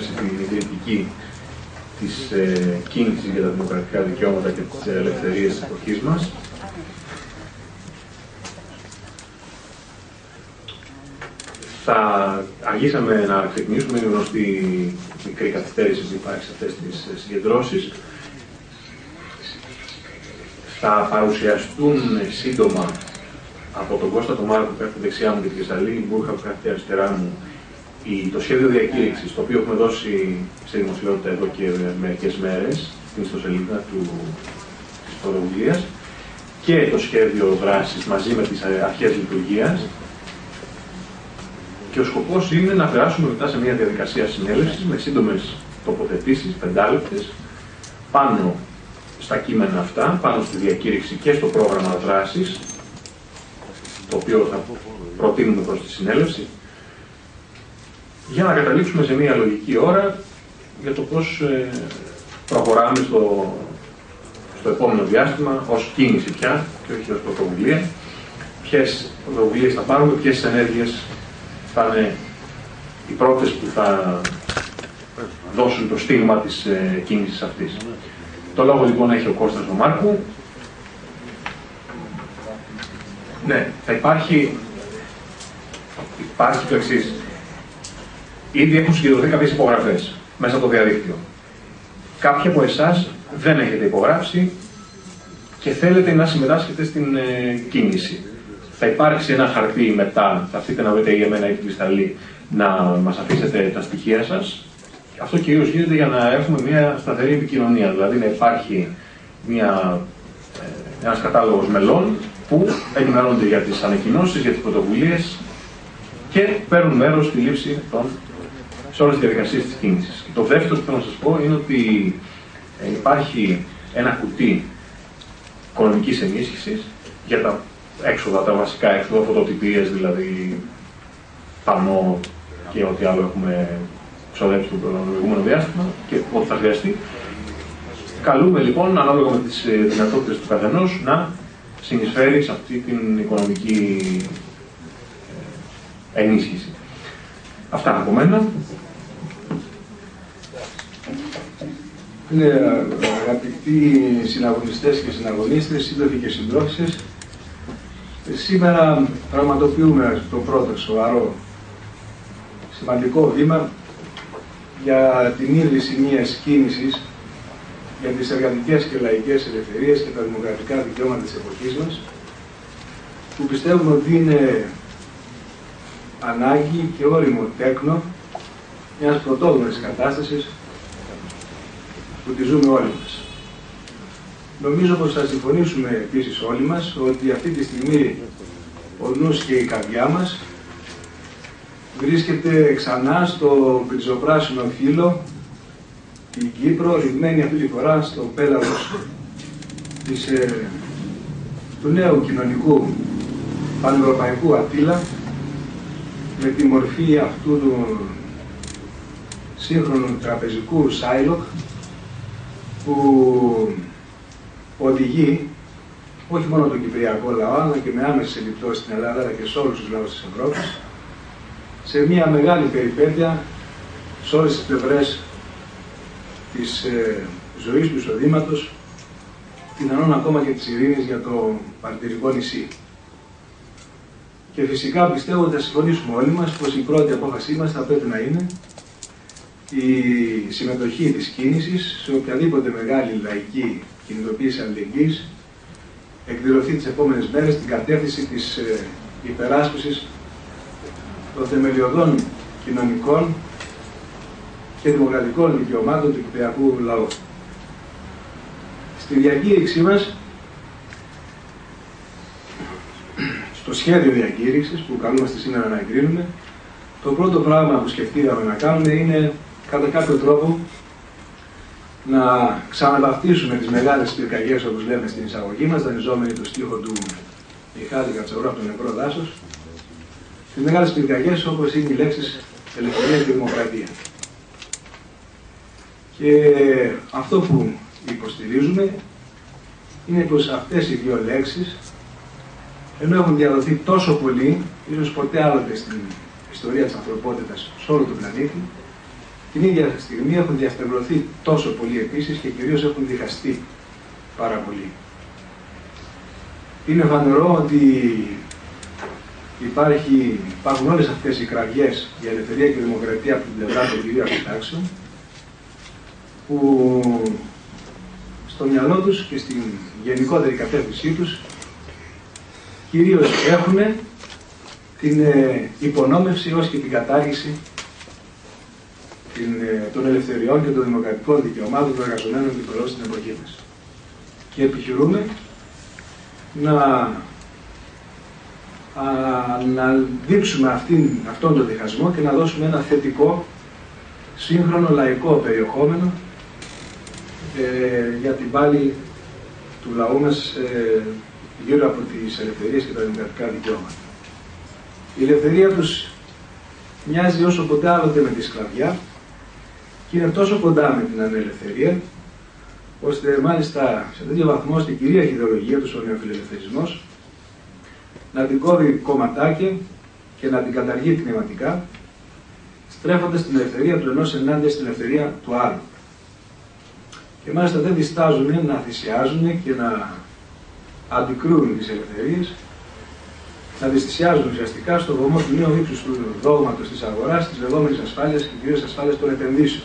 έτσι, την ιδρυτική της ε, κίνησης για τα δημοκρατικά δικαιώματα και τις ελευθερίες της εποχής μας. Θα αργήσαμε να ξεκινήσουμε, είναι γνωστή μικρή καθυστέρηση που υπάρχει σε αυτές τις συγκεντρώσεις. Θα παρουσιαστούν σύντομα από τον Κώστα τον Μάρκο που κάθεται δεξιά μου και τη Κρυσταλή Μπούρχα που κάθεται αριστερά μου το σχέδιο διακήρυξης, το οποίο έχουμε δώσει σε δημοσιότητα εδώ και μερικές μέρες στην ιστοσελίδα του, της πρωτοβουλία και το σχέδιο δράσης μαζί με τις αρχές λειτουργίας. Και ο σκοπός είναι να περάσουμε μετά σε μια διαδικασία συνέλευσης με σύντομες τοποθετήσεις, πεντάλεπτες, πάνω στα κείμενα αυτά, πάνω στη διακήρυξη και στο πρόγραμμα δράσης, το οποίο θα προτείνουμε προς τη συνέλευση, για να καταλήξουμε σε μια λογική ώρα για το πώς ε, προχωράμε στο, στο επόμενο διάστημα ως κίνηση πια και όχι ως πρωτοβουλία. Ποιες πρωτοβουλίες θα πάρουμε, ποιες ενέργειες θα είναι οι πρώτες που θα δώσουν το στίγμα της ε, κίνησης αυτής. Το λόγο λοιπόν έχει ο Κώστας ο Μάρκου. Ναι, θα υπάρχει, υπάρχει το εξής. Ήδη έχουν συγκεντρωθεί κάποιες υπογραφές μέσα από το διαδίκτυο. Κάποιοι από εσάς δεν έχετε υπογράψει και θέλετε να συμμετάσχετε στην ε, κίνηση. Θα υπάρξει ένα χαρτί μετά, θα αφήσετε να βρείτε ή εμένα ή την κρυσταλλή, να μας αφήσετε τα στοιχεία σας. Αυτό κυρίως γίνεται για να έχουμε μια σταθερή επικοινωνία, δηλαδή να υπάρχει μια, ε, ένας κατάλογος μελών που ενημερώνονται για τις ανακοινώσεις, για τις πρωτοβουλίες και παίρνουν μέρος στη λήψη των σε όλες τις διαδικασίες της κίνησης. Και το δεύτερο που θέλω να σας πω είναι ότι ε, υπάρχει ένα κουτί οικονομικής ενίσχυσης για τα έξοδα, τα βασικά έξοδα, φωτοτυπίες δηλαδή, πανό και ό,τι άλλο έχουμε ξοδέψει το προηγούμενο διάστημα και ό,τι θα χρειαστεί. Καλούμε λοιπόν, ανάλογα με τις ε, δυνατότητες του καθενός, να συνεισφέρει σε αυτή την οικονομική ε, ενίσχυση. Αυτά από μένα. Ναι, αγαπητοί συναγωνιστές και συναγωνίστρες, σύντροφοι και συντρόφισσες, σήμερα πραγματοποιούμε το πρώτο σοβαρό σημαντικό βήμα για την ίδρυση μιας κίνησης για τις εργατικές και λαϊκές ελευθερίες και τα δημοκρατικά δικαιώματα της εποχής μας, που πιστεύουμε ότι είναι ανάγκη και όριμο τέκνο μιας πρωτόγνωρης κατάστασης που τη ζούμε όλοι μας. Νομίζω πως θα συμφωνήσουμε επίσης όλοι μας ότι αυτή τη στιγμή ο νους και η καρδιά μας βρίσκεται ξανά στο πριζοπράσινο φύλλο την Κύπρο, ρηγμένη αυτή τη φορά στο πέλαγος της, ε, του νέου κοινωνικού πανευρωπαϊκού ατύλα με τη μορφή αυτού του σύγχρονου τραπεζικού σάιλοκ που οδηγεί όχι μόνο τον Κυπριακό λαό, αλλά και με άμεση επιπτώσεις στην Ελλάδα, αλλά και σε όλους τους λαούς της Ευρώπης, σε μια μεγάλη περιπέτεια σε όλες τις πλευρές της ε, ζωής του εισοδήματος, πιθανόν ακόμα και της ειρήνης για το παρτηρικό νησί. Και φυσικά πιστεύω ότι θα συμφωνήσουμε όλοι μας πως η πρώτη απόφασή μας θα πρέπει να είναι η συμμετοχή της κίνησης σε οποιαδήποτε μεγάλη λαϊκή κινητοποίηση αλληλεγγύης εκδηλωθεί τις επόμενες μέρες στην κατεύθυνση της ε, υπεράσπισης των θεμελιωδών κοινωνικών και δημοκρατικών δικαιωμάτων του κυπριακού λαού. Στη διακήρυξή μας, στο σχέδιο διακήρυξης που καλούμαστε σήμερα να εγκρίνουμε, το πρώτο πράγμα που σκεφτήκαμε να κάνουμε είναι κατά κάποιο τρόπο να ξαναβαφτίσουμε τις μεγάλες πυρκαγιές όπως λέμε στην εισαγωγή μας, δανειζόμενοι το στίχο του Μιχάλη Κατσαρού από το νεκρό δάσος, τις μεγάλες πυρκαγιές όπως είναι οι λέξεις ελευθερία και δημοκρατία. Και αυτό που υποστηρίζουμε είναι πως αυτές οι δύο λέξεις ενώ έχουν διαδοθεί τόσο πολύ, ίσως ποτέ άλλοτε στην ιστορία της ανθρωπότητας σε όλο τον πλανήτη, την ίδια στιγμή έχουν διαστρεβλωθεί τόσο πολύ επίσης και κυρίως έχουν διχαστεί πάρα πολύ. Είναι φανερό ότι υπάρχει, υπάρχουν όλες αυτές οι κραυγές για ελευθερία και δημοκρατία από την πλευρά των κυρίων τάξεων που στο μυαλό τους και στην γενικότερη κατεύθυνσή τους κυρίως έχουν την ε, υπονόμευση ως και την κατάργηση την, ε, των ελευθεριών και των δημοκρατικών δικαιωμάτων των εργαζομένων και των στην εποχή μας. Και επιχειρούμε να, α, να δείξουμε αυτήν, αυτόν τον διχασμό και να δώσουμε ένα θετικό, σύγχρονο λαϊκό περιεχόμενο ε, για την πάλη του λαού μας ε, γύρω από τις ελευθερίες και τα δημοκρατικά δικαιώματα. Η ελευθερία τους μοιάζει όσο ποτέ άλλοτε με τη σκλαβιά και είναι τόσο κοντά με την ανελευθερία, ώστε μάλιστα σε τέτοιο βαθμό στην κυρίαρχη ιδεολογία του ο νεοφιλελευθερισμός να την κόβει κομματάκια και να την καταργεί πνευματικά, στρέφοντας την ελευθερία του ενός ενάντια στην ελευθερία του άλλου. Και μάλιστα δεν διστάζουν να θυσιάζουν και να αντικρούν τις ελευθερίες, να τις θυσιάζουν ουσιαστικά στο βωμό του νέου ύψους του δόγματος της αγοράς, της λεγόμενης ασφάλειας και κυρίως ασφάλειας των επενδύσεων.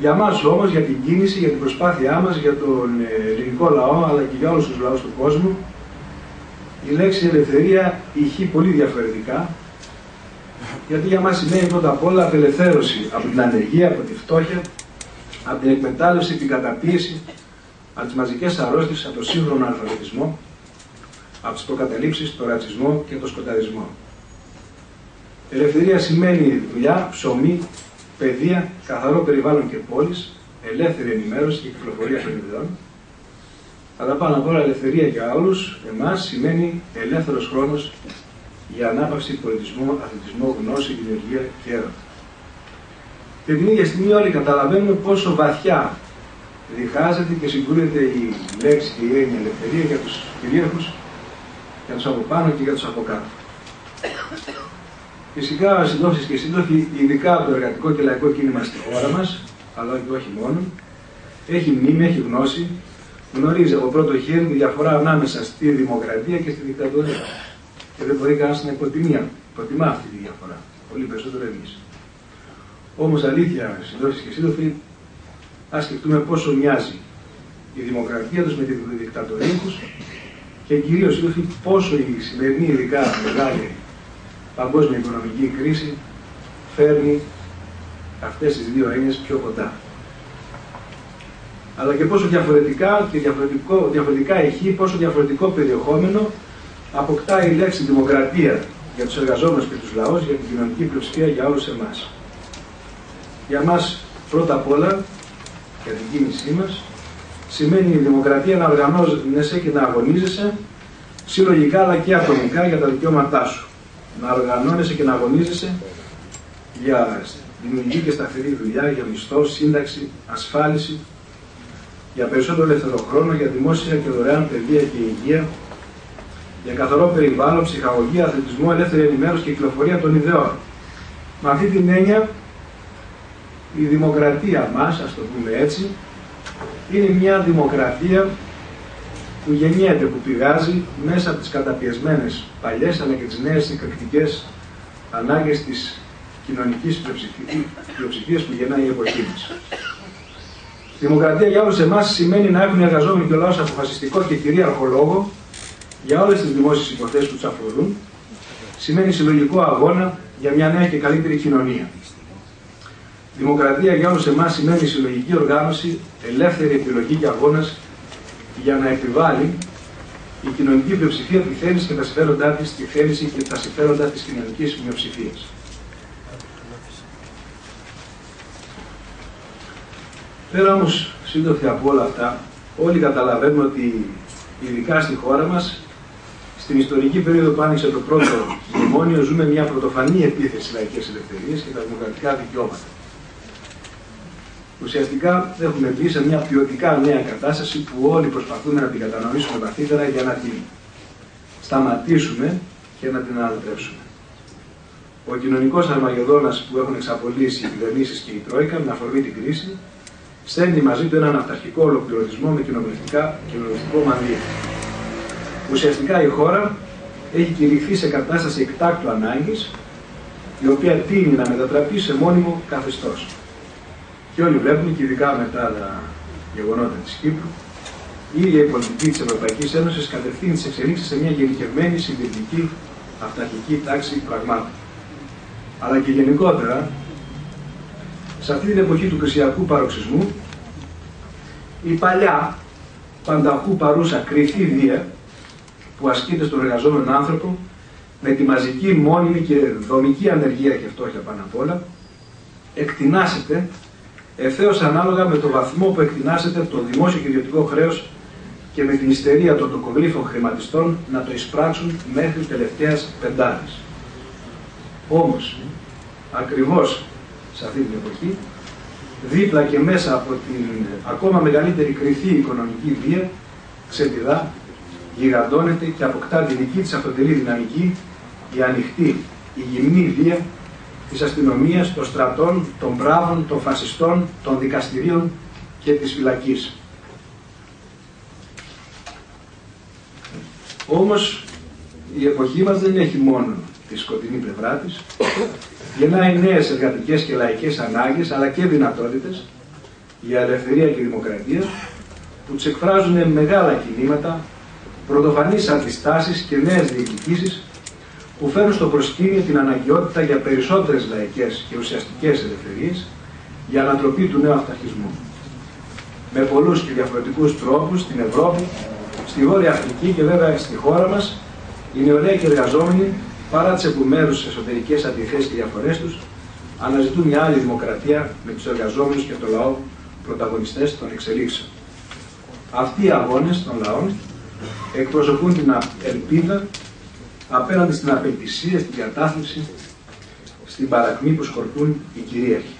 Για μας όμως, για την κίνηση, για την προσπάθειά μας, για τον ε, ελληνικό λαό, αλλά και για όλους τους λαούς του κόσμου, η λέξη ελευθερία ηχεί πολύ διαφορετικά, γιατί για μας σημαίνει πρώτα απ' όλα απελευθέρωση από την ανεργία, από τη φτώχεια, από την εκμετάλλευση, την καταπίεση, από τις μαζικές αρρώστιες, από το σύγχρονο αλφαβητισμό, από τις προκαταλήψεις, τον ρατσισμό και τον σκοταρισμό. Ελευθερία σημαίνει δουλειά, ψωμί, παιδεία, καθαρό περιβάλλον και πόλεις, ελεύθερη ενημέρωση και κυκλοφορία των ιδεών. Αλλά πάνω απ' όλα ελευθερία για όλους εμάς σημαίνει ελεύθερος χρόνος για ανάπαυση πολιτισμού, αθλητισμό, γνώση, δημιουργία και έρωτα. Και την ίδια στιγμή όλοι καταλαβαίνουμε πόσο βαθιά διχάζεται και συγκρούεται η λέξη και η έννοια ελευθερία για τους κυρίαρχους, για τους από πάνω και για τους από κάτω. Φυσικά, συντρόφοι και σύντροφοι, ειδικά από το εργατικό και λαϊκό κίνημα στη χώρα μας, αλλά και όχι μόνο, έχει μνήμη, έχει γνώση, γνωρίζει από πρώτο χέρι τη διαφορά ανάμεσα στη δημοκρατία και στη δικτατορία. Και δεν μπορεί κανένας να υποτιμά, υποτιμά αυτή τη διαφορά. Πολύ περισσότερο εμείς. Όμως, αλήθεια, συντρόφοι και σύντροφοι, ας σκεφτούμε πόσο μοιάζει η δημοκρατία τους με τη δικτατορία τους και κυρίως πόσο η σημερινή, ειδικά μεγάλη παγκόσμια οικονομική κρίση φέρνει αυτές τις δύο έννοιες πιο κοντά. Αλλά και πόσο διαφορετικά και διαφορετικό, διαφορετικά έχει, πόσο διαφορετικό περιεχόμενο αποκτά η λέξη δημοκρατία για τους εργαζόμενους και τους λαούς, για την κοινωνική πλειοψηφία για όλους εμάς. Για μας πρώτα απ' όλα, για την κίνησή μας, σημαίνει η δημοκρατία να οργανώνεσαι και να αγωνίζεσαι συλλογικά αλλά και ατομικά για τα δικαιώματά σου να οργανώνεσαι και να αγωνίζεσαι για δημιουργική και σταθερή δουλειά, για μισθό, σύνταξη, ασφάλιση, για περισσότερο ελεύθερο χρόνο, για δημόσια και δωρεάν παιδεία και υγεία, για καθαρό περιβάλλον, ψυχαγωγία, αθλητισμό, ελεύθερη ενημέρωση και κυκλοφορία των ιδεών. Με αυτή την έννοια, η δημοκρατία μας, ας το πούμε έτσι, είναι μια δημοκρατία που γεννιέται, που πηγάζει μέσα από τις καταπιεσμένες παλιές αλλά και τις νέες συγκριτικές ανάγκες της κοινωνικής πλειοψηφίας που γεννάει η εποχή μας. Δημοκρατία για όλους εμάς σημαίνει να έχουν οι εργαζόμενοι και ο λαός αποφασιστικό και κυρίαρχο λόγο για όλες τις δημόσιες υποθέσεις που τους αφορούν. Σημαίνει συλλογικό αγώνα για μια νέα και καλύτερη κοινωνία. Δημοκρατία για όλους εμάς σημαίνει συλλογική οργάνωση, ελεύθερη επιλογή και αγώνας για να επιβάλλει η κοινωνική πλειοψηφία τη θέληση και τα συμφέροντά της στη θέληση και τα συμφέροντα της κοινωνικής μειοψηφίας. Πέρα όμως, σύντροφοι από όλα αυτά, όλοι καταλαβαίνουμε ότι ειδικά στη χώρα μας, στην ιστορική περίοδο που άνοιξε το πρώτο μνημόνιο, ζούμε μια πρωτοφανή επίθεση λαϊκές ελευθερίες και τα δημοκρατικά δικαιώματα ουσιαστικά έχουμε μπει σε μια ποιοτικά νέα κατάσταση που όλοι προσπαθούμε να την κατανοήσουμε βαθύτερα για να την σταματήσουμε και να την ανατρέψουμε. ο κοινωνικός αρμαγεδόνας που έχουν εξαπολύσει οι κυβερνήσεις και η Τρόικα με αφορμή την κρίση, στέλνει μαζί του έναν αυταρχικό ολοκληρωτισμό με κοινοβουλευτικό μανδύα. Ουσιαστικά η χώρα έχει κηρυχθεί σε κατάσταση εκτάκτου ανάγκης, η οποία τίνει να μετατραπεί σε μόνιμο καθεστώς. Και όλοι βλέπουν, και ειδικά μετά τα γεγονότα της Κύπρου, η ίδια η πολιτική της Ευρωπαϊκής Ένωσης κατευθύνει τις εξελίξεις σε μια γενικευμένη συντηρητική αυταρχική τάξη πραγμάτων. Αλλά και γενικότερα, σε αυτή την εποχή του κρισιακού παροξισμού, η παλιά πανταχού παρούσα κρυφή βία που ασκείται στον εργαζόμενο άνθρωπο με τη μαζική, μόνιμη και δομική ανεργία και φτώχεια πάνω απ' όλα, εκτινάσεται ευθέως ανάλογα με το βαθμό που εκτινάσεται το δημόσιο και ιδιωτικό χρέος και με την ιστερία των τοκογλήφων χρηματιστών να το εισπράξουν μέχρι τελευταίας πεντάδες. Όμως, ακριβώς σε αυτή την εποχή, δίπλα και μέσα από την ακόμα μεγαλύτερη κρυφή οικονομική βία, ξεπηδά, γιγαντώνεται και αποκτά τη δική της αυτοτελή δυναμική η ανοιχτή, η γυμνή βία της αστυνομίας, των στρατών, των μπράβων, των φασιστών, των δικαστηρίων και της φυλακής. Όμως η εποχή μας δεν έχει μόνο τη σκοτεινή πλευρά της, γεννάει νέες εργατικές και λαϊκές ανάγκες, αλλά και δυνατότητες για ελευθερία και δημοκρατία, που τις εκφράζουν μεγάλα κινήματα, πρωτοφανείς αντιστάσεις και νέες διεκδικήσεις που φέρουν στο προσκήνιο την αναγκαιότητα για περισσότερες λαϊκές και ουσιαστικές ελευθερίες για ανατροπή του νέου αυταρχισμού. Με πολλούς και διαφορετικούς τρόπους στην Ευρώπη, στη Βόρεια Αφρική και βέβαια στη χώρα μας, οι νεολαίοι και εργαζόμενοι, παρά τις επιμέρους εσωτερικές αντιθέσεις και διαφορές τους, αναζητούν μια άλλη δημοκρατία με τους εργαζόμενους και το λαό πρωταγωνιστές των εξελίξεων. Αυτοί οι αγώνες των λαών εκπροσωπούν την ελπίδα απέναντι στην απελπισία, στην κατάθλιψη, στην παρακμή που σκορπούν οι κυρίαρχοι.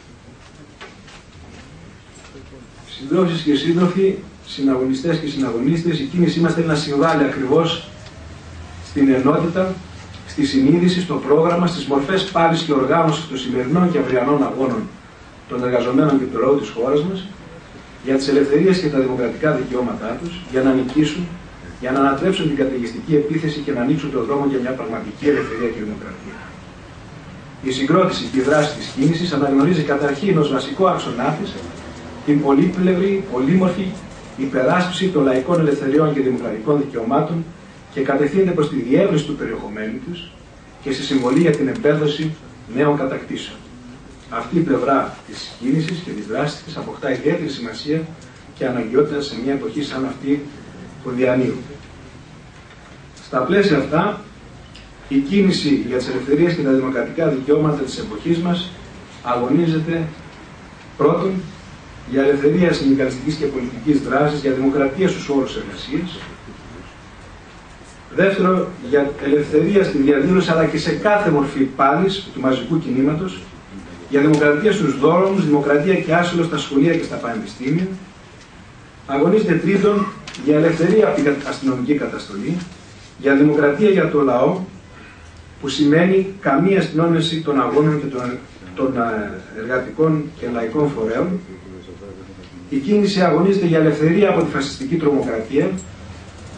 Συντρόφοι και σύντροφοι, συναγωνιστές και συναγωνίστες, η κίνησή μας θέλει να συμβάλλει ακριβώς στην ενότητα, στη συνείδηση, στο πρόγραμμα, στις μορφές πάλης και οργάνωσης των σημερινών και αυριανών αγώνων των εργαζομένων και του λαού της χώρας μας, για τις ελευθερίες και τα δημοκρατικά δικαιώματά τους, για να νικήσουν για να ανατρέψουν την καταιγιστική επίθεση και να ανοίξουν τον δρόμο για μια πραγματική ελευθερία και δημοκρατία. Η συγκρότηση και η δράση της κίνησης αναγνωρίζει καταρχήν ως βασικό άξονά της την πολύπλευρη, πολύμορφη υπεράσπιση των λαϊκών ελευθεριών και δημοκρατικών δικαιωμάτων και κατευθύνεται προς τη διεύρυνση του περιεχομένου του και στη συμβολή για την εμπέδωση νέων κατακτήσεων. Αυτή η πλευρά της κίνησης και της δράσης της αποκτά ιδιαίτερη σημασία και αναγκαιότητα σε μια εποχή σαν αυτή που διανύουν. Στα πλαίσια αυτά, η κίνηση για τις ελευθερίες και τα δημοκρατικά δικαιώματα της εποχής μας αγωνίζεται πρώτον για ελευθερία συνδικαλιστικής και πολιτικής δράσης, για δημοκρατία στους όρους εργασίας. Δεύτερο, για ελευθερία στη διαδήλωση αλλά και σε κάθε μορφή πάλης του μαζικού κινήματος, για δημοκρατία στους δρόμους, δημοκρατία και άσυλο στα σχολεία και στα πανεπιστήμια. Αγωνίζεται τρίτον για ελευθερία από την αστυνομική καταστολή, για δημοκρατία για το λαό, που σημαίνει καμία αστυνόμευση των αγώνων και των, των ε, εργατικών και λαϊκών φορέων. Η κίνηση αγωνίζεται για ελευθερία από τη φασιστική τρομοκρατία.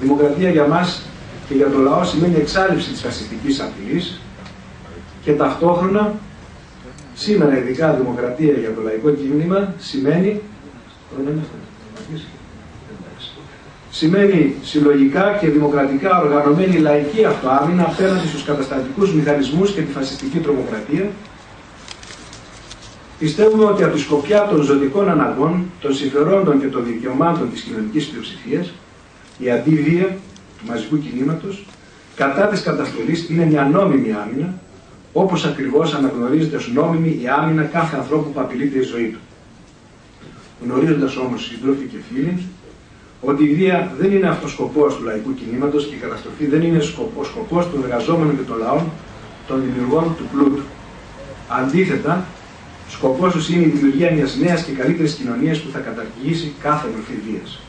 Δημοκρατία για μας και για το λαό σημαίνει εξάλληψη της φασιστικής απειλής και ταυτόχρονα σήμερα ειδικά δημοκρατία για το λαϊκό κίνημα σημαίνει σημαίνει συλλογικά και δημοκρατικά οργανωμένη λαϊκή αυτοάμυνα απέναντι στους καταστατικούς μηχανισμούς και τη φασιστική τρομοκρατία. Πιστεύουμε ότι από τη σκοπιά των ζωτικών αναγκών, των συμφερόντων και των δικαιωμάτων της κοινωνικής πλειοψηφίας, η αντίβια του μαζικού κινήματος κατά της καταστολής είναι μια νόμιμη άμυνα, όπως ακριβώς αναγνωρίζεται ως νόμιμη η άμυνα κάθε ανθρώπου που απειλείται η ζωή του. Γνωρίζοντας όμως σύντροφοι και φίλοι, ότι η βία δεν είναι αυτός ο σκοπός του λαϊκού κινήματος και η καταστροφή δεν είναι ο σκοπός των εργαζόμενων και των λαών, των δημιουργών του πλούτου. Αντίθετα, σκοπός τους είναι η δημιουργία μιας νέας και καλύτερης κοινωνίας που θα καταργήσει κάθε μορφή βίας.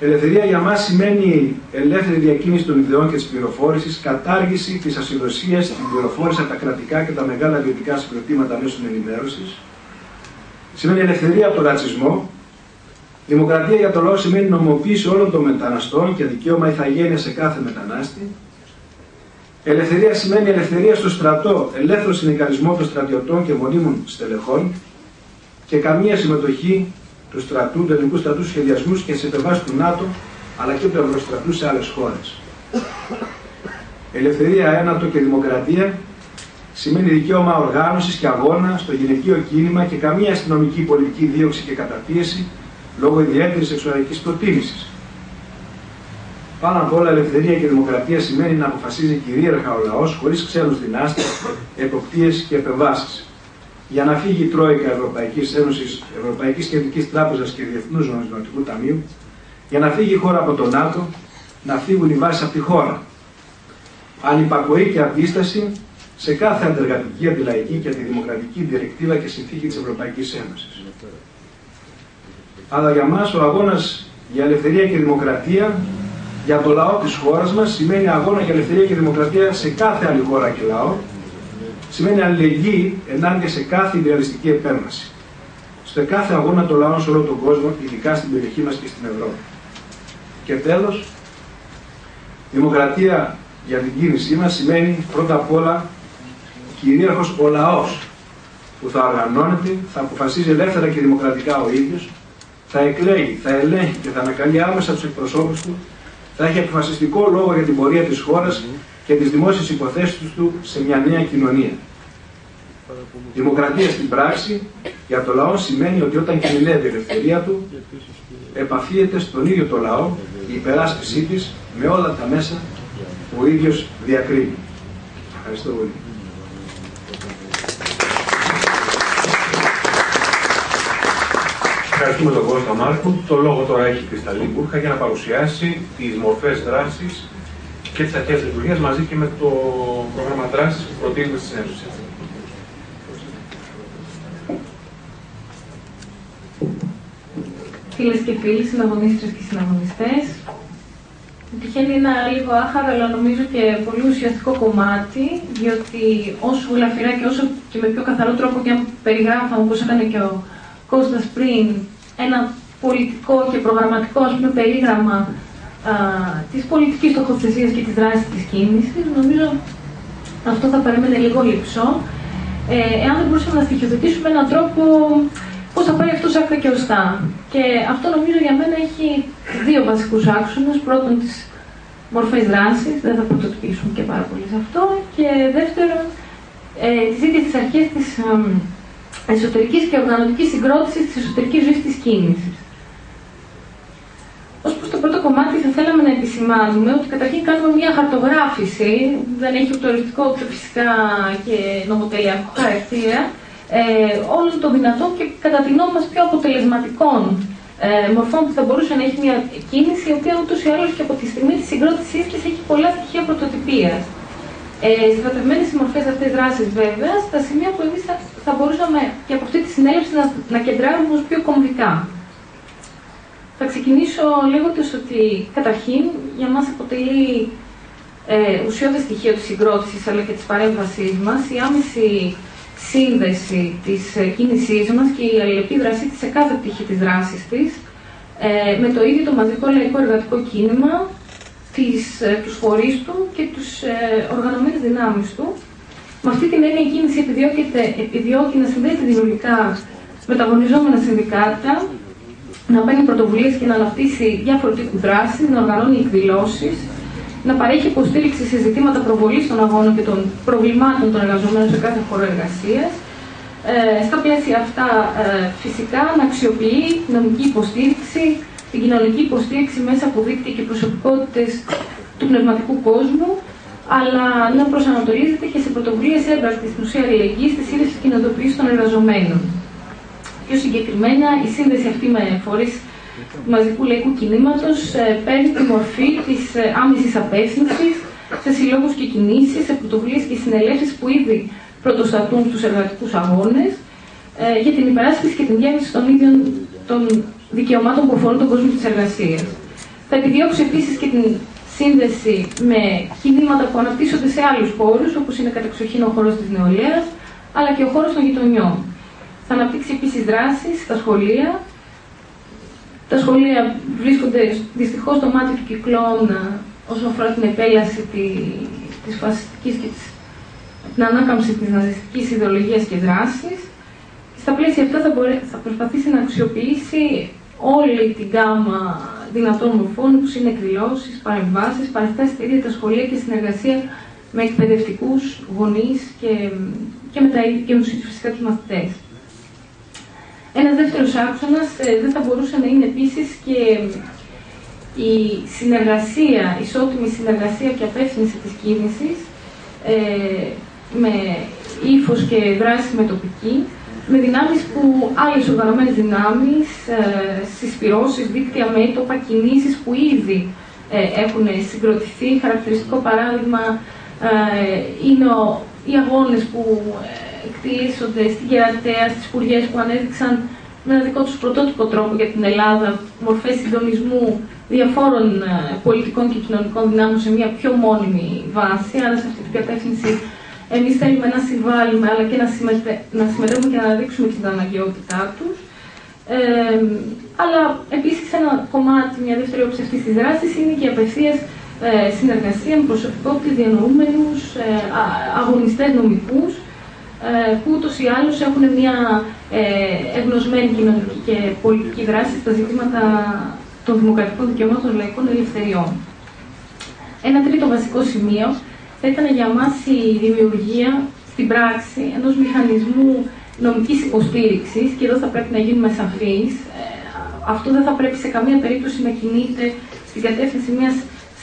Ελευθερία για μας σημαίνει ελεύθερη διακίνηση των ιδεών και της πληροφόρησης, κατάργηση της ασυδοσίας, την πληροφόρηση από τα κρατικά και τα μεγάλα ιδιωτικά συγκροτήματα μέσω ενημέρωσης. Σημαίνει ελευθερία από τον ρατσισμό. Δημοκρατία για το λαό σημαίνει νομοποίηση όλων των μεταναστών και δικαίωμα ηθαγένεια σε κάθε μετανάστη. Ελευθερία σημαίνει ελευθερία στο στρατό, ελεύθερο συνδικαλισμό των στρατιωτών και μονίμων στελεχών και καμία συμμετοχή του στρατού, του ελληνικού στρατού σχεδιασμούς και σε επεμβάσεις του ΝΑΤΟ αλλά και του Ευρωστρατού σε άλλες χώρες. Ελευθερία, ένατο και δημοκρατία σημαίνει δικαίωμα οργάνωσης και αγώνα στο γυναικείο κίνημα και καμία αστυνομική πολιτική δίωξη και καταπίεση λόγω ιδιαίτερης σεξουαλικής προτίμησης. Πάνω απ' όλα, ελευθερία και δημοκρατία σημαίνει να αποφασίζει κυρίαρχα ο λαός χωρίς ξένους δυνάστες, εποπτείες και επεμβάσεις. Για να φύγει η Τρόικα Ευρωπαϊκής Ένωσης, Ευρωπαϊκής Κεντρικής Τράπεζας και Διεθνούς Νομισματικού Ταμείου, για να φύγει η χώρα από το ΝΑΤΟ, να φύγουν οι βάσεις από τη χώρα. Ανυπακοή και αντίσταση σε κάθε αντεργατική, αντιλαϊκή και αντιδημοκρατική διεκτήβα και συνθήκη της Ευρωπαϊκής Ένωσης. Αλλά για μας ο αγώνας για ελευθερία και δημοκρατία για το λαό της χώρας μας σημαίνει αγώνα για ελευθερία και δημοκρατία σε κάθε άλλη χώρα και λαό. Σημαίνει αλληλεγγύη ενάντια σε κάθε ιδεαλιστική επέμβαση. Στο κάθε αγώνα των λαών σε όλο τον κόσμο, ειδικά στην περιοχή μας και στην Ευρώπη. Και τέλος, δημοκρατία για την κίνησή μας σημαίνει πρώτα απ' όλα κυρίαρχος ο λαός που θα οργανώνεται, θα αποφασίζει ελεύθερα και δημοκρατικά ο ίδιος, θα εκλέγει, θα ελέγχει και θα ανακαλεί άμεσα τους εκπροσώπους του θα έχει αποφασιστικό λόγο για την πορεία της χώρας και τις δημόσιες υποθέσεις του σε μια νέα κοινωνία. Δημοκρατία στην πράξη για το λαό σημαίνει ότι όταν κινδυνεύει η ελευθερία του, επαφίεται στον ίδιο το λαό η υπεράσπιση της με όλα τα μέσα που ο ίδιος διακρίνει. Ευχαριστώ πολύ. Ευχαριστούμε τον Κώστα Μάρκο. Το λόγο τώρα έχει η Κρυσταλλή Μπούρχα για να παρουσιάσει τις μορφές δράσης και τις αρχές λειτουργίας μαζί και με το πρόγραμμα δράσης που προτείνουμε στη Ένωση. Φίλες και φίλοι, συναγωνίστρες και συναγωνιστές, τυχαίνει ένα λίγο άχαρο, αλλά νομίζω και πολύ ουσιαστικό κομμάτι, διότι όσο γλαφυρά και όσο και με πιο καθαρό τρόπο και αν περιγράφαμε, όπως έκανε και ο Κώστας πριν, ένα πολιτικό και προγραμματικό ας πούμε, περίγραμμα α, της πολιτικής στοχοθεσίας και της δράσης της κίνησης, νομίζω αυτό θα παρέμενε λίγο λυψό. Ε, εάν δεν μπορούσαμε να στοιχειοθετήσουμε έναν τρόπο πώς θα πάει αυτό άκρα και ωστά. Και αυτό νομίζω για μένα έχει δύο βασικούς άξονες. Πρώτον, τις μορφές δράσης, δεν θα πρωτοτυπήσουμε και πάρα πολύ σε αυτό. Και δεύτερον, ε, τις ίδιες τις αρχές της εσωτερικής και οργανωτικής συγκρότησης της εσωτερικής ζωής της κίνησης. Ω προς το πρώτο κομμάτι, θα θέλαμε να επισημάνουμε ότι καταρχήν κάνουμε μια χαρτογράφηση, δεν έχει ούτε οριστικό ούτε φυσικά και νομοτελειακό χαρακτήρα, ε, όλων των δυνατών και κατά την γνώμη μας πιο αποτελεσματικών ε, μορφών που θα μπορούσε να έχει μια κίνηση, η οποία ούτως ή άλλως και από τη στιγμή της συγκρότησής της έχει πολλά στοιχεία πρωτοτυπίας. Ε, Στρατευμένε οι μορφέ αυτές δράση, βέβαια, στα σημεία που εμείς θα, θα, μπορούσαμε και από αυτή τη συνέλευση να, να κεντράρουμε ως πιο κομβικά. Θα ξεκινήσω λέγοντας ότι καταρχήν για μας αποτελεί ε, ουσιώδη στοιχείο της συγκρότησης αλλά και της παρέμβασής μας η άμεση σύνδεση της ε, κίνησής μας και η αλληλεπίδρασή της σε κάθε πτυχή της δράσης της ε, με το ίδιο το μαζικό λαϊκό εργατικό κίνημα τις, ε, τους φορείς του και τους ε, οργανωμένες δυνάμεις του. Με αυτή την έννοια η κίνηση επιδιώκει να συνδέσει δημιουργικά με τα αγωνιζόμενα συνδικάτα, να παίρνει πρωτοβουλίες και να αναπτύσσει διάφορου τύπου δράσεις, να οργανώνει εκδηλώσεις, να παρέχει υποστήριξη σε ζητήματα προβολής των αγώνων και των προβλημάτων των εργαζομένων σε κάθε χώρο εργασίας. Ε, στα πλαίσια αυτά, ε, φυσικά, να αξιοποιεί νομική υποστήριξη, την κοινωνική υποστήριξη μέσα από δίκτυα και προσωπικότητες του πνευματικού κόσμου, αλλά να προσανατολίζεται και σε πρωτοβουλίες έμπρακτη στην ουσία αλληλεγγύης τη σύνδεση κοινοτοποίηση των εργαζομένων. Πιο συγκεκριμένα, η σύνδεση αυτή με φορείς του μαζικού λαϊκού κινήματος ε, παίρνει τη μορφή της ε, άμεσης απεύθυνση σε συλλόγους και κινήσεις, σε πρωτοβουλίες και συνελεύσεις που ήδη πρωτοστατούν στους εργατικούς αγώνες ε, για την υπεράσπιση και την διεύθυνση των ίδιων των δικαιωμάτων που αφορούν τον κόσμο τη εργασία. Θα επιδιώξει επίσης και την σύνδεση με κινήματα που αναπτύσσονται σε άλλους χώρους, όπως είναι κατεξοχήν ο χώρος της νεολαίας, αλλά και ο χώρος των γειτονιών. Θα αναπτύξει επίσης δράσεις στα σχολεία. Τα σχολεία βρίσκονται δυστυχώς στο μάτι του κυκλώνα όσον αφορά την επέλαση της φασιστικής και της, την ανάκαμψη της ναζιστικής ιδεολογίας και δράσης. Στα πλαίσια αυτά θα, θα προσπαθήσει να αξιοποιήσει όλη την γάμα δυνατών μορφών, όπω είναι εκδηλώσει, παρεμβάσεις, παραστάσει στα ίδια τα σχολεία και συνεργασία με εκπαιδευτικούς, γονείς και, και με, τα, και με τους φυσικά τους μαθητές. Ένας δεύτερος άξονας ε, δεν θα μπορούσε να είναι επίσης και η συνεργασία, ισότιμη συνεργασία και απεύθυνση της κίνησης ε, με ύφος και δράση με τοπική, με δυνάμεις που άλλες οργανωμένες δυνάμεις, ε, συσπυρώσεις, δίκτυα μέτωπα, κινήσεις που ήδη ε, έχουν συγκροτηθεί. Χαρακτηριστικό παράδειγμα ε, είναι ο, οι αγώνες που ε, εκτελήσονται στην Κερατέα, στις Πουριές που ανέδειξαν με ένα δικό τους πρωτότυπο τρόπο για την Ελλάδα, μορφές συντονισμού διαφόρων ε, πολιτικών και κοινωνικών δυνάμεων σε μια πιο μόνιμη βάση. Άρα σε αυτή την κατεύθυνση εμείς θέλουμε να συμβάλλουμε, αλλά και να, συμμετέ... να συμμετέχουμε και να αναδείξουμε την αναγκαιότητά τους. Ε, αλλά επίσης ένα κομμάτι, μια δεύτερη όψη αυτής της δράσης είναι και η απευθείας ε, συνεργασία με προσωπικότητες διανοούμενους, ε, αγωνιστές νομικούς, ε, που ούτως ή άλλως έχουν μια ε, εγνωσμένη κοινωνική και πολιτική δράση στα ζητήματα των δημοκρατικών δικαιωμάτων των λαϊκών ελευθεριών. Ένα τρίτο βασικό σημείο θα ήταν για μας η δημιουργία στην πράξη ενός μηχανισμού νομικής υποστήριξης και εδώ θα πρέπει να γίνουμε σαφείς. Ε, αυτό δεν θα πρέπει σε καμία περίπτωση να κινείται στην κατεύθυνση μιας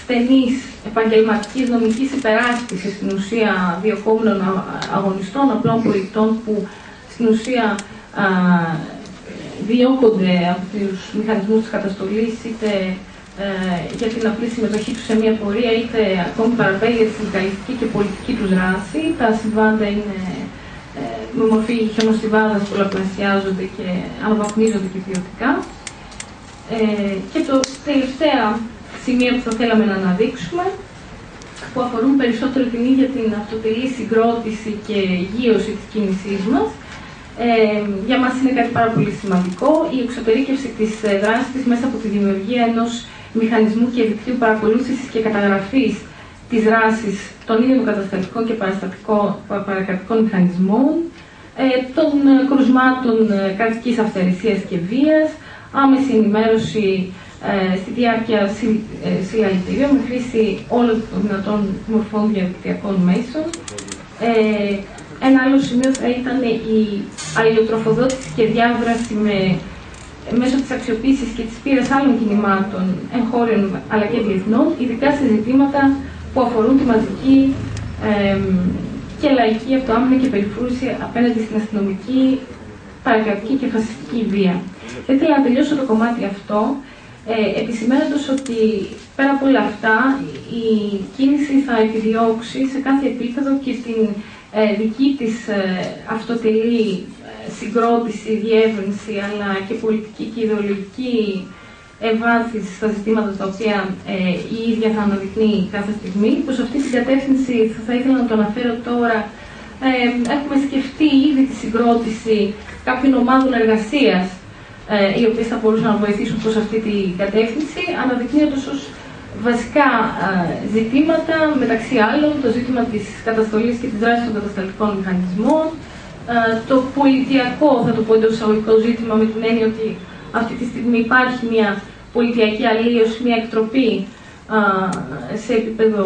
στενής επαγγελματικής νομικής υπεράσπισης στην ουσία διοκόμενων αγωνιστών, απλών πολιτών που στην ουσία α, διώκονται από τους μηχανισμούς της καταστολής είτε ε, για την απλή συμμετοχή τους σε μια πορεία, είτε ακόμη παραπέρα για τη συνδικαλιστική και πολιτική τους δράση. Τα συμβάντα είναι ε, με μορφή χιονοστιβάδας πολλαπλασιάζονται και αναβαθμίζονται και ποιοτικά. Ε, και το τελευταία σημεία που θα θέλαμε να αναδείξουμε, που αφορούν περισσότερο την ίδια την αυτοτελή συγκρότηση και γύρωση της κίνησής μας, ε, για μας είναι κάτι πάρα πολύ σημαντικό. Η εξωτερήκευση της δράσης της μέσα από τη δημιουργία ενός μηχανισμού και δικτύου παρακολούθησης και καταγραφής της δράση των ίδιων καταστατικών και παρακρατικών μηχανισμών, ε, των κρουσμάτων ε, κρατικής αυθαιρεσίας και βίας, άμεση ενημέρωση ε, στη διάρκεια συλλαλητηρίων με χρήση όλων των δυνατών μορφών διαδικτυακών μέσων. Ένα άλλο σημείο θα ήταν η αλληλοτροφοδότηση και διάδραση με μέσω της αξιοποίησης και της πείρας άλλων κινημάτων εγχώριων αλλά και διεθνών, ειδικά σε ζητήματα που αφορούν τη μαζική ε, και λαϊκή αυτοάμυνα και περιφρούρηση απέναντι στην αστυνομική, παρακρατική και φασιστική βία. Θα ήθελα να τελειώσω το κομμάτι αυτό, ε, επισημένοντας ότι πέρα από όλα αυτά η κίνηση θα επιδιώξει σε κάθε επίπεδο και την ε, δική της ε, αυτοτελή συγκρότηση, διεύρυνση, αλλά και πολιτική και ιδεολογική ευάθυνση στα ζητήματα τα οποία ε, η ίδια θα αναδεικνύει κάθε στιγμή. Προς αυτή την κατεύθυνση θα ήθελα να το αναφέρω τώρα. Ε, έχουμε σκεφτεί ήδη τη συγκρότηση κάποιων ομάδων εργασίας ε, οι οποίες θα μπορούσαν να βοηθήσουν προς αυτή την κατεύθυνση, αναδεικνύοντας ως βασικά ε, ζητήματα, μεταξύ άλλων, το ζήτημα της καταστολής και της δράσης των κατασταλτικών μηχανισμών, ε, το πολιτιακό, θα το πω εντός εισαγωγικό ζήτημα, με την έννοια ότι αυτή τη στιγμή υπάρχει μια πολιτιακή αλλίωση, μια εκτροπή ε, σε επίπεδο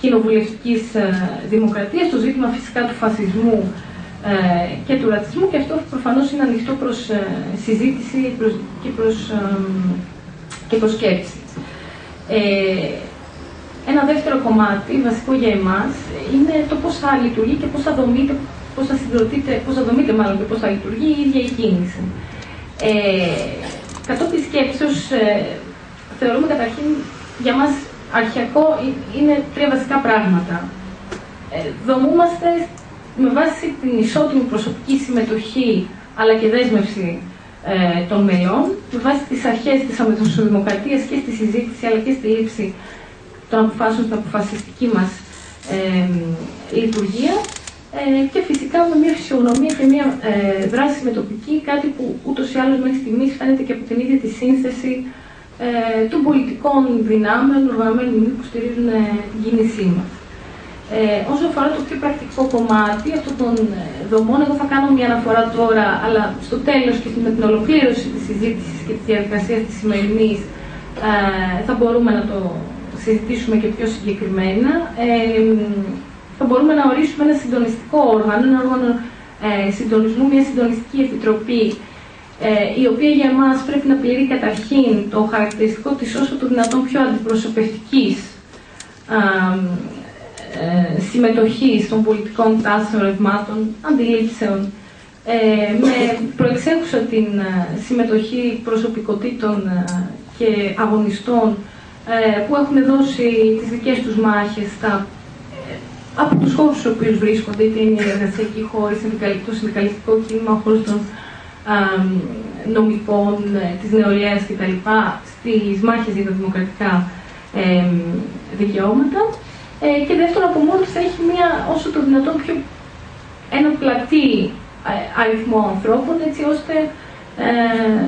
κοινοβουλευτικής ε, δημοκρατίας, το ζήτημα φυσικά του φασισμού και του ρατσισμού και αυτό προφανώς είναι ανοιχτό προς συζήτηση και προς, και προς σκέψη. Ένα δεύτερο κομμάτι, βασικό για εμάς, είναι το πώς θα λειτουργεί και πώς θα δομείται πώς θα συγκροτείτε, πώς θα δομείτε μάλλον και πώς θα λειτουργεί η ίδια η κίνηση. Ε, κατόπιν σκέψεως, ε, θεωρούμε καταρχήν για μας αρχιακό είναι τρία βασικά πράγματα. Ε, δομούμαστε με βάση την ισότιμη προσωπική συμμετοχή αλλά και δέσμευση ε, των μελών, με βάση τις αρχές της αμεσοδημοκρατίας και στη συζήτηση αλλά και στη λήψη των αποφάσεων στην αποφασιστική μας ε, λειτουργία ε, και φυσικά με μια φυσιογνωμία και μια ε, δράση μετοπική, κάτι που ούτως ή άλλως μέχρι στιγμής φαίνεται και από την ίδια τη σύνθεση ε, των πολιτικών δυνάμεων, οργανωμένων που στηρίζουν ε, την κίνησή μας. Ε, όσο αφορά το πιο πρακτικό κομμάτι αυτών των ε, δομών, εγώ θα κάνω μια αναφορά τώρα, αλλά στο τέλος και με την ολοκλήρωση της συζήτησης και της διαδικασίας της σημερινής ε, θα μπορούμε να το συζητήσουμε και πιο συγκεκριμένα. Ε, θα μπορούμε να ορίσουμε ένα συντονιστικό όργανο, ένα όργανο ε, συντονισμού, μια συντονιστική επιτροπή, ε, η οποία για εμάς πρέπει να πληρεί καταρχήν το χαρακτηριστικό της όσο το δυνατόν πιο αντιπροσωπευτικής ε, συμμετοχής των πολιτικών τάσεων, ρευμάτων, αντιλήψεων, ε, με προεξέχουσα την ε, συμμετοχή προσωπικότητων ε, και αγωνιστών που έχουν δώσει τις δικές τους μάχες στα, από τους χώρους στους οποίους βρίσκονται, είτε είναι η εργασιακή χώρη, το συνδικαλιστικό κίνημα, ο χώρος των νομικών, της νεολαίας κτλ. στις μάχες για τα δημοκρατικά δικαιώματα. Ε, και δεύτερον, από μόνος θα έχει μια όσο το δυνατόν πιο ένα πλατή ε, αριθμό ανθρώπων, έτσι ώστε ε,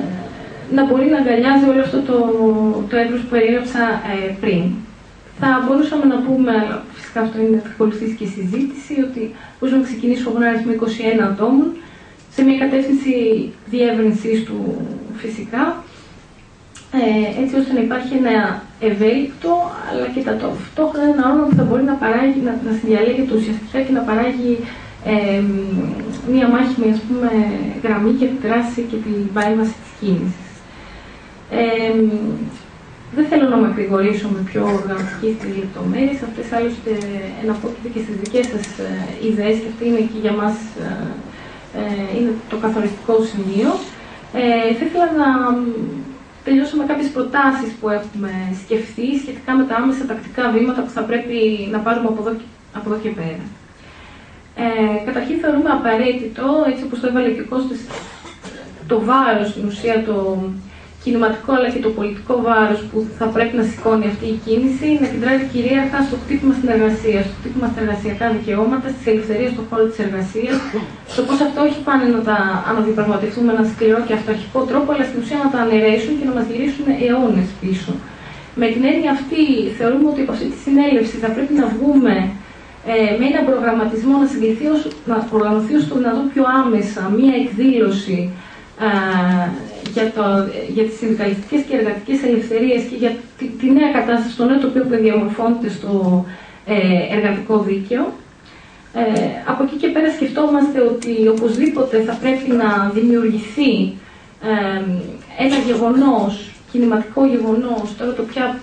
να μπορεί να αγκαλιάζει όλο αυτό το, το έδρος που περιέγραψα ε, πριν. Θα μπορούσαμε να πούμε, αλλά φυσικά αυτό είναι, θα ακολουθήσει και η συζήτηση, ότι μπορούσαμε να ξεκινήσουμε από ένα αριθμό 21 ατόμων, σε μια κατεύθυνση διεύρυνσή του φυσικά, ε, έτσι ώστε να υπάρχει ένα ευέλικτο, αλλά και ταυτόχρονα ένα όνομα που θα μπορεί να, παράγει, να, να συνδιαλέγεται ουσιαστικά και να παράγει ε, μία μάχημη ας πούμε, γραμμή για τη δράση και την παρέμβαση της κίνησης. Ε, δεν θέλω να με ακρηγορήσω με πιο οργανωτική στις λεπτομέρειες, αυτές άλλωστε εναπόκειται και στις δικές σας ε, ιδέες και αυτή είναι και για μας ε, ε είναι το καθοριστικό σημείο. Ε, θα ήθελα να τελειώσαμε κάποιες προτάσεις που έχουμε σκεφτεί σχετικά με τα άμεσα τακτικά βήματα που θα πρέπει να πάρουμε από εδώ, από εδώ και πέρα. Ε, καταρχήν θεωρούμε απαραίτητο, έτσι όπως το έβαλε και ο Κώστας, το βάρος, στην ουσία το, κινηματικό αλλά και το πολιτικό βάρος που θα πρέπει να σηκώνει αυτή η κίνηση να κεντράει κυρίαρχα στο χτύπημα στην εργασία, στο χτύπημα στα εργασιακά δικαιώματα, στις ελευθερίες στον χώρο της εργασίας, στο πώς αυτό όχι πάνε να τα αναδιαπραγματευτούμε με ένα σκληρό και αυταρχικό τρόπο, αλλά στην ουσία να τα αναιρέσουν και να μας γυρίσουν αιώνες πίσω. Με την έννοια αυτή, θεωρούμε ότι από αυτή τη συνέλευση θα πρέπει να βγούμε ε, με έναν προγραμματισμό να συγκληθεί, να οργανωθεί όσο το δυνατόν πιο άμεσα μία εκδήλωση ε, για, το, για τις συνδικαλιστικές και εργατικές ελευθερίες και για τη, τη νέα κατάσταση, το νέο τοπίο που διαμορφώνεται στο ε, εργατικό δίκαιο. Ε, από εκεί και πέρα σκεφτόμαστε ότι οπωσδήποτε θα πρέπει να δημιουργηθεί ε, ένα γεγονός, κινηματικό γεγονός, τώρα το ποια,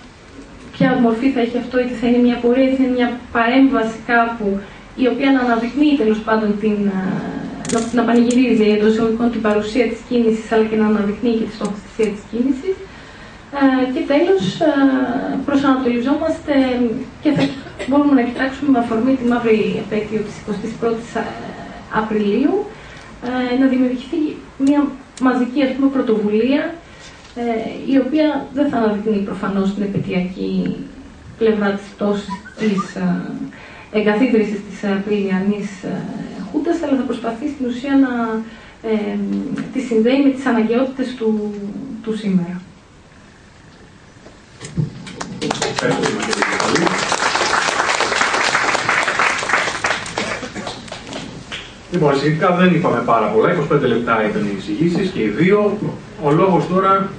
ποια μορφή θα έχει αυτό, είτε θα είναι μια πορεία, είτε θα είναι μια παρέμβαση κάπου, η οποία να αναδεικνύει τέλος πάντων την, να, πανηγυρίζει εντό εισαγωγικών την παρουσία της κίνησης, αλλά και να αναδεικνύει και τη στοχοθεσία της κίνησης. Ε, και τέλος, ε, προσανατολιζόμαστε και θα μπορούμε να κοιτάξουμε με αφορμή τη μαύρη επέτειο της 21η Απριλίου ε, να δημιουργηθεί μια μαζική ας πούμε, πρωτοβουλία ε, η οποία δεν θα αναδεικνύει προφανώς την επαιτειακή πλευρά της πτώσης της ε, εγκαθίδρυσης της Απριλιανής Χούντας, αλλά θα προσπαθεί στην ουσία να ε, τη συνδέει με τις αναγκαιότητες του, του σήμερα. Λοιπόν, σχετικά δεν είπαμε πάρα πολλά, 25 λεπτά ήταν οι εισηγήσεις και οι δύο. Ο λόγος τώρα...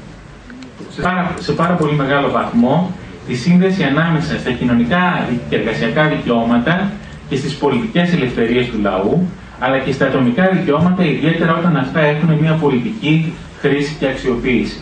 Σε πάρα, σε πάρα πολύ μεγάλο βαθμό τη σύνδεση ανάμεσα στα κοινωνικά και εργασιακά δικαιώματα και στις πολιτικές ελευθερίες του λαού, αλλά και στα ατομικά δικαιώματα, ιδιαίτερα όταν αυτά έχουν μια πολιτική χρήση και αξιοποίηση.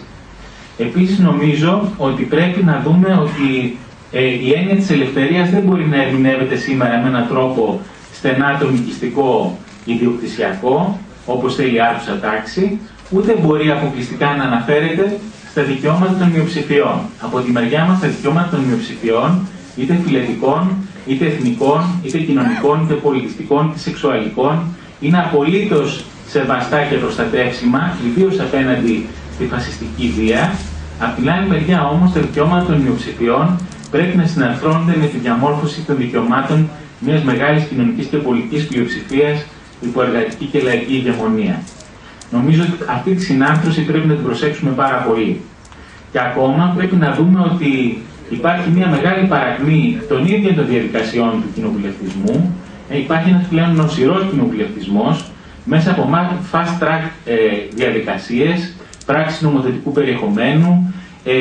Επίσης νομίζω ότι πρέπει να δούμε ότι ε, η έννοια της ελευθερίας δεν μπορεί να ερμηνεύεται σήμερα με έναν τρόπο στενά ατομικιστικό, ιδιοκτησιακό, όπως θέλει η άρχουσα τάξη, ούτε μπορεί αποκλειστικά να αναφέρεται στα δικαιώματα των μειοψηφιών. Από τη μεριά μας τα δικαιώματα των μειοψηφιών, είτε φιλετικών, είτε εθνικών, είτε κοινωνικών, είτε πολιτιστικών, είτε σεξουαλικών, είναι απολύτως σεβαστά και προστατεύσιμα, ιδίως απέναντι στη φασιστική βία. Απ' την άλλη μεριά όμως, τα δικαιώματα των μειοψηφιών πρέπει να συναρθρώνονται με τη διαμόρφωση των δικαιωμάτων μιας μεγάλης κοινωνικής και πολιτικής πλειοψηφίας υπό εργατική και λαϊκή ηγεμονία. Νομίζω ότι αυτή τη συνάρθρωση πρέπει να την προσέξουμε πάρα πολύ. Και ακόμα πρέπει να δούμε ότι υπάρχει μια μεγάλη παρακμή των ίδιων των διαδικασιών του κοινοβουλευτισμού. Ε, υπάρχει ένας πλέον νοσηρός κοινοβουλευτισμός μέσα από fast track ε, διαδικασίες, πράξεις νομοθετικού περιεχομένου, ε,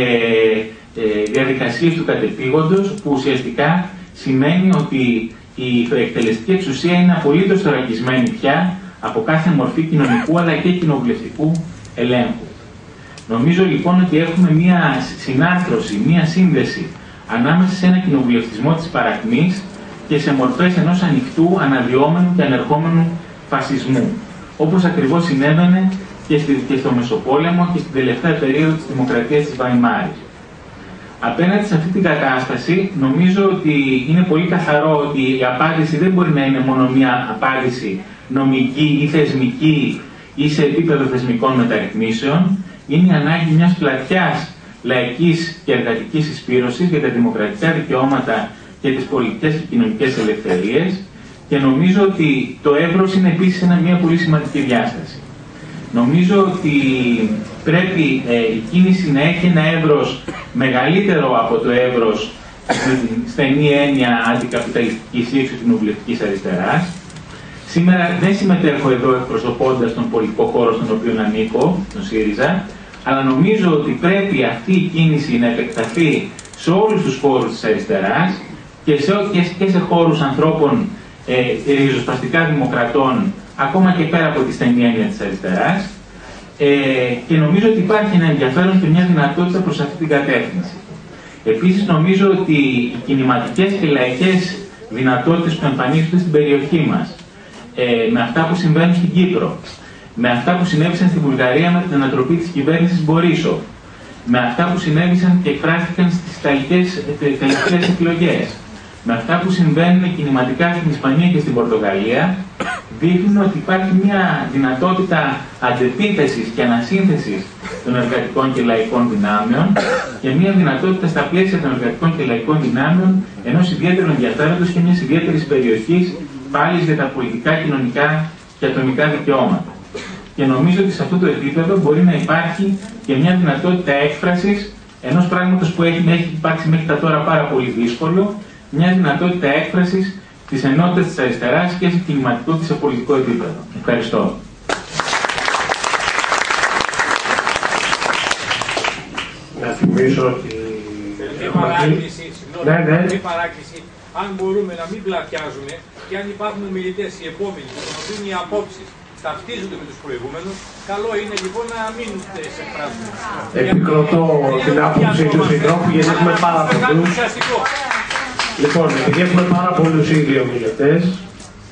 ε, διαδικασίες του κατεπήγοντος, που ουσιαστικά σημαίνει ότι η εκτελεστική εξουσία είναι απολύτως θωρακισμένη πια από κάθε μορφή κοινωνικού αλλά και κοινοβουλευτικού ελέγχου. Νομίζω λοιπόν ότι έχουμε μία συνάρθρωση, μία σύνδεση ανάμεσα σε ένα κοινοβουλευτισμό της παρακμής και σε μορφές ενός ανοιχτού, αναδυόμενου και ανερχόμενου φασισμού. Όπως ακριβώς συνέβαινε και στο Μεσοπόλεμο και στην τελευταία περίοδο της Δημοκρατίας της Βαϊμάρης. Απέναντι σε αυτή την κατάσταση, νομίζω ότι είναι πολύ καθαρό ότι η απάντηση δεν μπορεί να είναι μόνο μια απάντηση νομική ή θεσμική ή σε επίπεδο θεσμικών μεταρρυθμίσεων. Είναι η ανάγκη μιας πλατιάς λαϊκής και εργατικής εισπήρωσης για τα δημοκρατικά δικαιώματα και τις πολιτικές και κοινωνικές ελευθερίες και νομίζω ότι το εύρος είναι επίσης μια πολύ σημαντική διάσταση. Νομίζω ότι πρέπει ε, η κίνηση να έχει ένα εύρος μεγαλύτερο από το εύρος στην στενή έννοια αντικαπιταλιστικής ή εξωκοινοβουλευτικής αριστεράς. Σήμερα δεν συμμετέχω εδώ εκπροσωπώντας τον πολιτικό χώρο στον οποίο ανήκω, τον ΣΥΡΙΖΑ, αλλά νομίζω ότι πρέπει αυτή η κίνηση να επεκταθεί σε όλους τους χώρους της αριστεράς και σε, και, και σε χώρους ανθρώπων ε, ριζοσπαστικά δημοκρατών ακόμα και πέρα από τη στενή έννοια της αριστεράς ε, και νομίζω ότι υπάρχει ένα ενδιαφέρον και μια δυνατότητα προς αυτή την κατεύθυνση. Επίσης νομίζω ότι οι κινηματικές και λαϊκές δυνατότητες που εμφανίζονται στην περιοχή μας, ε, με αυτά που συμβαίνουν στην Κύπρο, με αυτά που συνέβησαν στην Βουλγαρία με την ανατροπή της κυβέρνησης Μπορίσο, με αυτά που συνέβησαν και εκφράστηκαν στις τελευταίες εκλογές, με αυτά που συμβαίνουν κινηματικά στην Ισπανία και στην Πορτογαλία, δείχνουν ότι υπάρχει μια δυνατότητα αντεπίθεσης και ανασύνθεσης των εργατικών και λαϊκών δυνάμεων και μια δυνατότητα στα πλαίσια των εργατικών και λαϊκών δυνάμεων ενός ιδιαίτερου ενδιαφέροντος και μιας ιδιαίτερης περιοχής πάλι για τα πολιτικά, κοινωνικά και ατομικά δικαιώματα. Και νομίζω ότι σε αυτό το επίπεδο μπορεί να υπάρχει και μια δυνατότητα έκφρασης ενός πράγματος που έχει, έχει υπάρξει μέχρι τα τώρα πάρα πολύ δύσκολο, μια δυνατότητα έκφρασης της ενότητας της αριστεράς και σε κινηματικό και σε πολιτικό επίπεδο. Ευχαριστώ. Να θυμίσω ότι. Μια παράκληση, ναι, ναι. μια παράκληση. Αν μπορούμε να μην πλατιάζουμε και αν υπάρχουν ομιλητές οι επόμενοι που των οποίων οι απόψεις ταυτίζονται με τους προηγούμενους, καλό είναι λοιπόν να μην σε εκφράζουμε. Επικροτώ την άποψη του συντρόφου γιατί έχουμε πάρα πολλούς. Λοιπόν, επειδή έχουμε πάρα πολλούς ήδη ομιλητές,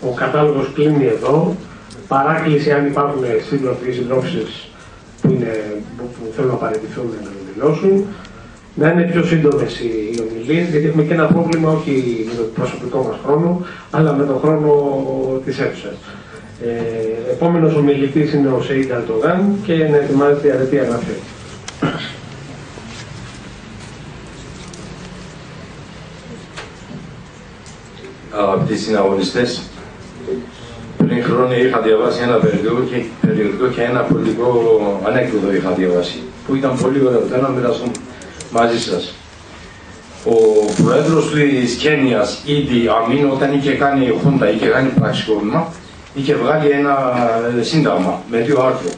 ο κατάλογος κλείνει εδώ. Παράκληση αν υπάρχουν σύντροφοι ή συντρόφισε που, που θέλουν να παραιτηθούν να το δηλώσουν. Να είναι πιο σύντομες οι ομιλίες, γιατί έχουμε και ένα πρόβλημα όχι με το προσωπικό μας χρόνο, αλλά με τον χρόνο της αίθουσας. Ε, επόμενος ομιλητής είναι ο Σεΐντ Αλτογάν και να ετοιμάζεται η αρετή αγραφή. αγαπητοί συναγωνιστές, πριν χρόνια είχα διαβάσει ένα περιοδικό και, περιοδικό και ένα πολιτικό ανέκδοτο είχα διαβάσει, που ήταν πολύ ωραίο. Θέλω να μοιραστώ μαζί σας. Ο πρόεδρος της Κένιας, Ήδη Αμήν, όταν είχε κάνει χούντα, είχε κάνει πραξικόπημα, είχε βγάλει ένα σύνταγμα με δύο άρθρο.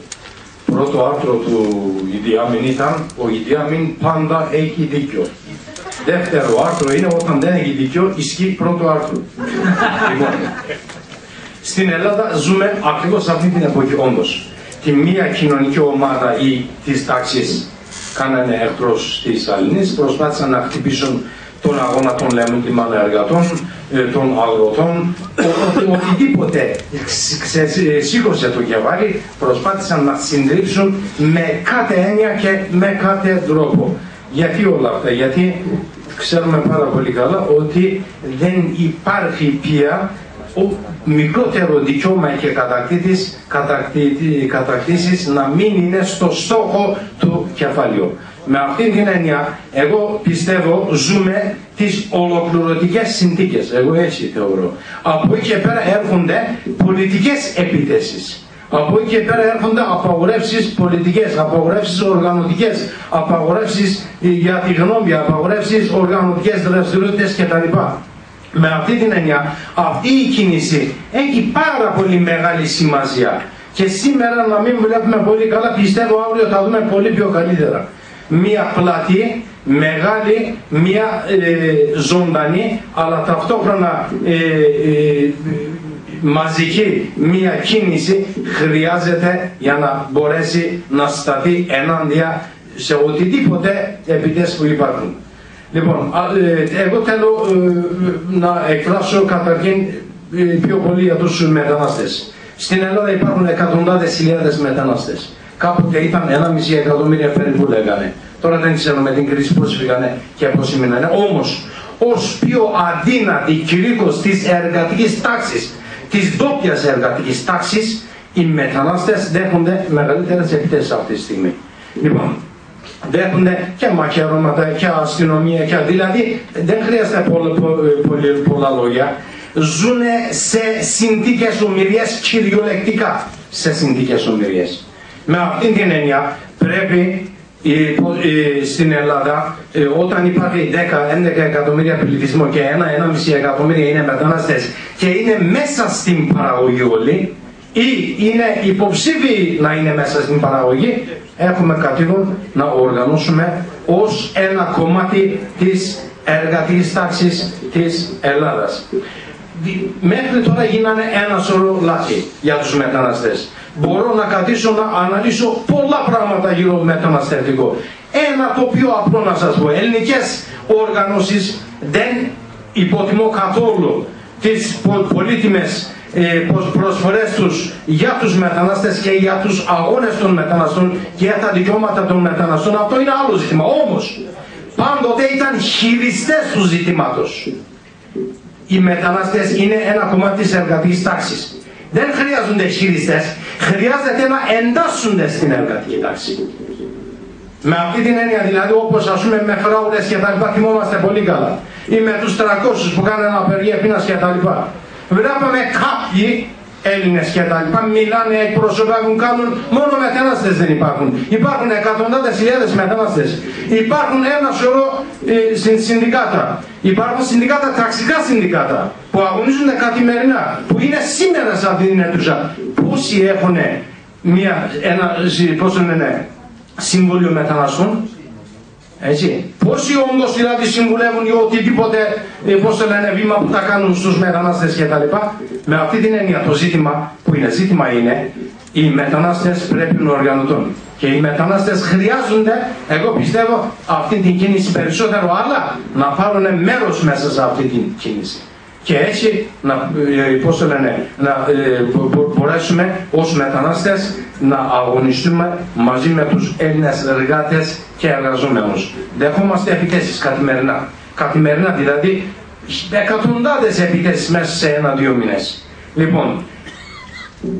Πρώτο άρθρο του Ήδη Αμήν ήταν: Ο Ήδη Αμήν πάντα έχει δίκιο. Δεύτερο άρθρο είναι όταν δεν έχει δίκιο, ισχύει πρώτο άρθρο. λοιπόν, στην Ελλάδα ζούμε ακριβώς αυτή την εποχή όντως. Τη μία κοινωνική ομάδα ή της τάξης κάνανε εχθρός της Αλληνής, προσπάθησαν να χτυπήσουν τον αγώνα των λεμόντιμων εργατών, ε, των αγροτών, οτιδήποτε σήκωσε το κεβάλι, προσπάθησαν να συντρίψουν με κάθε έννοια και με κάθε τρόπο. Γιατί όλα αυτά, γιατί ξέρουμε πάρα πολύ καλά ότι δεν υπάρχει πια ο μικρότερο δικαιώμα και κατακτήσεις να μην είναι στο στόχο του κεφαλαίου. Με αυτή την έννοια, εγώ πιστεύω ζούμε τις ολοκληρωτικές συνθήκες. Εγώ έτσι θεωρώ. Από εκεί και πέρα έρχονται πολιτικές επίθεσεις. Από εκεί και πέρα έρχονται απαγορεύσεις πολιτικές, απαγορεύσεις οργανωτικές, απαγορεύσεις για τη γνώμη, απαγορεύσεις οργανωτικές δραστηριότητες κτλ. Με αυτή την έννοια, αυτή η κίνηση έχει πάρα πολύ μεγάλη σημασία. Και σήμερα να μην βλέπουμε πολύ καλά, πιστεύω αύριο θα δούμε πολύ πιο καλύτερα. Μία πλατή, μεγάλη, μία ε, ζωντανή, αλλά ταυτόχρονα ε, ε, μαζική μία κίνηση χρειάζεται για να μπορέσει να σταθεί ενάντια σε οτιδήποτε επιτές που υπάρχουν. Λοιπόν, ε, εγώ θέλω ε, να εκφράσω καταρχήν ε, πιο πολύ για τους μετανάστες. Στην Ελλάδα υπάρχουν εκατοντάδες χιλιάδες μετανάστες. Κάποτε ήταν ένα μισή εκατομμύρια περίπου λέγανε. Τώρα δεν ξέρω με την κρίση πώς φύγανε και πώς μείνανε. Όμως, ως πιο αδύνατη κηρύκος της εργατικής τάξης, της ντόπιας εργατικής τάξης, οι μετανάστες δέχονται μεγαλύτερες επιθέσεις αυτή τη στιγμή. Λοιπόν, δέχονται και μαχαιρώματα και αστυνομία και δηλαδή δεν χρειάζεται πολλά, πολλά, πολλά λόγια ζουν σε συνθήκες ομοιρίες κυριολεκτικά σε συνθήκες ομοιρίες με αυτήν την έννοια πρέπει στην Ελλάδα ε, όταν υπάρχει 10-11 εκατομμύρια πληθυσμό και 1-1,5 εκατομμύρια είναι μεταναστές και είναι μέσα στην παραγωγή όλοι ή είναι υποψήφιοι να είναι μέσα στην παραγωγή έχουμε καθήκον να οργανώσουμε ως ένα κομμάτι της εργατικής τάξης της Ελλάδας. Μέχρι τώρα γίνανε ένα σωρό λάθη για τους μεταναστές. Μπορώ να καθίσω να αναλύσω πολλά πράγματα γύρω το μεταναστευτικό. Ένα το πιο απλό να σας πω. Ελληνικές οργανώσεις δεν υποτιμώ καθόλου τις πολύτιμες ε, προσφορές τους για τους μετανάστες και για τους αγώνες των μεταναστών και για τα δικαιώματα των μεταναστών αυτό είναι άλλο ζήτημα όμως πάντοτε ήταν χειριστές του ζητήματος οι μετανάστες είναι ένα κομμάτι της εργατικής τάξης. Δεν χρειάζονται χειριστές χρειάζεται να εντάσσονται στην εργατική τάξη. Με αυτή την έννοια δηλαδή όπως ας πούμε με φράουλες και τα λοιπά θυμόμαστε πολύ καλά. Ή με τους 300 που κάνουν απεργία πείνας και τα λοιπά. Βλέπαμε κάποιοι Έλληνες και τα λοιπά μιλάνε, εκπροσωπεύουν, κάνουν, μόνο μετανάστες δεν υπάρχουν. Υπάρχουν εκατοντάδες χιλιάδες μετανάστες. Υπάρχουν ένα σωρό ε, συνδικάτα. Υπάρχουν συνδικάτα, ταξικά συνδικάτα που αγωνίζονται καθημερινά, που είναι σήμερα σε αυτή την αίθουσα. Πόσοι έχουν μια, ένα, πώς λένε, συμβούλιο μεταναστών, έτσι. Πόσοι όντως δηλαδή συμβουλεύουν ή οτιδήποτε ε, πώς το λένε, βήμα που τα κάνουν στους μετανάστες κτλ. Με αυτή την έννοια το ζήτημα που είναι ζήτημα είναι οι μετανάστες πρέπει να οργανωθούν. Και οι μετανάστες χρειάζονται, εγώ πιστεύω, αυτή την κίνηση περισσότερο, αλλά να πάρουν μέρος μέσα σε αυτή την κίνηση και έτσι να, ε, πώς το λένε, να ε, μπορέσουμε ως μετανάστες να αγωνιστούμε μαζί με τους Έλληνες εργάτες και εργαζόμενους. Δεχόμαστε επιθέσεις καθημερινά. Καθημερινά δηλαδή εκατοντάδες επιθέσεις μέσα σε ένα-δύο μήνες. Λοιπόν,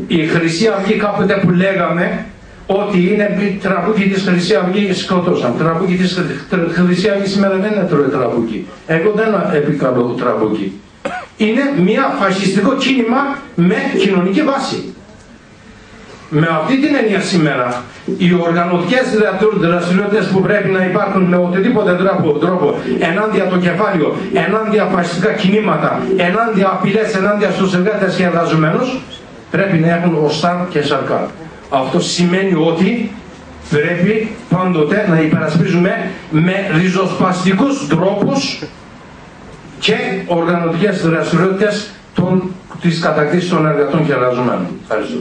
η Χρυσή Αυγή κάποτε που λέγαμε ότι είναι τραγούδι της Χρυσή Αυγής σκοτώσαν. Τραγούδι της Χρυσή Αυγής σήμερα δεν είναι τραγούδι. Εγώ δεν επικαλώ τραγούδι είναι μια φασιστικό κίνημα με κοινωνική βάση. Με αυτή την έννοια σήμερα, οι οργανωτικές δραστηριότητες που πρέπει να υπάρχουν με οτιδήποτε τρόπο, τρόπο ενάντια το κεφάλαιο, ενάντια φασιστικά κινήματα, ενάντια απειλές, ενάντια στους εργάτες και εργαζομένους, πρέπει να έχουν οστά και σαρκά. Αυτό σημαίνει ότι πρέπει πάντοτε να υπερασπίζουμε με ριζοσπαστικούς τρόπους και οργανωτικές δραστηριότητες των, της κατακτήσης των εργατών και εργαζομένων. Ευχαριστώ.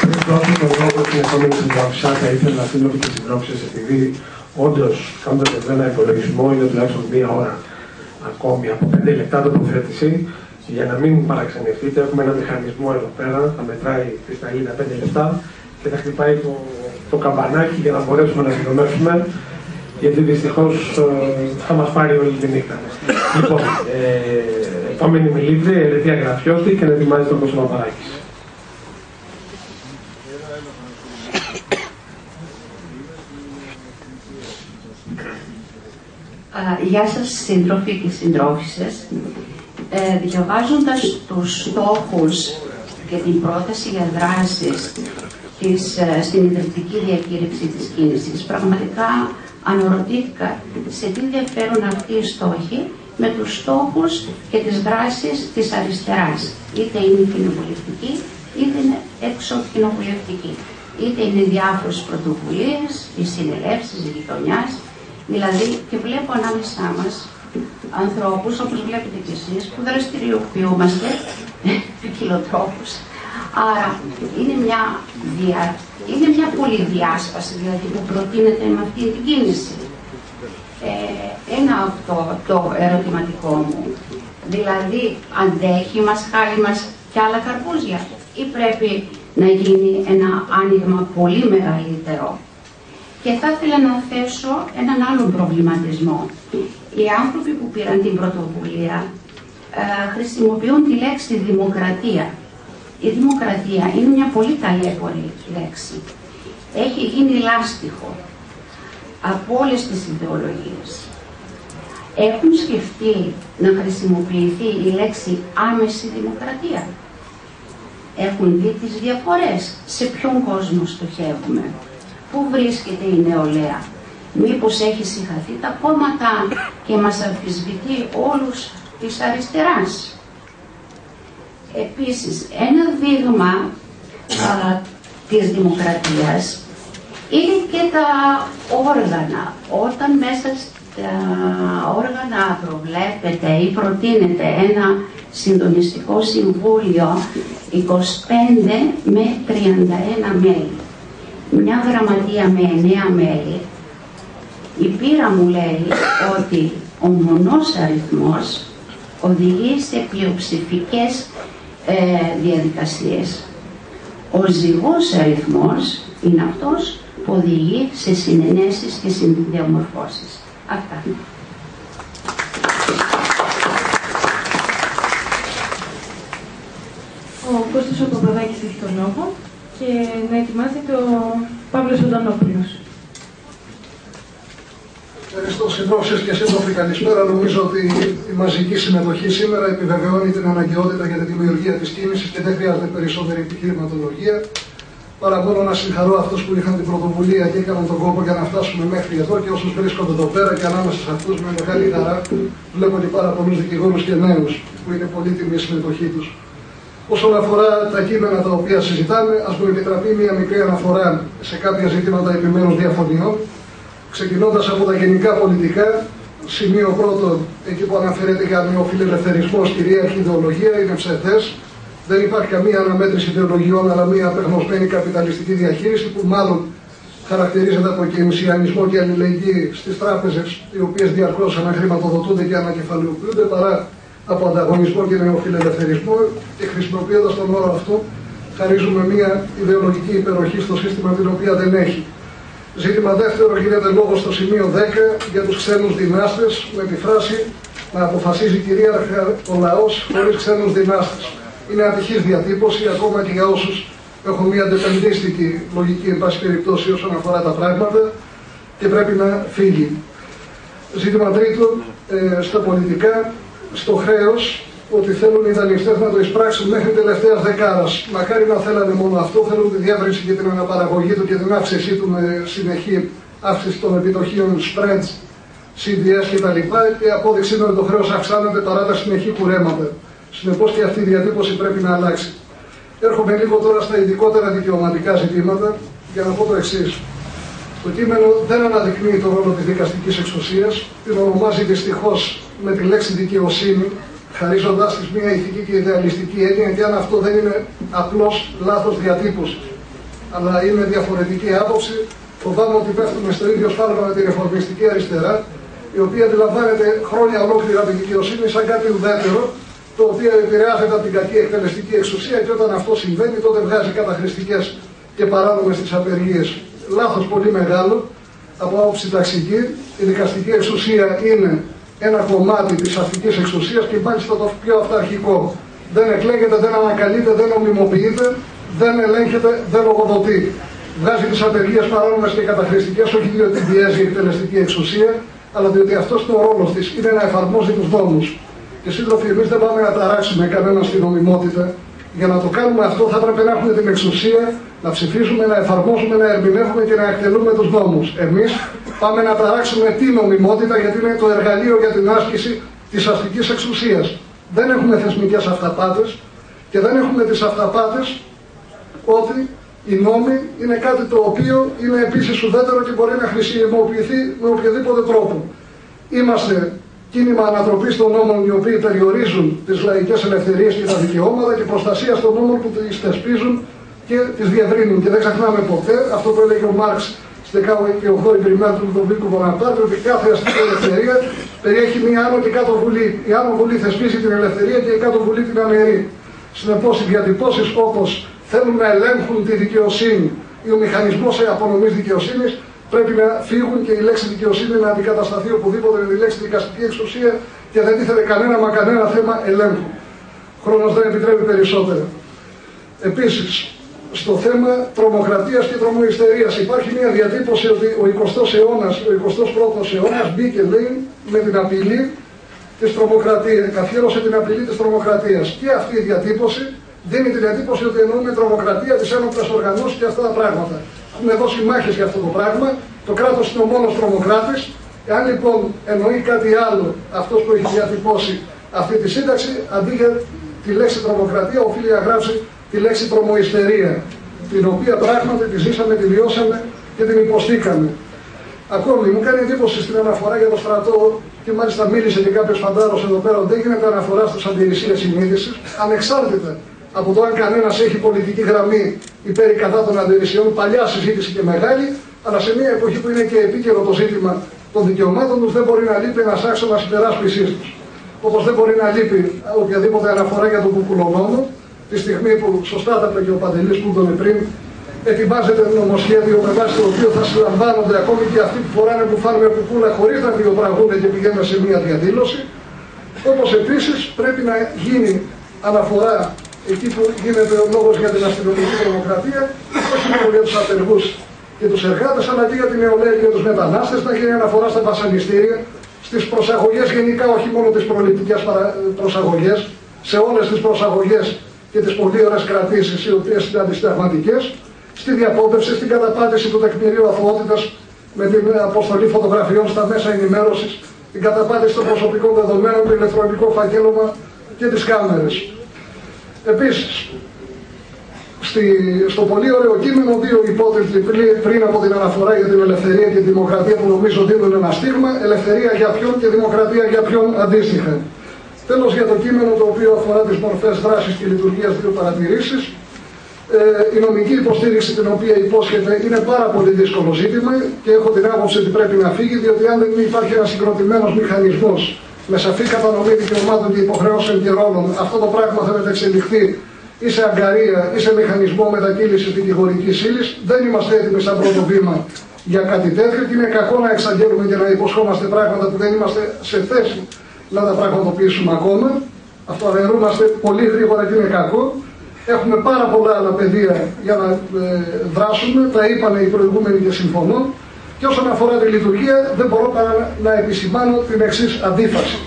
Πριν δώσω τον λόγο στην επόμενη συντρόφισσα, θα ήθελα να στείλω και τις συντρόφισσες, επειδή όντως κάνοντας ένα υπολογισμό είναι τουλάχιστον μία ώρα ακόμη από πέντε λεπτά τοποθέτηση. Για να μην παραξενευτείτε, έχουμε ένα μηχανισμό εδώ πέρα, θα μετράει τη σταγίνα πέντε λεπτά και θα χτυπάει το, το καμπανάκι για να μπορέσουμε να συντομεύσουμε γιατί δυστυχώς θα μας πάρει όλη τη νύχτα. λοιπόν, ε, επόμενη μιλήτρια, η Ερετία Γραφιώτη και να ετοιμάζει τον κόσμο Παπαράκης. Γεια σας σύντροφοι και συντρόφισσες. Ε, διαβάζοντας τους στόχους και την πρόταση για δράσεις της, ε, στην ιδρυτική διακήρυξη της κίνησης, πραγματικά αναρωτήθηκα σε τι διαφέρουν αυτοί οι στόχοι με τους στόχους και τις δράσεις της αριστεράς. Είτε είναι κοινοβουλευτική, είτε είναι εξωκοινοβουλευτική. Είτε είναι διάφορες πρωτοβουλίες, οι συνελεύσεις γειτονιάς, δηλαδή και βλέπω ανάμεσά μας ανθρώπους, όπως βλέπετε κι εσείς, που δραστηριοποιούμαστε ποικιλοτρόπους. Άρα είναι μια, δια, είναι μια πολυδιάσπαση δηλαδή, που προτείνεται με αυτή την κίνηση. Ε, ένα αυτό το ερωτηματικό μου. Δηλαδή, αντέχει μας χάρη μας και άλλα καρπούζια ή πρέπει να γίνει ένα άνοιγμα πολύ μεγαλύτερο. Και θα ήθελα να θέσω έναν άλλο προβληματισμό. Οι άνθρωποι που πήραν την πρωτοβουλία ε, χρησιμοποιούν τη λέξη δημοκρατία. Η δημοκρατία είναι μια πολύ ταλέπορη λέξη. Έχει γίνει λάστιχο από όλες τις ιδεολογίες. Έχουν σκεφτεί να χρησιμοποιηθεί η λέξη άμεση δημοκρατία. Έχουν δει τις διαφορές. Σε ποιον κόσμο στοχεύουμε. Πού βρίσκεται η νεολαία. Μήπως έχει συγχαθεί τα κόμματα και μας αμφισβητεί όλους της αριστεράς. Επίσης, ένα δείγμα α, της δημοκρατίας είναι και τα όργανα. Όταν μέσα στα όργανα προβλέπεται ή προτείνεται ένα συντονιστικό συμβούλιο 25 με 31 μέλη. Μια γραμματεία με 9 μέλη. Η πείρα μου λέει ότι ο μονός αριθμός οδηγεί σε πλειοψηφικές ε, διαδικασίες. Ο ζυγός αριθμός είναι αυτός που οδηγεί σε συνενέσεις και συνδιαμορφώσεις. Αυτά. Ο Κώστας ο Παπαδάκης έχει τον λόγο και να ετοιμάζεται ο Παύλος Οντανόπουλος. Ευχαριστώ συντρόφιε και σύντροφοι. Καλησπέρα. Νομίζω ότι η μαζική συμμετοχή σήμερα επιβεβαιώνει την αναγκαιότητα για τη δημιουργία της κίνησης και δεν χρειάζεται περισσότερη επιχειρηματολογία. Παρά μόνο να συγχαρώ αυτούς που είχαν την πρωτοβουλία και έκαναν τον κόπο για να φτάσουμε μέχρι εδώ και όσους βρίσκονται εδώ πέρα και ανάμεσα σε αυτούς με μεγάλη χαρά βλέπω και πάρα πολλούς δικηγόρους και νέους που είναι πολύτιμη η συμμετοχή τους. Όσον αφορά τα κείμενα τα οποία συζητάμε, ας μου επιτραπεί μια μικρή αναφορά σε κάποια ζητήματα επιμέρους διαφωνιών ξεκινώντας από τα γενικά πολιτικά, σημείο πρώτο, εκεί που αναφέρεται για ο φιλελευθερισμός, κυρίαρχη ιδεολογία, είναι ψευδές. Δεν υπάρχει καμία αναμέτρηση ιδεολογιών, αλλά μια απεγνωσμένη καπιταλιστική διαχείριση που μάλλον χαρακτηρίζεται από κινησιανισμό και αλληλεγγύη στις τράπεζες, οι οποίες διαρκώς αναχρηματοδοτούνται και ανακεφαλαιοποιούνται, παρά από ανταγωνισμό και νεοφιλελευθερισμό. Και χρησιμοποιώντας τον όρο αυτό, χαρίζουμε μια ιδεολογική υπεροχή στο σύστημα την οποία δεν έχει. Ζήτημα δεύτερο γίνεται λόγος στο σημείο 10 για τους ξένους δυνάστες με τη φράση να αποφασίζει κυρίαρχα ο λαός χωρίς ξένους δυνάστες. Είναι ατυχής διατύπωση ακόμα και για όσους έχουν μια αντεπεντίστικη λογική εν πάση περιπτώσει όσον αφορά τα πράγματα και πρέπει να φύγει. Ζήτημα τρίτο, ε, στα πολιτικά, στο χρέος, ότι θέλουν οι δανειστές να το εισπράξουν μέχρι τελευταίας δεκάρα. Μακάρι να θέλανε μόνο αυτό, θέλουν τη διεύρυνση και την αναπαραγωγή του και την αύξησή του με συνεχή αύξηση των επιτοχίων spreads, CDS κτλ. Και η απόδειξή είναι ότι το χρέος αυξάνεται παρά τα συνεχή κουρέματα. Συνεπώς και αυτή η διατύπωση πρέπει να αλλάξει. Έρχομαι λίγο τώρα στα ειδικότερα δικαιωματικά ζητήματα για να πω το εξής. Το κείμενο δεν αναδεικνύει το ρόλο της δικαστικής εξουσίας, την ονομάζει δυστυχώς με τη λέξη δικαιοσύνη, χαρίζοντά της μια ηθική και ιδεαλιστική έννοια και αν αυτό δεν είναι απλώς λάθος διατύπωση, αλλά είναι διαφορετική άποψη, φοβάμαι ότι πέφτουμε στο ίδιο σφάλμα με τη ρεφορμιστική αριστερά, η οποία αντιλαμβάνεται χρόνια ολόκληρα τη δικαιοσύνη σαν κάτι ουδέτερο, το οποίο επηρεάζεται από την κακή εκτελεστική εξουσία και όταν αυτό συμβαίνει τότε βγάζει καταχρηστικές και παράνομες τις απεργίες. Λάθος πολύ μεγάλο. από άποψη ταξική, η δικαστική εξουσία είναι ένας κομμάτι της αστικής εξουσίας και μάλιστα το πιο αυταρχικό. Δεν εκλέγεται, δεν ανακαλείται, δεν νομιμοποιείται, δεν ελέγχεται, δεν λογοδοτεί. Βγάζει τις απεργίες παράνομες και καταχρηστικές, όχι διότι πιέζει η εκτελεστική εξουσία, αλλά διότι αυτός είναι ο ρόλος της, είναι να εφαρμόζει τους νόμους. Και σύντροφοι, εμείς δεν πάμε να ταράξουμε κανέναν στην νομιμότητα, για να το κάνουμε αυτό θα πρέπει να έχουμε την εξουσία να ψηφίσουμε, να εφαρμόσουμε, να ερμηνεύουμε και να εκτελούμε τους νόμους. Εμείς πάμε να ταράξουμε την νομιμότητα γιατί είναι το εργαλείο για την άσκηση της αστικής εξουσίας. Δεν έχουμε θεσμικές αυταπάτες και δεν έχουμε τις αυταπάτες ότι οι νόμοι είναι κάτι το οποίο είναι επίσης ουδέτερο και μπορεί να χρησιμοποιηθεί με οποιοδήποτε τρόπο. Είμαστε κίνημα ανατροπής των νόμων οι οποίοι περιορίζουν τις λαϊκές ελευθερίες και τα δικαιώματα και προστασία των νόμων που τις θεσπίζουν και τις διευρύνουν. Και δεν ξεχνάμε ποτέ αυτό που έλεγε ο Μάρξ στη 18η περιμέρα του Λουδοβίκου Βοναπάρτου ότι κάθε αστική ελευθερία περιέχει μία άνω και κάτω βουλή. Η άνω βουλή θεσπίζει την ελευθερία και η κάτω βουλή την αναιρεί. Συνεπώς οι διατυπώσεις όπως θέλουν να ελέγχουν τη δικαιοσύνη ή ο μηχανισμός απονομής δικαιοσύνης πρέπει να φύγουν και η λέξη δικαιοσύνη να αντικατασταθεί οπουδήποτε με τη λέξη δικαστική εξουσία και δεν τίθεται κανένα μα κανένα θέμα ελέγχου. Χρόνος δεν επιτρέπει περισσότερο. Επίσης, στο θέμα τρομοκρατίας και τρομοϊστερίας υπάρχει μια διατύπωση ότι ο 20ος αιώνας, ο 21ος αιώνας μπήκε λέει με την απειλή της τρομοκρατίας, καθιέρωσε την απειλή της τρομοκρατίας. Και αυτή η διατύπωση δίνει την εντύπωση ότι εννοούμε τρομοκρατία, τις ένοπλες οργανώσεις και αυτά τα πράγματα έχουμε δώσει μάχες για αυτό το πράγμα. Το κράτος είναι ο μόνος τρομοκράτης. Εάν λοιπόν εννοεί κάτι άλλο αυτός που έχει διατυπώσει αυτή τη σύνταξη, αντί για τη λέξη τρομοκρατία οφείλει να γράψει τη λέξη τρομοϊστερία, την οποία πράγματι τη ζήσαμε, τη βιώσαμε και την υποστήκαμε. Ακόμη, μου κάνει εντύπωση στην αναφορά για το στρατό και μάλιστα μίλησε και κάποιος φαντάρος εδώ πέρα ότι δεν γίνεται αναφορά στους αντιρρησίες συνείδησης, ανεξάρτητα από το αν κανένας έχει πολιτική γραμμή υπέρ ή κατά των αντιρρησιών, παλιά συζήτηση και μεγάλη, αλλά σε μια εποχή που είναι και επίκαιρο το ζήτημα των δικαιωμάτων τους, δεν μπορεί να λείπει ένας άξονας υπεράσπιση τους. Όπως δεν μπορεί να λείπει οποιαδήποτε αναφορά για τον κουκουλονόμο, τη στιγμή που σωστά τα είπε και ο Παντελής που τον πριν, ετοιμάζεται νομοσχέδιο με βάση το οποίο θα συλλαμβάνονται ακόμη και αυτοί που φοράνε που φάνε με κουκούλα χωρίς να βιοπραγούνται και πηγαίνουν σε μια διαδήλωση. Όπως επίσης πρέπει να γίνει αναφορά εκεί που γίνεται ο λόγος για την αστυνομική τρομοκρατία, όχι μόνο για τους απεργούς και τους εργάτες, αλλά και για την νεολαία και τους μετανάστες, να γίνει αναφορά στα βασανιστήρια, στις προσαγωγές γενικά, όχι μόνο τις προληπτικές προσαγωγές, σε όλες τις προσαγωγές και τις πολύ ωραίες κρατήσεις, οι οποίες είναι αντισταγματικές, στη διαπόμπευση, στην καταπάτηση του τεκμηρίου αθωότητας με την αποστολή φωτογραφιών στα μέσα ενημέρωσης, την καταπάτηση των προσωπικών δεδομένων, το ηλεκτρονικό φακέλωμα και τις κάμερες. Επίσης, στη, στο πολύ ωραίο κείμενο δύο υπότιτλοι πριν από την αναφορά για την ελευθερία και τη δημοκρατία που νομίζω δίνουν ένα στίγμα, ελευθερία για ποιον και δημοκρατία για ποιον αντίστοιχα. Τέλος για το κείμενο το οποίο αφορά τις μορφές δράσης και λειτουργίας δύο παρατηρήσεις. Ε, η νομική υποστήριξη την οποία υπόσχεται είναι πάρα πολύ δύσκολο ζήτημα και έχω την άποψη ότι πρέπει να φύγει διότι αν δεν υπάρχει ένας συγκροτημένος μηχανισμός με σαφή κατανομή δικαιωμάτων και υποχρεώσεων και ρόλων, αυτό το πράγμα θα μεταξελιχθεί ή σε αγκαρία ή σε μηχανισμό μετακύλησης δικηγορικής ύλης. Δεν είμαστε έτοιμοι σαν πρώτο βήμα για κάτι τέτοιο και είναι κακό να εξαγγέλουμε και να υποσχόμαστε πράγματα που δεν είμαστε σε θέση να τα πραγματοποιήσουμε ακόμα. Αυτό Αυτοαβερούμαστε πολύ γρήγορα και είναι κακό. Έχουμε πάρα πολλά άλλα πεδία για να ε, δράσουμε. Τα είπαν οι προηγούμενοι και συμφωνώ. Και όσον αφορά τη λειτουργία, δεν μπορώ παρά να επισημάνω την εξής αντίφαση.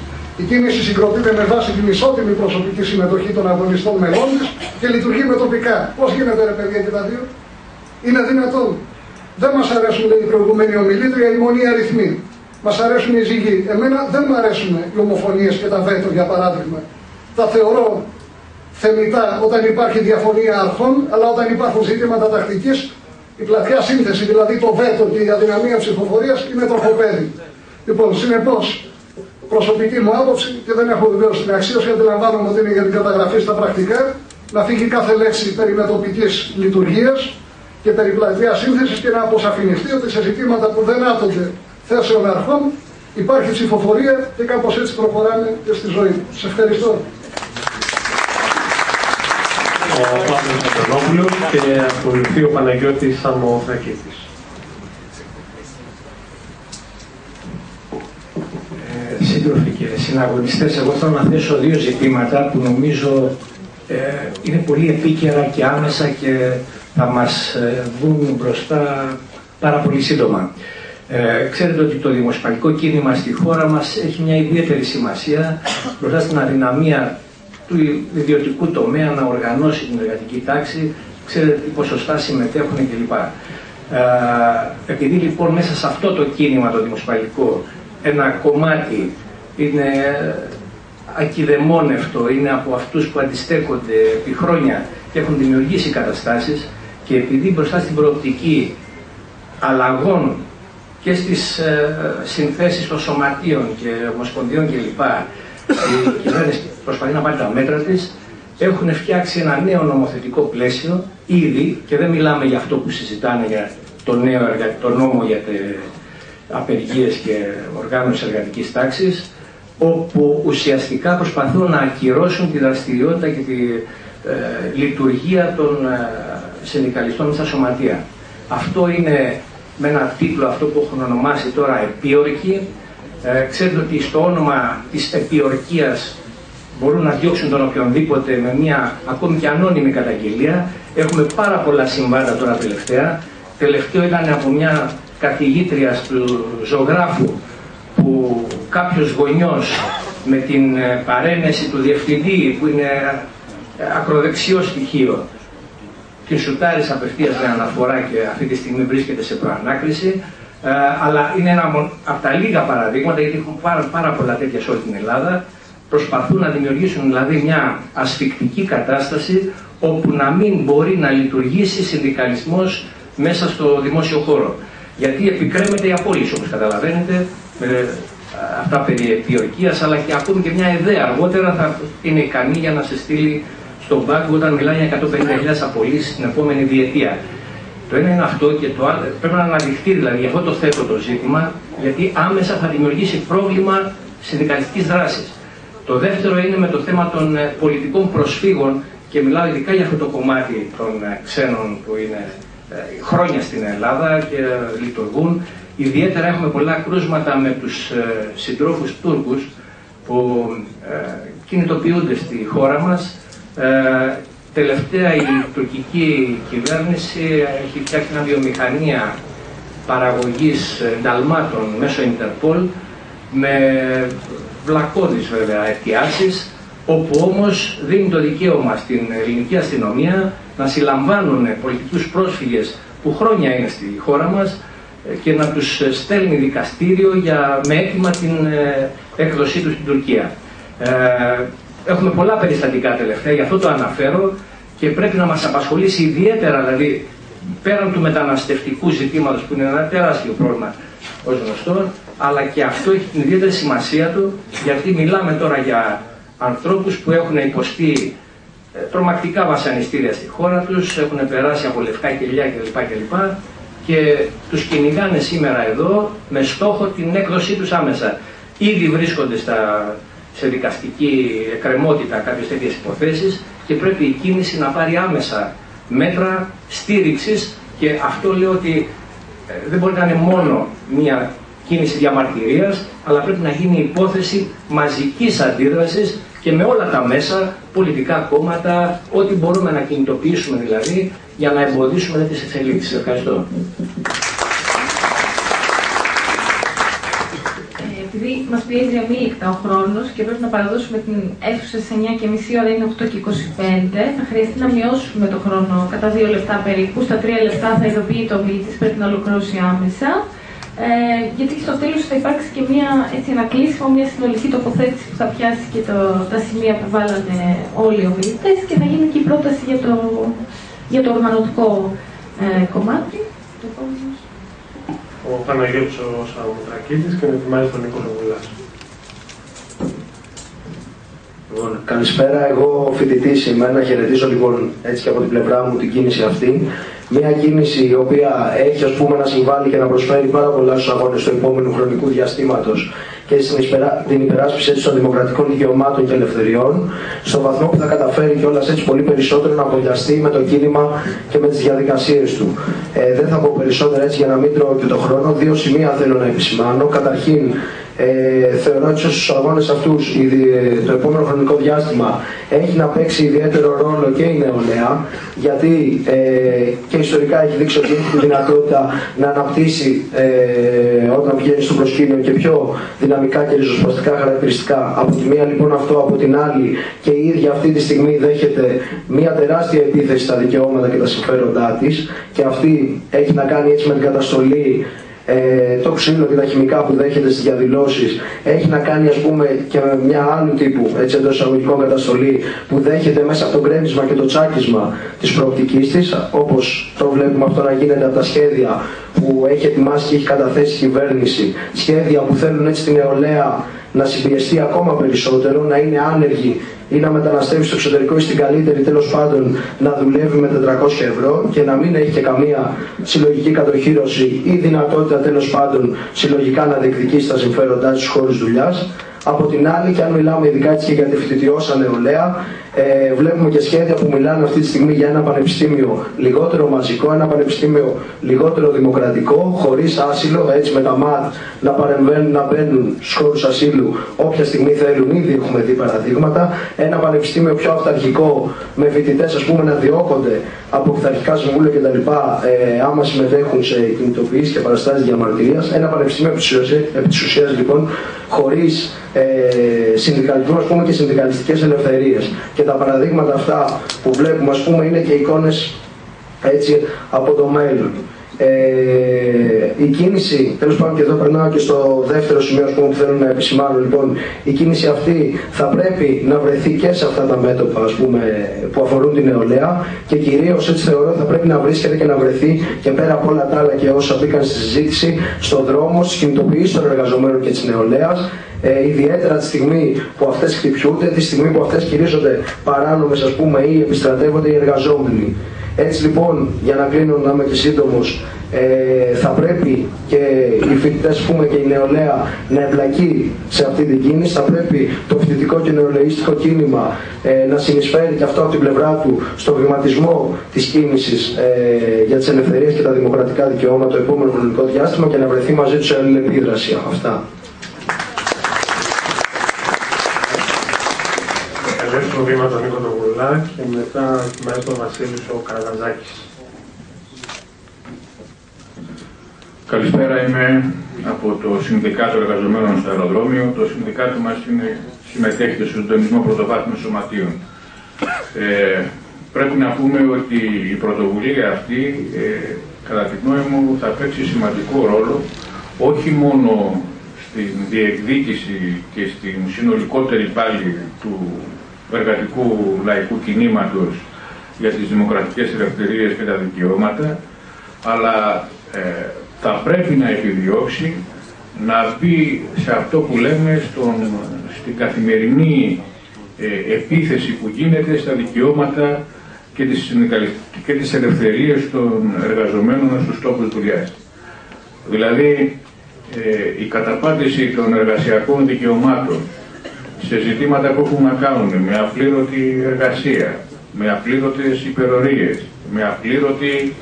Η κίνηση συγκροτείται με βάση την ισότιμη προσωπική συμμετοχή των αγωνιστών μελών της και λειτουργεί με τοπικά. Πώς γίνεται, ρε παιδιά, και τα δύο. Είναι δυνατόν. Δεν μας αρέσουν, λέει η προηγούμενη ομιλήτρια, οι μονοί αριθμοί. Μας αρέσουν οι ζυγοί. Εμένα δεν μου αρέσουν οι ομοφωνίες και τα βέτο, για παράδειγμα. Τα θεωρώ θεμητά όταν υπάρχει διαφωνία αρχών, αλλά όταν υπάρχουν ζήτηματα τακτικής η πλατιά σύνθεση, δηλαδή το βέτο και η αδυναμία ψηφοφορίας είναι τροχοπέδι. Λοιπόν, συνεπώς, προσωπική μου άποψη και δεν έχω βεβαίως την αξίωση, αντιλαμβάνομαι ότι είναι για την καταγραφή στα πρακτικά, να φύγει κάθε λέξη περί μετοπικής λειτουργίας και περί πλατιάς σύνθεσης και να αποσαφινιστεί ότι σε ζητήματα που δεν άπτονται θέσεων αρχών υπάρχει ψηφοφορία και κάπως έτσι προχωράμε και στη ζωή. Σε ευχαριστώ. Ο Παύλος Μετανόπουλος και ακολουθεί ο Παναγιώτης Σαμοθρακίτης. Ε, σύντροφοι και συναγωνιστές, εγώ θέλω να θέσω δύο ζητήματα που νομίζω ε, είναι πολύ επίκαιρα και άμεσα και θα μας ε, βγουν μπροστά πάρα πολύ σύντομα. Ε, ξέρετε ότι το δημοσιοπαλικό κίνημα στη χώρα μας έχει μια ιδιαίτερη σημασία μπροστά στην αδυναμία του ιδιωτικού τομέα να οργανώσει την εργατική τάξη. Ξέρετε τι ποσοστά συμμετέχουν κλπ. Ε, επειδή λοιπόν μέσα σε αυτό το κίνημα το δημοσιοπαλικό ένα κομμάτι είναι ακιδεμόνευτο, είναι από αυτούς που αντιστέκονται επί χρόνια και έχουν δημιουργήσει καταστάσεις και επειδή μπροστά στην προοπτική αλλαγών και στις ε, συνθέσεις των σωματείων και ομοσπονδιών κλπ. Η κυβέρνηση προσπαθεί να πάρει τα μέτρα της, έχουν φτιάξει ένα νέο νομοθετικό πλαίσιο ήδη και δεν μιλάμε για αυτό που συζητάνε για το νέο το νόμο για απεργίες και οργάνωση εργατικής τάξης, όπου ουσιαστικά προσπαθούν να ακυρώσουν τη δραστηριότητα και τη ε, λειτουργία των ε, συνδικαλιστών στα σωματεία. Αυτό είναι με ένα τίτλο αυτό που έχουν ονομάσει τώρα επίορκοι. Ε, ξέρετε ότι στο όνομα της επιορκίας μπορούν να διώξουν τον οποιονδήποτε με μια ακόμη και ανώνυμη καταγγελία. Έχουμε πάρα πολλά συμβάντα τώρα τελευταία. Τελευταίο ήταν από μια καθηγήτρια του ζωγράφου που κάποιος γονιός με την ε, παρένεση του διευθυντή που είναι ε, ακροδεξιό στοιχείο την σουτάρισε απευθείας με αναφορά και αυτή τη στιγμή βρίσκεται σε προανάκριση ε, αλλά είναι ένα από τα λίγα παραδείγματα γιατί έχουν πάρα, πάρα πολλά τέτοια σε όλη την Ελλάδα προσπαθούν να δημιουργήσουν δηλαδή μια ασφικτική κατάσταση όπου να μην μπορεί να λειτουργήσει συνδικαλισμός μέσα στο δημόσιο χώρο. Γιατί επικρέμεται η απόλυση όπως καταλαβαίνετε με αυτά περί επιορκίας αλλά και ακόμη και μια ιδέα αργότερα θα είναι ικανή για να σε στείλει στον πάγκο όταν μιλάει για 150.000 απολύσεις την επόμενη διετία. Το ένα είναι αυτό και το άλλο πρέπει να αναδειχθεί δηλαδή για αυτό το θέτω το ζήτημα γιατί άμεσα θα δημιουργήσει πρόβλημα συνδικαλιστικής δράσης. Το δεύτερο είναι με το θέμα των ε, πολιτικών προσφύγων και μιλάω ειδικά για αυτό το κομμάτι των ε, ξένων που είναι ε, χρόνια στην Ελλάδα και λειτουργούν. Ιδιαίτερα έχουμε πολλά κρούσματα με τους συντρόφους Τούρκους που κινητοποιούνται στη χώρα μας. Τελευταία η τουρκική κυβέρνηση έχει φτιάξει μια βιομηχανία παραγωγής ενταλμάτων μέσω Ιντερπολ με βλακώδεις βέβαια αιτιάσεις, όπου όμως δίνει το δικαίωμα στην ελληνική αστυνομία να συλλαμβάνουν πολιτικούς πρόσφυγες που χρόνια είναι στη χώρα μας ε, και να τους στέλνει δικαστήριο για, με έτοιμα την ε, έκδοσή τους στην Τουρκία. Ε, έχουμε πολλά περιστατικά τελευταία, γι' αυτό το αναφέρω και πρέπει να μας απασχολήσει ιδιαίτερα, δηλαδή πέραν του μεταναστευτικού ζητήματος που είναι ένα τεράστιο πρόβλημα ως γνωστό, αλλά και αυτό έχει την ιδιαίτερη σημασία του, γιατί μιλάμε τώρα για ανθρώπους που έχουν υποστεί ε, τρομακτικά βασανιστήρια στη χώρα τους, έχουν περάσει από λευκά κελιά κλπ. κλπ. και τους κυνηγάνε σήμερα εδώ με στόχο την έκδοσή τους άμεσα. Ήδη βρίσκονται στα, σε δικαστική εκκρεμότητα κάποιες τέτοιες υποθέσεις και πρέπει η κίνηση να πάρει άμεσα μέτρα στήριξης και αυτό λέω ότι ε, δεν μπορεί να είναι μόνο μια κίνηση διαμαρτυρίας, αλλά πρέπει να γίνει υπόθεση μαζικής αντίδρασης και με όλα τα μέσα, πολιτικά κόμματα, ό,τι μπορούμε να κινητοποιήσουμε δηλαδή, για να εμποδίσουμε τις εξελίξεις. Ευχαριστώ. Ε, επειδή μας πιέζει αμήλικτα ο χρόνος και πρέπει να παραδώσουμε την αίθουσα σε 9.30 ώρα, είναι 8 και 25, θα χρειαστεί να μειώσουμε το χρόνο κατά 2 λεπτά περίπου. Στα 3 λεπτά θα ειδοποιεί το μιλητή, πρέπει να ολοκληρώσει άμεσα. Ε, γιατί στο τέλος θα υπάρξει και μια, έτσι, ένα κλείσιμο, μια συνολική τοποθέτηση που θα πιάσει και το, τα σημεία που βάλανε όλοι οι ομιλητές και θα γίνει και η πρόταση για το, για το οργανωτικό ε, κομμάτι. Ο Παναγιώτης ο Σαουμουτρακίδης και ετοιμάζει τον Νίκο Βουλάς. Λοιπόν, καλησπέρα, εγώ φοιτητής είμαι. Να χαιρετήσω λοιπόν έτσι και από την πλευρά μου την κίνηση αυτή. Μια κίνηση η οποία έχει ας πούμε να συμβάλλει και να προσφέρει πάρα πολλά στους αγώνες του επόμενου χρονικού διαστήματος και στην την υπεράσπιση έτσι, των δημοκρατικών δικαιωμάτων και ελευθεριών, στο βαθμό που θα καταφέρει κιόλας έτσι πολύ περισσότερο να απολιαστεί με το κίνημα και με τις διαδικασίες του. Ε, δεν θα πω περισσότερο έτσι για να μην τρώω και το χρόνο. Δύο σημεία θέλω να επισημάνω. Καταρχήν, ε, θεωρώ ότι στους αγώνες αυτούς το επόμενο χρονικό διάστημα έχει να παίξει ιδιαίτερο ρόλο και η νεολαία γιατί ε, και ιστορικά έχει δείξει ότι έχει τη δυνατότητα να αναπτύσσει ε, όταν βγαίνει στο προσκήνιο και πιο δυναμικά και ριζοσπαστικά χαρακτηριστικά. Από τη μία λοιπόν αυτό, από την άλλη και η ίδια αυτή τη στιγμή δέχεται μια τεράστια επίθεση στα δικαιώματα και τα συμφέροντά της και αυτή έχει να κάνει έτσι με την καταστολή ε, το ξύλο και τα χημικά που δέχεται στις διαδηλώσεις έχει να κάνει ας πούμε και με μια άλλου τύπου έτσι εντός εισαγωγικών καταστολή που δέχεται μέσα από το γκρέμισμα και το τσάκισμα της προοπτικής της όπως το βλέπουμε αυτό να γίνεται από τα σχέδια που έχει ετοιμάσει και έχει καταθέσει η κυβέρνηση. Σχέδια που θέλουν έτσι την νεολαία να συμπιεστεί ακόμα περισσότερο, να είναι άνεργη ή να μεταναστεύει στο εξωτερικό ή στην καλύτερη τέλος πάντων να δουλεύει με 400 ευρώ και να μην έχει και καμία συλλογική κατοχήρωση ή δυνατότητα τέλος πάντων συλλογικά να διεκδικήσει τα συμφέροντά της χώρου δουλειάς. Από την άλλη, και αν μιλάμε ειδικά και για τη φοιτητριώσα νεολαία, ε, βλέπουμε και σχέδια που μιλάνε αυτή τη στιγμή για ένα πανεπιστήμιο λιγότερο μαζικό, ένα πανεπιστήμιο λιγότερο δημοκρατικό, χωρίς άσυλο, έτσι με τα ΜΑΤ να παρεμβαίνουν, να μπαίνουν στους χώρους ασύλου όποια στιγμή θέλουν, ήδη έχουμε δει παραδείγματα. Ένα πανεπιστήμιο πιο αυταρχικό, με φοιτητές ας πούμε να διώκονται από πειθαρχικά συμβούλια κτλ. Ε, άμα συμμετέχουν σε κινητοποιήσεις και παραστάσεις διαμαρτυρίας. Ένα πανεπιστήμιο επί της ουσία λοιπόν, χωρίς ε, συνδικαλισμό ας πούμε, και συνδικαλιστικές ελευθερίες. Και τα παραδείγματα αυτά που βλέπουμε ας πούμε, είναι και εικόνες έτσι, από το μέλλον. Ε, η κίνηση, τέλος πάντων και εδώ περνάω και στο δεύτερο σημείο πούμε, που θέλω να επισημάνω, λοιπόν, η κίνηση αυτή θα πρέπει να βρεθεί και σε αυτά τα μέτωπα ας πούμε, που αφορούν την νεολαία και κυρίως έτσι θεωρώ θα πρέπει να βρίσκεται και να βρεθεί και πέρα από όλα τα άλλα και όσα μπήκαν στη συζήτηση, στον δρόμο, στι κινητοποιήσει των εργαζομένων και της νεολαίας, ε, ιδιαίτερα τη στιγμή που αυτές χτυπιούνται, τη στιγμή που αυτές χειρίζονται παράνομες ας πούμε ή επιστρατεύονται οι εργαζόμενοι. Έτσι λοιπόν, για να κλείνω να είμαι και σύντομος, ε, θα πρέπει και οι φοιτητές πούμε, και η νεολαία να εμπλακεί σε αυτή την κίνηση. Θα πρέπει το φοιτητικό και νεολαίστικο κίνημα ε, να συνεισφέρει και αυτό από την πλευρά του στο βηματισμό της κίνησης ε, για τις ελευθερίες και τα δημοκρατικά δικαιώματα το επόμενο χρονικό διάστημα και να βρεθεί μαζί τους σε αλληλεπίδραση. Αυτά. Στο βήμα τον Νίκο τον και μετά μέσα τον Βασίλης ο Καραδαζάκης. Καλησπέρα, είμαι από το Συνδικάτο Εργαζομένων στο Αεροδρόμιο. Το Συνδικάτο μας είναι, συμμετέχει στο συντονισμό πρωτοβάθμιων σωματείων. Ε, πρέπει να πούμε ότι η πρωτοβουλία αυτή, ε, κατά τη γνώμη μου, θα παίξει σημαντικό ρόλο όχι μόνο στην διεκδίκηση και στην συνολικότερη πάλι του εργατικού λαϊκού κινήματος για τις δημοκρατικές ελευθερίες και τα δικαιώματα, αλλά ε, θα πρέπει να επιδιώξει να μπει σε αυτό που λέμε στον, στην καθημερινή ε, επίθεση που γίνεται στα δικαιώματα και τις, και τις ελευθερίες των εργαζομένων στους τόπους δουλειάς. Δηλαδή, ε, η καταπάτηση των εργασιακών δικαιωμάτων σε ζητήματα που έχουν να κάνουν με απλήρωτη εργασία, με απλήρωτες υπερορίες, με απλήρωτη,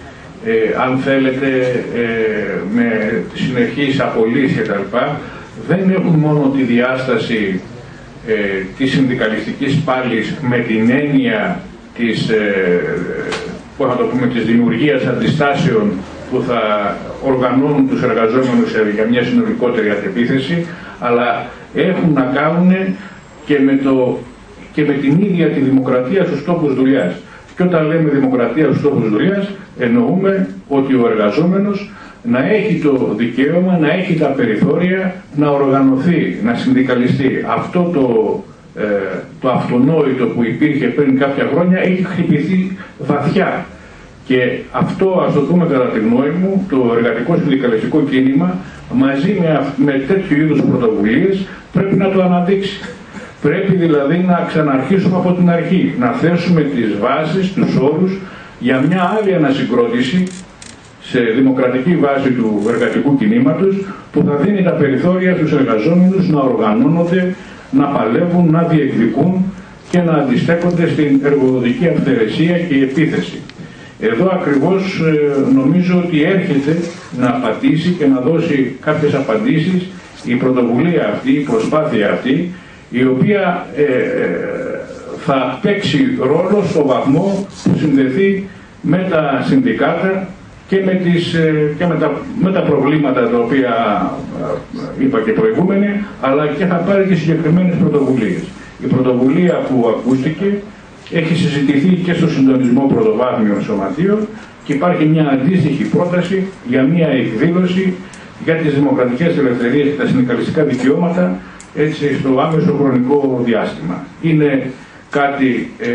ε, αν θέλετε, ε, με συνεχείς απολύσεις κτλ. δεν έχουν μόνο τη διάσταση ε, της συνδικαλιστικής πάλης με την έννοια της, ε, πώς το πούμε, της δημιουργίας αντιστάσεων που θα οργανώνουν τους εργαζόμενους για μια συνολικότερη αντεπίθεση, αλλά έχουν να κάνουν και με, το, και με την ίδια τη δημοκρατία στους τόπους δουλειάς. Και όταν λέμε δημοκρατία στους τόπους δουλειάς, εννοούμε ότι ο εργαζόμενος να έχει το δικαίωμα, να έχει τα περιθώρια να οργανωθεί, να συνδικαλιστεί. Αυτό το, ε, το αυτονόητο που υπήρχε πριν κάποια χρόνια έχει χτυπηθεί βαθιά. Και αυτό, ας το πούμε κατά τη γνώμη μου, το εργατικό συνδικαλιστικό κίνημα μαζί με, με τέτοιου είδους πρωτοβουλίες πρέπει να το αναδείξει. Πρέπει δηλαδή να ξαναρχίσουμε από την αρχή, να θέσουμε τις βάσεις, τους όρους για μια άλλη ανασυγκρότηση σε δημοκρατική βάση του εργατικού κινήματος που θα δίνει τα περιθώρια στους εργαζόμενους να οργανώνονται, να παλεύουν, να διεκδικούν και να αντιστέκονται στην εργοδοτική αυθαιρεσία και επίθεση. Εδώ ακριβώς ε, νομίζω ότι έρχεται να απαντήσει και να δώσει κάποιες απαντήσεις η πρωτοβουλία αυτή, η προσπάθεια αυτή, η οποία ε, θα παίξει ρόλο στο βαθμό που συνδεθεί με τα συνδικάτα και με, τις, ε, και με, τα, με τα προβλήματα τα οποία ε, είπα και προηγούμενοι, αλλά και θα πάρει και συγκεκριμένες πρωτοβουλίες. Η πρωτοβουλία που ακούστηκε έχει συζητηθεί και στο συντονισμό πρωτοβάθμιων σωματείων και υπάρχει μια αντίστοιχη πρόταση για μια εκδήλωση για τις δημοκρατικές ελευθερίες και τα συνδικαλιστικά δικαιώματα έτσι, στο άμεσο χρονικό διάστημα. Είναι κάτι ε,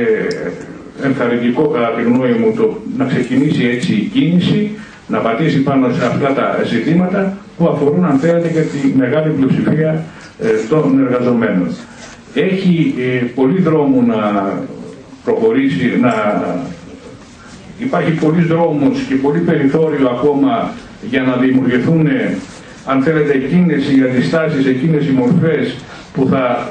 ενθαρρυντικό κατά τη γνώμη μου το να ξεκινήσει έτσι η κίνηση, να πατήσει πάνω σε αυτά τα ζητήματα που αφορούν αν θέλετε και τη μεγάλη πλειοψηφία ε, των εργαζομένων. Έχει ε, πολύ δρόμο να προχωρήσει, να υπάρχει πολύς δρόμος και πολύ περιθώριο ακόμα για να δημιουργηθούν αν θέλετε εκείνες οι αντιστάσεις, εκείνες οι μορφές που θα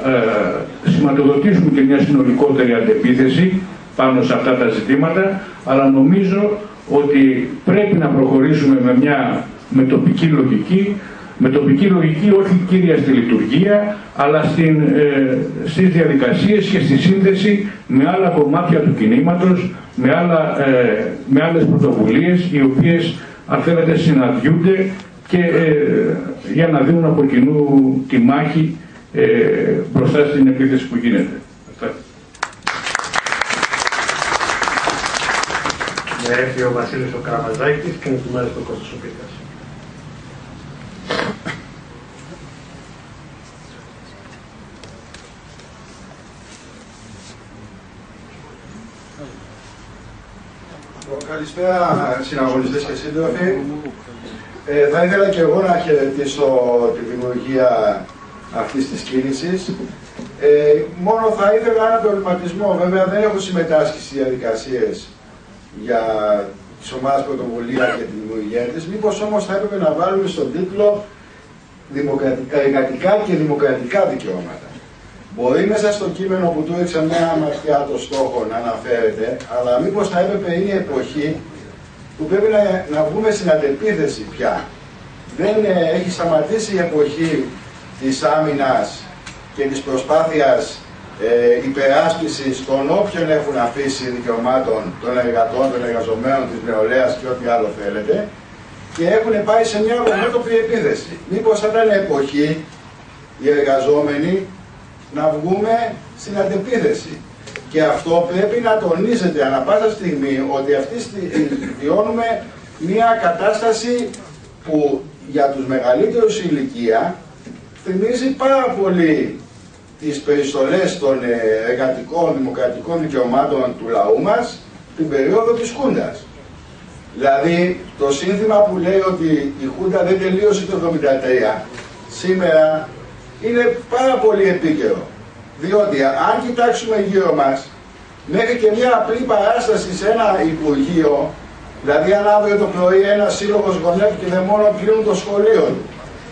ε, σηματοδοτήσουν και μια συνολικότερη αντεπίθεση πάνω σε αυτά τα ζητήματα, αλλά νομίζω ότι πρέπει να προχωρήσουμε με μια με τοπική λογική, με τοπική λογική όχι κύρια στη λειτουργία, αλλά στην, ε, στις διαδικασίες και στη σύνδεση με άλλα κομμάτια του κινήματος, με, άλλα, ε, με άλλες πρωτοβουλίες, οι οποίες αν θέλετε συναντιούνται και ε, για να δίνουν από κοινού τη μάχη ε, μπροστά στην επίθεση που γίνεται. Να έρθει ο Βασίλης ο Καραμαζάκης και να ετοιμάζει το Κώστας ο Πίκας. Καλησπέρα συναγωνιστές και σύντροφοι. Ε, θα ήθελα και εγώ να χαιρετήσω τη δημιουργία αυτής της κίνησης. Ε, μόνο θα ήθελα ένα προβληματισμό. Βέβαια δεν έχω συμμετάσχει στις διαδικασίες για τις ομάδες πρωτοβουλία και τη δημιουργία της. Μήπως όμως θα έπρεπε να βάλουμε στον τίτλο δημοκρατικά, εργατικά και δημοκρατικά δικαιώματα. Μπορεί μέσα στο κείμενο που του έριξα μια ματιά το στόχο να αναφέρεται, αλλά μήπως θα έπρεπε είναι η εποχή που πρέπει να, να βγούμε στην αντεπίθεση πια. Δεν ε, έχει σταματήσει η εποχή της άμυνας και της προσπάθειας ε, υπεράσπισης των όποιων έχουν αφήσει δικαιωμάτων των εργατών, των εργαζομένων, της νεολαίας και ό,τι άλλο θέλετε και έχουν πάει σε μια μονότοπη επίθεση. Μήπως θα ήταν εποχή οι εργαζόμενοι να βγούμε στην αντεπίθεση. Και αυτό πρέπει να τονίζεται ανα πάσα στιγμή ότι αυτή βιώνουμε μια κατάσταση που για τους μεγαλύτερους ηλικία θυμίζει πάρα πολύ τις περιστολές των ε, εργατικών δημοκρατικών δικαιωμάτων του λαού μας την περίοδο της Χούντας. Δηλαδή το σύνθημα που λέει ότι η Χούντα δεν τελείωσε το 1973 σήμερα είναι πάρα πολύ επίκαιρο. Διότι αν κοιτάξουμε γύρω μας, μέχρι και μια απλή παράσταση σε ένα Υπουργείο, δηλαδή αν αύριο το πρωί ένας σύλλογος γονέων και μόνο κλείνουν το σχολείο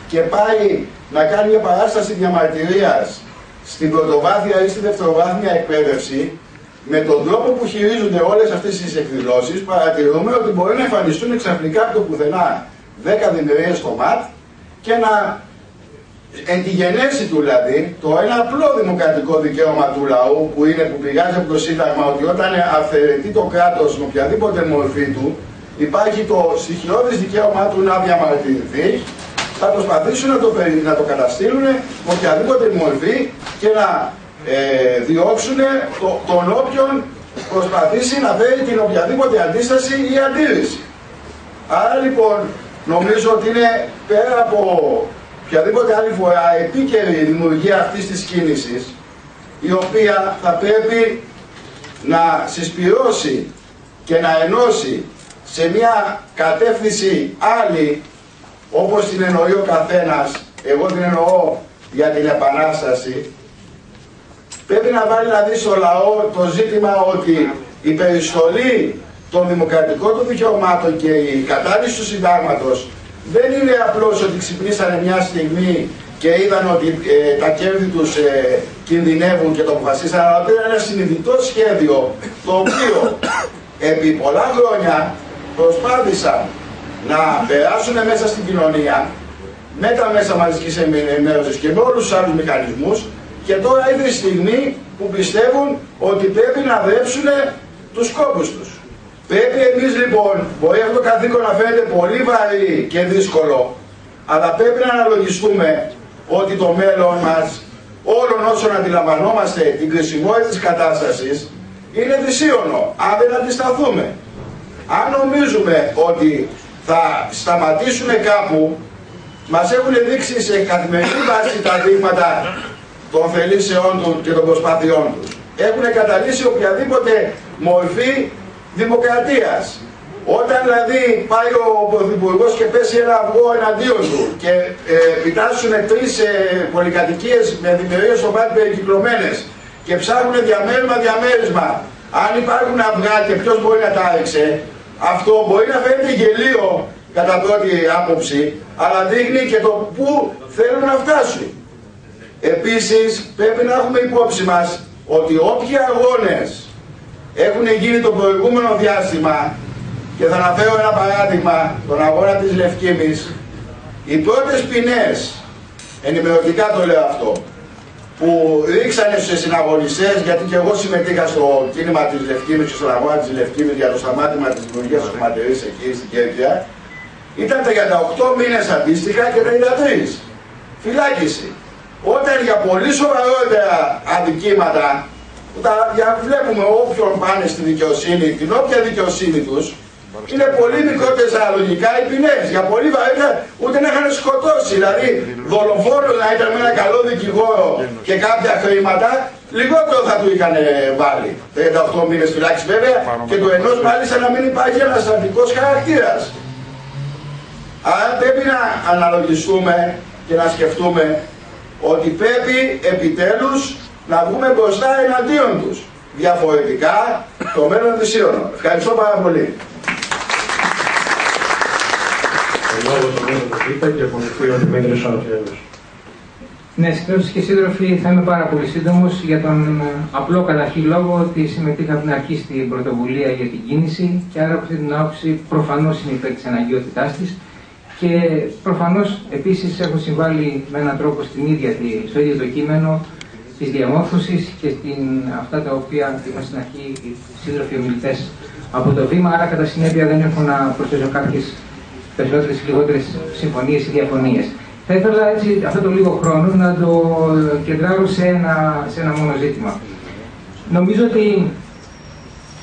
και πάει να κάνει μια παράσταση διαμαρτυρίας στην πρωτοβάθμια ή στη δευτεροβάθμια εκπαίδευση, με τον τρόπο που χειρίζονται όλες αυτές τις εκδηλώσεις, παρατηρούμε ότι μπορεί να εμφανιστούν ξαφνικά από το πουθενά 10 δημιουργίες στο ΜΑΤ και να εν τη γενέση του δηλαδή, το ένα απλό δημοκρατικό δικαίωμα του λαού που είναι που πηγάζει από το Σύνταγμα ότι όταν αφαιρετεί το κράτος με οποιαδήποτε μορφή του υπάρχει το στοιχειώδης δικαίωμά του να διαμαρτυρηθεί θα προσπαθήσουν να το, να το καταστήλουν με οποιαδήποτε μορφή και να ε, διώξουν το, τον όποιον προσπαθήσει να φέρει την οποιαδήποτε αντίσταση ή αντίρρηση. Άρα λοιπόν νομίζω ότι είναι πέρα από οποιαδήποτε άλλη φορά επίκαιρη η δημιουργία αυτής της κίνησης η οποία θα πρέπει να συσπυρώσει και να ενώσει σε μια κατεύθυνση άλλη όπως την εννοεί ο καθένας, εγώ την εννοώ για την επανάσταση, πρέπει να βάλει δηλαδή στο λαό το ζήτημα ότι η περιστολή των δημοκρατικών του δικαιωμάτων και η κατάρριση του συντάγματος δεν είναι απλώς ότι ξυπνήσανε μια στιγμή και είδαν ότι ε, τα κέρδη τους ε, κινδυνεύουν και το αποφασίσαν, αλλά ότι είναι ένα συνειδητό σχέδιο το οποίο επί πολλά χρόνια προσπάθησαν να περάσουν μέσα στην κοινωνία με τα μέσα μαζικής ενημέρωσης και με όλους τους άλλους μηχανισμούς και τώρα είναι η στιγμή που πιστεύουν ότι πρέπει να δέψουν τους κόπους τους. Πρέπει εμείς λοιπόν, μπορεί αυτό το καθήκον να φαίνεται πολύ βαρύ και δύσκολο, αλλά πρέπει να αναλογιστούμε ότι το μέλλον μας, όλων όσων αντιλαμβανόμαστε την κρισιμότητα της κατάστασης, είναι δυσίωνο, αν δεν αντισταθούμε. Αν νομίζουμε ότι θα σταματήσουν κάπου, μας έχουν δείξει σε καθημερινή βάση τα δείγματα των θελήσεών του και των προσπάθειών τους. Έχουν καταλύσει οποιαδήποτε μορφή δημοκρατίας. Όταν δηλαδή πάει ο Πρωθυπουργός και πέσει ένα αυγό εναντίον του και ε, επιτάσσουν τρεις ε, πολυκατοικίες με δημιουργίες στο πάλι περικυκλωμένες και ψάχνουν διαμέρισμα διαμέρισμα, αν υπάρχουν αυγά και ποιος μπορεί να τα έριξε, αυτό μπορεί να φαίνεται γελίο κατά πρώτη άποψη, αλλά δείχνει και το πού θέλουν να φτάσουν. Επίσης πρέπει να έχουμε υπόψη μας ότι όποιοι αγώνες έχουν γίνει το προηγούμενο διάστημα και θα αναφέρω ένα παράδειγμα, τον αγώνα της Λευκήμης, οι πρώτες ποινές, ενημερωτικά το λέω αυτό, που ρίξανε στους συναγωνιστές, γιατί και εγώ συμμετείχα στο κίνημα της Λευκήμης και στον αγώνα της Λευκήμης για το σταμάτημα της δημιουργίας της χωματερής εκεί στην Κέρκια, ήταν 38 μήνες αντίστοιχα και 33. Φυλάκιση. Όταν για πολύ σοβαρότερα αδικήματα που τα βλέπουμε όποιον πάνε στη δικαιοσύνη, την όποια δικαιοσύνη τους, είναι πολύ μικρότερε αναλογικά οι ποινές. Για πολύ βαρύτερα ούτε να είχαν σκοτώσει. Δηλαδή, δολοφόνος να ήταν με ένα καλό δικηγόρο και κάποια χρήματα, λιγότερο θα του είχαν βάλει. 38 μήνες φυλάξη βέβαια και το ενός μάλιστα να μην υπάρχει ένας στρατικό χαρακτήρας. Άρα πρέπει να αναλογιστούμε και να σκεφτούμε ότι πρέπει επιτέλους να βγούμε μπροστά εναντίον τους. Διαφορετικά το μέλλον δυσίωνο. Ευχαριστώ πάρα πολύ. Ναι, συντρόφοι και σύντροφοι, θα είμαι πάρα πολύ σύντομος για τον ε, απλό καταρχήν λόγο ότι συμμετείχα από την αρχή στην πρωτοβουλία για την κίνηση και άρα από αυτή την άποψη προφανώς είναι υπέρ της αναγκαιότητάς της και προφανώς επίσης έχω συμβάλει με έναν τρόπο στην ίδια, στο ίδιο το κείμενο της διαμόρφωσης και στην, αυτά τα οποία είπαν στην αρχή οι σύντροφοι ομιλητές από το βήμα. Άρα, κατά συνέπεια, δεν έχω να προσθέσω κάποιες περισσότερες ή λιγότερες συμφωνίες ή διαφωνίες. Θα ήθελα έτσι αυτό το λίγο χρόνο να το κεντράρω σε ένα, σε ένα μόνο ζήτημα. Νομίζω ότι,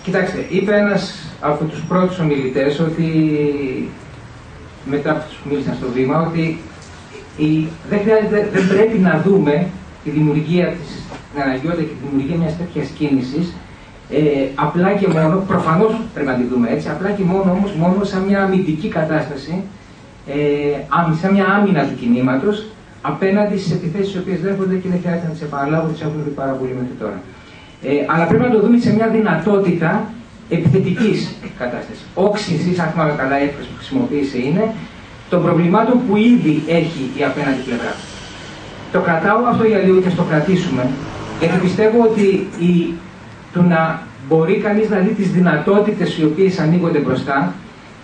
κοιτάξτε, είπε ένας από τους πρώτους ομιλητές ότι μετά από τους που μίλησαν στο βήμα, ότι η, δεν, δεν πρέπει να δούμε τη δημιουργία της, την αναγκαιότητα και τη δημιουργία μιας τέτοιας κίνησης ε, απλά και μόνο, προφανώς πρέπει να τη δούμε έτσι, απλά και μόνο όμως μόνο σαν μια αμυντική κατάσταση, ε, σαν μια άμυνα του κινήματος απέναντι στις επιθέσεις οι οποίες δέχονται και δεν χρειάζεται να τις επαναλάβω, τις έχουμε δει πάρα πολύ μέχρι τώρα. Ε, αλλά πρέπει να το δούμε σε μια δυνατότητα επιθετικής κατάστασης. Όξυνσης, αν θυμάμαι καλά, η έκφραση που χρησιμοποίησε είναι των προβλημάτων που ήδη έχει η απέναντι πλευρά. Το κρατάω αυτό για λίγο και στο κρατήσουμε, γιατί πιστεύω ότι η, το να μπορεί κανείς να δει τις δυνατότητες οι οποίες ανοίγονται μπροστά,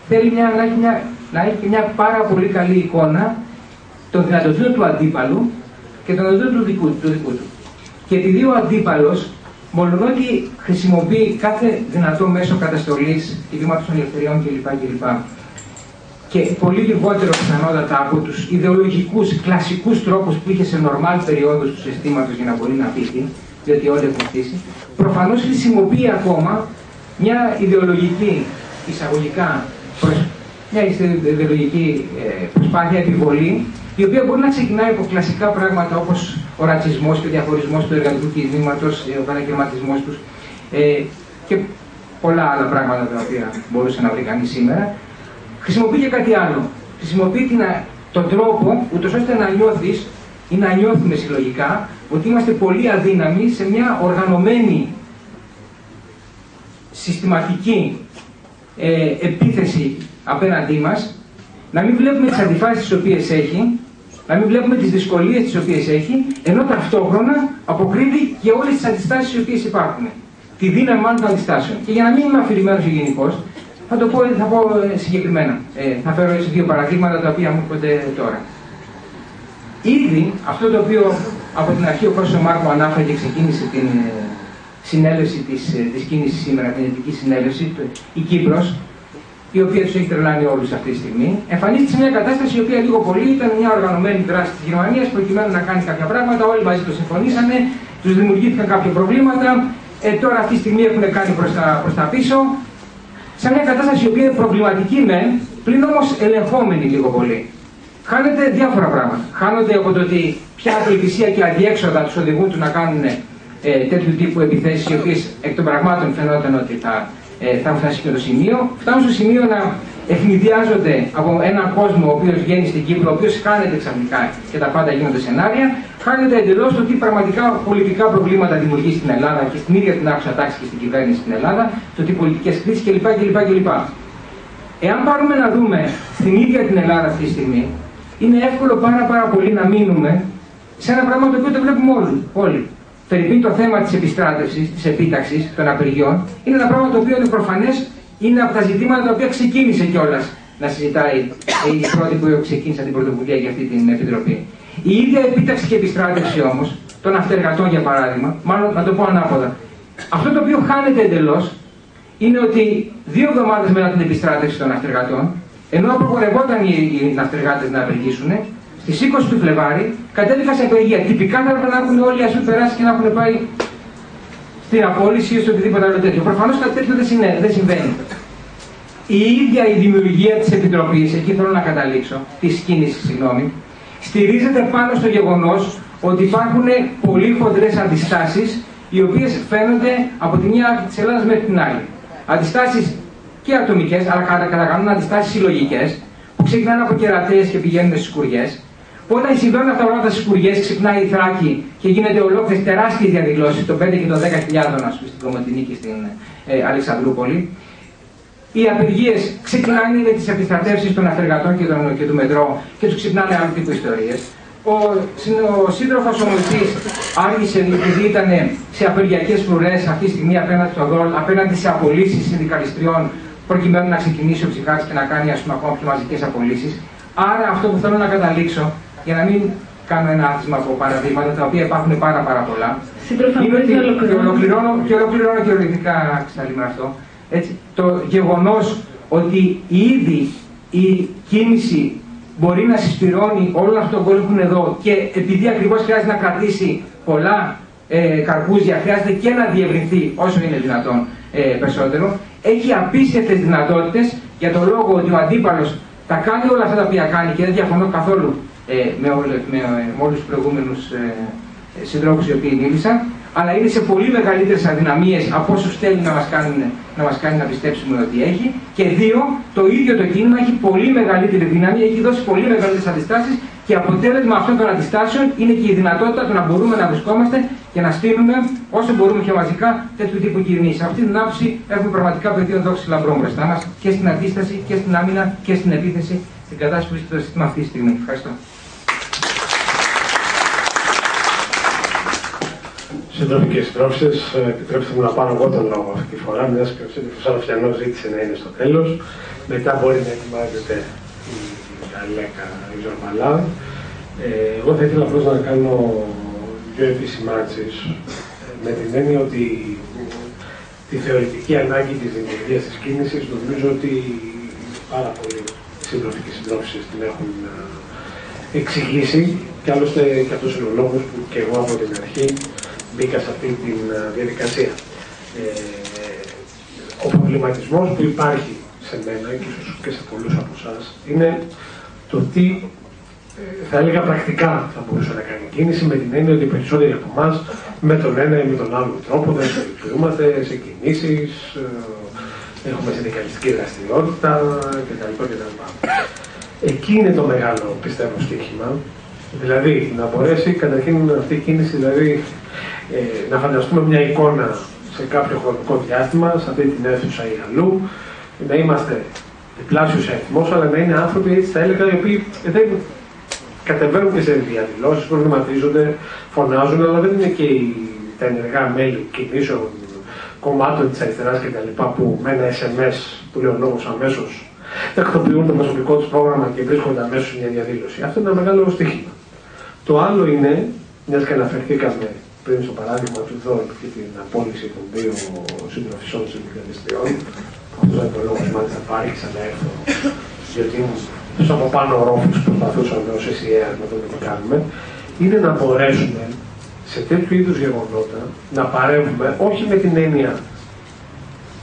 θέλει μια, να, έχει μια, να έχει μια πάρα πολύ καλή εικόνα των δυνατοτήτων του αντίπαλου και των δυνατοτήτων του δικού του. Δικού του. Και επειδή ο αντίπαλος, μόνο ότι χρησιμοποιεί κάθε δυνατό μέσο καταστολής, κινήματος των ελευθεριών κλπ και πολύ λιγότερο πιθανότατα από τους ιδεολογικούς κλασικούς τρόπους που είχε σε νορμάλ περίοδο του συστήματος για να μπορεί να πείσει, διότι όλοι έχουν χτίσει, προφανώς χρησιμοποιεί ακόμα μια ιδεολογική εισαγωγικά προς, μια ιδεολογική ε, προσπάθεια επιβολή, η οποία μπορεί να ξεκινάει από κλασικά πράγματα όπως ο ρατσισμός και ο διαχωρισμός του εργατικού κινήματος, ο καταγγελματισμό τους ε, και πολλά άλλα πράγματα τα οποία μπορούσε να βρει κανείς σήμερα, χρησιμοποιεί και κάτι άλλο. Χρησιμοποιεί την, τον τρόπο ούτως ώστε να νιώθεις ή να νιώθουμε συλλογικά ότι είμαστε πολύ αδύναμοι σε μια οργανωμένη συστηματική ε, επίθεση απέναντί μας, να μην βλέπουμε τις αντιφάσεις τις οποίες έχει, να μην βλέπουμε τις δυσκολίες τις οποίες έχει, ενώ ταυτόχρονα αποκρίνει και όλες τις αντιστάσεις οι οποίες υπάρχουν. Τη δύναμη μάλλον των αντιστάσεων. Και για να μην είμαι αφηρημένος γενικώ, θα το πω, θα πω ε, συγκεκριμένα. Ε, θα φέρω έτσι δύο παραδείγματα τα οποία μου έρχονται τώρα. Ήδη αυτό το οποίο από την αρχή ο Πρόσωπο Μάρκο ανάφερε και ξεκίνησε την ε, συνέλευση της, ε, της κίνησης σήμερα, την ειδική συνέλευση, η Κύπρος, η οποία τους έχει τρελάνει όλους αυτή τη στιγμή, εμφανίστηκε σε μια κατάσταση η οποία λίγο πολύ ήταν μια οργανωμένη δράση της Γερμανίας προκειμένου να κάνει κάποια πράγματα. Όλοι μαζί το συμφωνήσανε, τους δημιουργήθηκαν κάποια προβλήματα. Ε, τώρα αυτή τη στιγμή έχουν κάνει προς τα, προς τα πίσω. Σε μια κατάσταση η οποία είναι προβληματική μεν, πλην όμως ελεγχόμενη λίγο πολύ. Χάνεται διάφορα πράγματα. Χάνονται από το ότι ποια απελπισία και αδιέξοδα τους οδηγούν του να κάνουν ε, τέτοιου τύπου επιθέσεις, οι οποίες εκ των πραγμάτων φαινόταν ότι θα ε, θα φτάσει και το σημείο. Φτάνουν στο σημείο να ευνηδιάζονται από έναν κόσμο ο οποίος βγαίνει στην Κύπρο, ο οποίος χάνεται ξαφνικά και τα πάντα γίνονται σενάρια, χάνεται εντελώς το τι πραγματικά πολιτικά προβλήματα δημιουργεί στην Ελλάδα και στην ίδια την άκουσα τάξη και στην κυβέρνηση στην Ελλάδα, το τι πολιτικές κρίσεις κλπ. κλπ, κλπ. Εάν πάρουμε να δούμε στην ίδια την Ελλάδα αυτή τη στιγμή, είναι εύκολο πάρα, πάρα πολύ να μείνουμε σε ένα πράγμα το οποίο το βλέπουμε όλοι. όλοι. Φερρυπίν το θέμα της επιστράτευσης, της επίταξης των απεργιών, είναι ένα πράγμα το οποίο είναι προφανές, είναι από τα ζητήματα τα οποία ξεκίνησε κιόλας να συζητάει η πρώτη που ξεκίνησε την πρωτοβουλία για αυτή την επιτροπή. Η ίδια επίταξη και επιστράτευση όμως, των αυτεργατών για παράδειγμα, μάλλον να το πω ανάποδα, αυτό το οποίο χάνεται εντελώς είναι ότι δύο εβδομάδες μετά την επιστράτευση των αυτεργατών, ενώ απογορευόταν οι, οι ναυτεργάτες να απεργήσουν, Στις 20 του Φλεβάρι κατέβηκαν σε απεργία. Τυπικά θα έπρεπε να έχουν όλοι οι περάσει και να έχουν πάει στην απόλυση ή στο οτιδήποτε άλλο τέτοιο. Προφανώς κάτι τέτοιο δεν συμβαίνει. Η ίδια η δημιουργία της Επιτροπής, εκεί θέλω να καταλήξω, της κίνησης, συγγνώμη, στηρίζεται πάνω στο γεγονός ότι υπάρχουν πολύ χοντρές αντιστάσεις οι οποίες φαίνονται από τη μία της Ελλάδας μέχρι την άλλη. Αντιστάσεις και ατομικές, αλλά κατά κανόνα αντιστάσεις συλλογικές, που ξεκινάνε από κερατές και πηγαίνουν στις κουριέ, όταν συμβαίνουν αυτά όλα στις Υπουργέ, ξυπνάει η Θράκη και γίνεται ολόκληρες τεράστιες διαδηλώσεις των 5 και των 10.000 στην Κομωτινή και στην ε, Αλεξανδρούπολη. Οι απεργίες ξεκινάνε με τις επιστρατεύσεις των αφεργατών και, και του μετρό και τους ξυπνάνε άλλου τύπου ιστορίες. Ο, ο σύντροφος ομιλητή άργησε επειδή ήταν σε απεργιακές φρουρές αυτή τη στιγμή απέναντι στο ΔΟΛ, απέναντι σε απολύσεις συνδικαλιστριών, προκειμένου να ξεκινήσει ο ψυχάτη και να κάνει ας πούμε, ακόμα πιο μαζικές απολύσεις. Άρα αυτό που θέλω να καταλήξω για να μην κάνω ένα άθισμα από παραδείγματα, τα οποία υπάρχουν πάρα, πάρα πολλά. Είναι ότι, και ολοκληρώνω, και ολοκληρώνω και ορεικτικά με αυτό. Έτσι, το γεγονός ότι ήδη η κίνηση μπορεί να συσπηρώνει όλο αυτόν τον κόσμο που είναι εδώ και επειδή ακριβώς χρειάζεται να κρατήσει πολλά ε, καρπούζια, χρειάζεται και να διευρυνθεί όσο είναι δυνατόν ε, περισσότερο. Έχει απίστευτες δυνατότητες για τον λόγο ότι ο αντίπαλος τα κάνει όλα αυτά τα οποία κάνει και δεν διαφωνώ καθόλου ε, με, όλε, με, με όλους τους προηγούμενους ε, συντρόφους οι οποίοι μίλησαν, αλλά είναι σε πολύ μεγαλύτερες αδυναμίες από όσους θέλει να μας κάνει, να μας κάνει να πιστέψουμε ότι έχει. Και δύο, το ίδιο το κίνημα έχει πολύ μεγαλύτερη δύναμη, έχει δώσει πολύ μεγαλύτερες αντιστάσεις και αποτέλεσμα αυτών των αντιστάσεων είναι και η δυνατότητα του να μπορούμε να βρισκόμαστε και να στείλουμε όσο μπορούμε πιο μαζικά τέτοιου τύπου κυβερνήσει. Αυτή την άποψη έχουμε πραγματικά πεδίο δόξη λαμπρών μπροστά μας και στην αντίσταση και στην άμυνα και στην επίθεση στην κατάσταση που βρίσκεται το σύστημα αυτή τη στιγμή. Ευχαριστώ. Σύντροφοι και συντρόφισε, επιτρέψτε μου να πάρω εγώ τον λόγο αυτή τη φορά, μιας και ο σύντροφο Αλαφιανό ζήτησε να είναι στο τέλος. Μετά μπορεί να ετοιμάζεται η Αλέκα Ιζορμαλά. Ε, εγώ θα ήθελα απλώς να κάνω δύο επισημάνσει με την έννοια ότι τη θεωρητική ανάγκη της δημιουργίας της κίνησης νομίζω ότι πάρα πολλοί σύντροφοι και συντρόφισε την έχουν ε, εξηγήσει και άλλωστε και αυτός είναι ο λόγος που και εγώ από την αρχή μπήκα σε αυτή τη ε, διαδικασία. Ε, ο προβληματισμός που υπάρχει σε μένα και ίσως και σε πολλούς από εσάς είναι το τι ε, θα έλεγα πρακτικά θα μπορούσε να κάνει κίνηση με την έννοια ότι οι περισσότεροι από εμάς με τον ένα ή με τον άλλο τρόπο δεν συνειδητοποιούμαστε σε κινήσεις, έχουμε συνδικαλιστική δραστηριότητα κτλ. κτλ. Εκεί είναι το μεγάλο πιστεύω στοίχημα. Δηλαδή να μπορέσει καταρχήν αυτή η κίνηση δηλαδή, ε, να φανταστούμε μια εικόνα σε κάποιο χρονικό διάστημα, σε αυτή την αίθουσα ή αλλού, να είμαστε διπλάσιος αριθμός, αλλά να είναι άνθρωποι, έτσι θα έλεγα, οι οποίοι δεν κατεβαίνουν και σε διαδηλώσεις, προβληματίζονται, φωνάζουν, αλλά δεν είναι και οι, τα ενεργά μέλη κινήσεων κομμάτων της αριστεράς κτλ. που με ένα SMS που λέει ο λόγος αμέσως τακτοποιούν το προσωπικό τους πρόγραμμα και βρίσκονται αμέσως σε μια διαδήλωση. Αυτό είναι ένα μεγάλο στοίχημα. Το άλλο είναι, μιας και αναφερθήκαμε πριν στο παράδειγμα του Δόλ και την απόλυση των δύο συντροφισών συνδικαλιστριών, αυτό είναι ο λόγο μάλιστα άρχισα να έρθω, γιατί του από πάνω ρόφους προσπαθούσαμε ως ΕΣΥΑ να δούμε τι κάνουμε, είναι να μπορέσουμε σε τέτοιου είδους γεγονότα να παρεύουμε όχι με την έννοια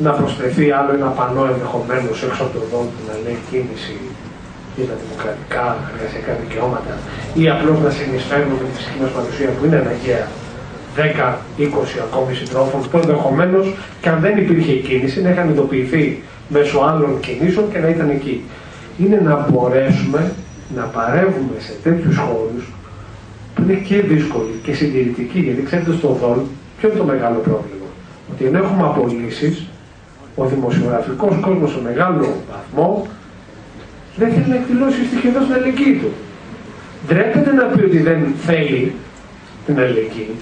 να προσθεθεί άλλο ένα πανό ενδεχομένως έξω από το δόν που να λέει κίνηση για τα δημοκρατικά εργασιακά δικαιώματα ή απλώς να συνεισφέρουμε με τη φυσική μας παρουσία που είναι αναγκαία 10-20 ακόμη συντρόφων που ενδεχομένως και αν δεν υπήρχε η κίνηση να είχαν ειδοποιηθεί μέσω άλλων κινήσεων και να ήταν εκεί. Είναι να μπορέσουμε να παρεύουμε σε τέτοιους χώρους που είναι και δύσκολοι και συντηρητικοί. Γιατί ξέρετε στο ΔΟΛ ποιο είναι το μεγάλο πρόβλημα; Ότι ενώ έχουμε απολύσεις, ο δημοσιογραφικός κόσμος σε μεγάλο βαθμό δεν θέλει να εκδηλώσει στοιχειοδός στην αλληλεγγύη του. Ντρέπεται να πει ότι δεν θέλει την αλληλεγγύη,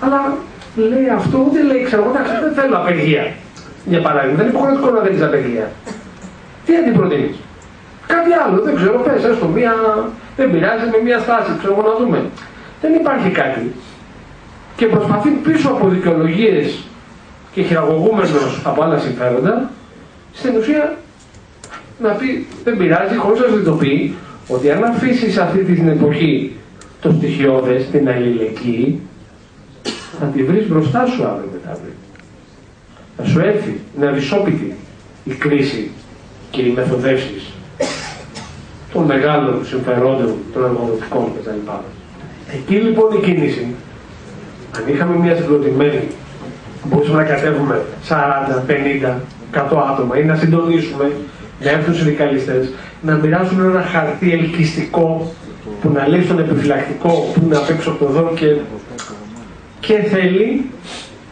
αλλά λέει αυτό, δεν λέει, ξέρω εγώ, δεν θέλω απεργία. Για παράδειγμα, δεν είναι υποχρεωτικό να θέλει απεργία. Τι αντιπροτείνεις; Κάτι άλλο, δεν ξέρω, πες, έστω μία, δεν πειράζει, με μία στάση, ξέρω εγώ να δούμε. Δεν υπάρχει κάτι. Και προσπαθεί πίσω από δικαιολογίες και χειραγωγούμενος από άλλα συμφέροντα, στην ουσία να πει δεν πειράζει, χωρίς να συνειδητοποιεί ότι αν αφήσεις αυτή την εποχή το στοιχειώδες, την αλληλεγγύη, θα τη βρεις μπροστά σου αύριο μετά. Θα σου έρθει, είναι αδυσόπιτη η κρίση και οι μεθοδεύσεις των μεγάλων συμφερόντων των εργοδοτικών κτλ. Εκεί λοιπόν η κίνηση, αν είχαμε μια συγκροτημένη, μπορούσαμε να κατέβουμε 40, 50, 100 άτομα ή να συντονίσουμε, να έρθουν συνδικαλιστές, να μοιράσουν ένα χαρτί ελκυστικό που να λέει στον επιφυλακτικό που είναι απ' έξω από το δρόμο και, και θέλει,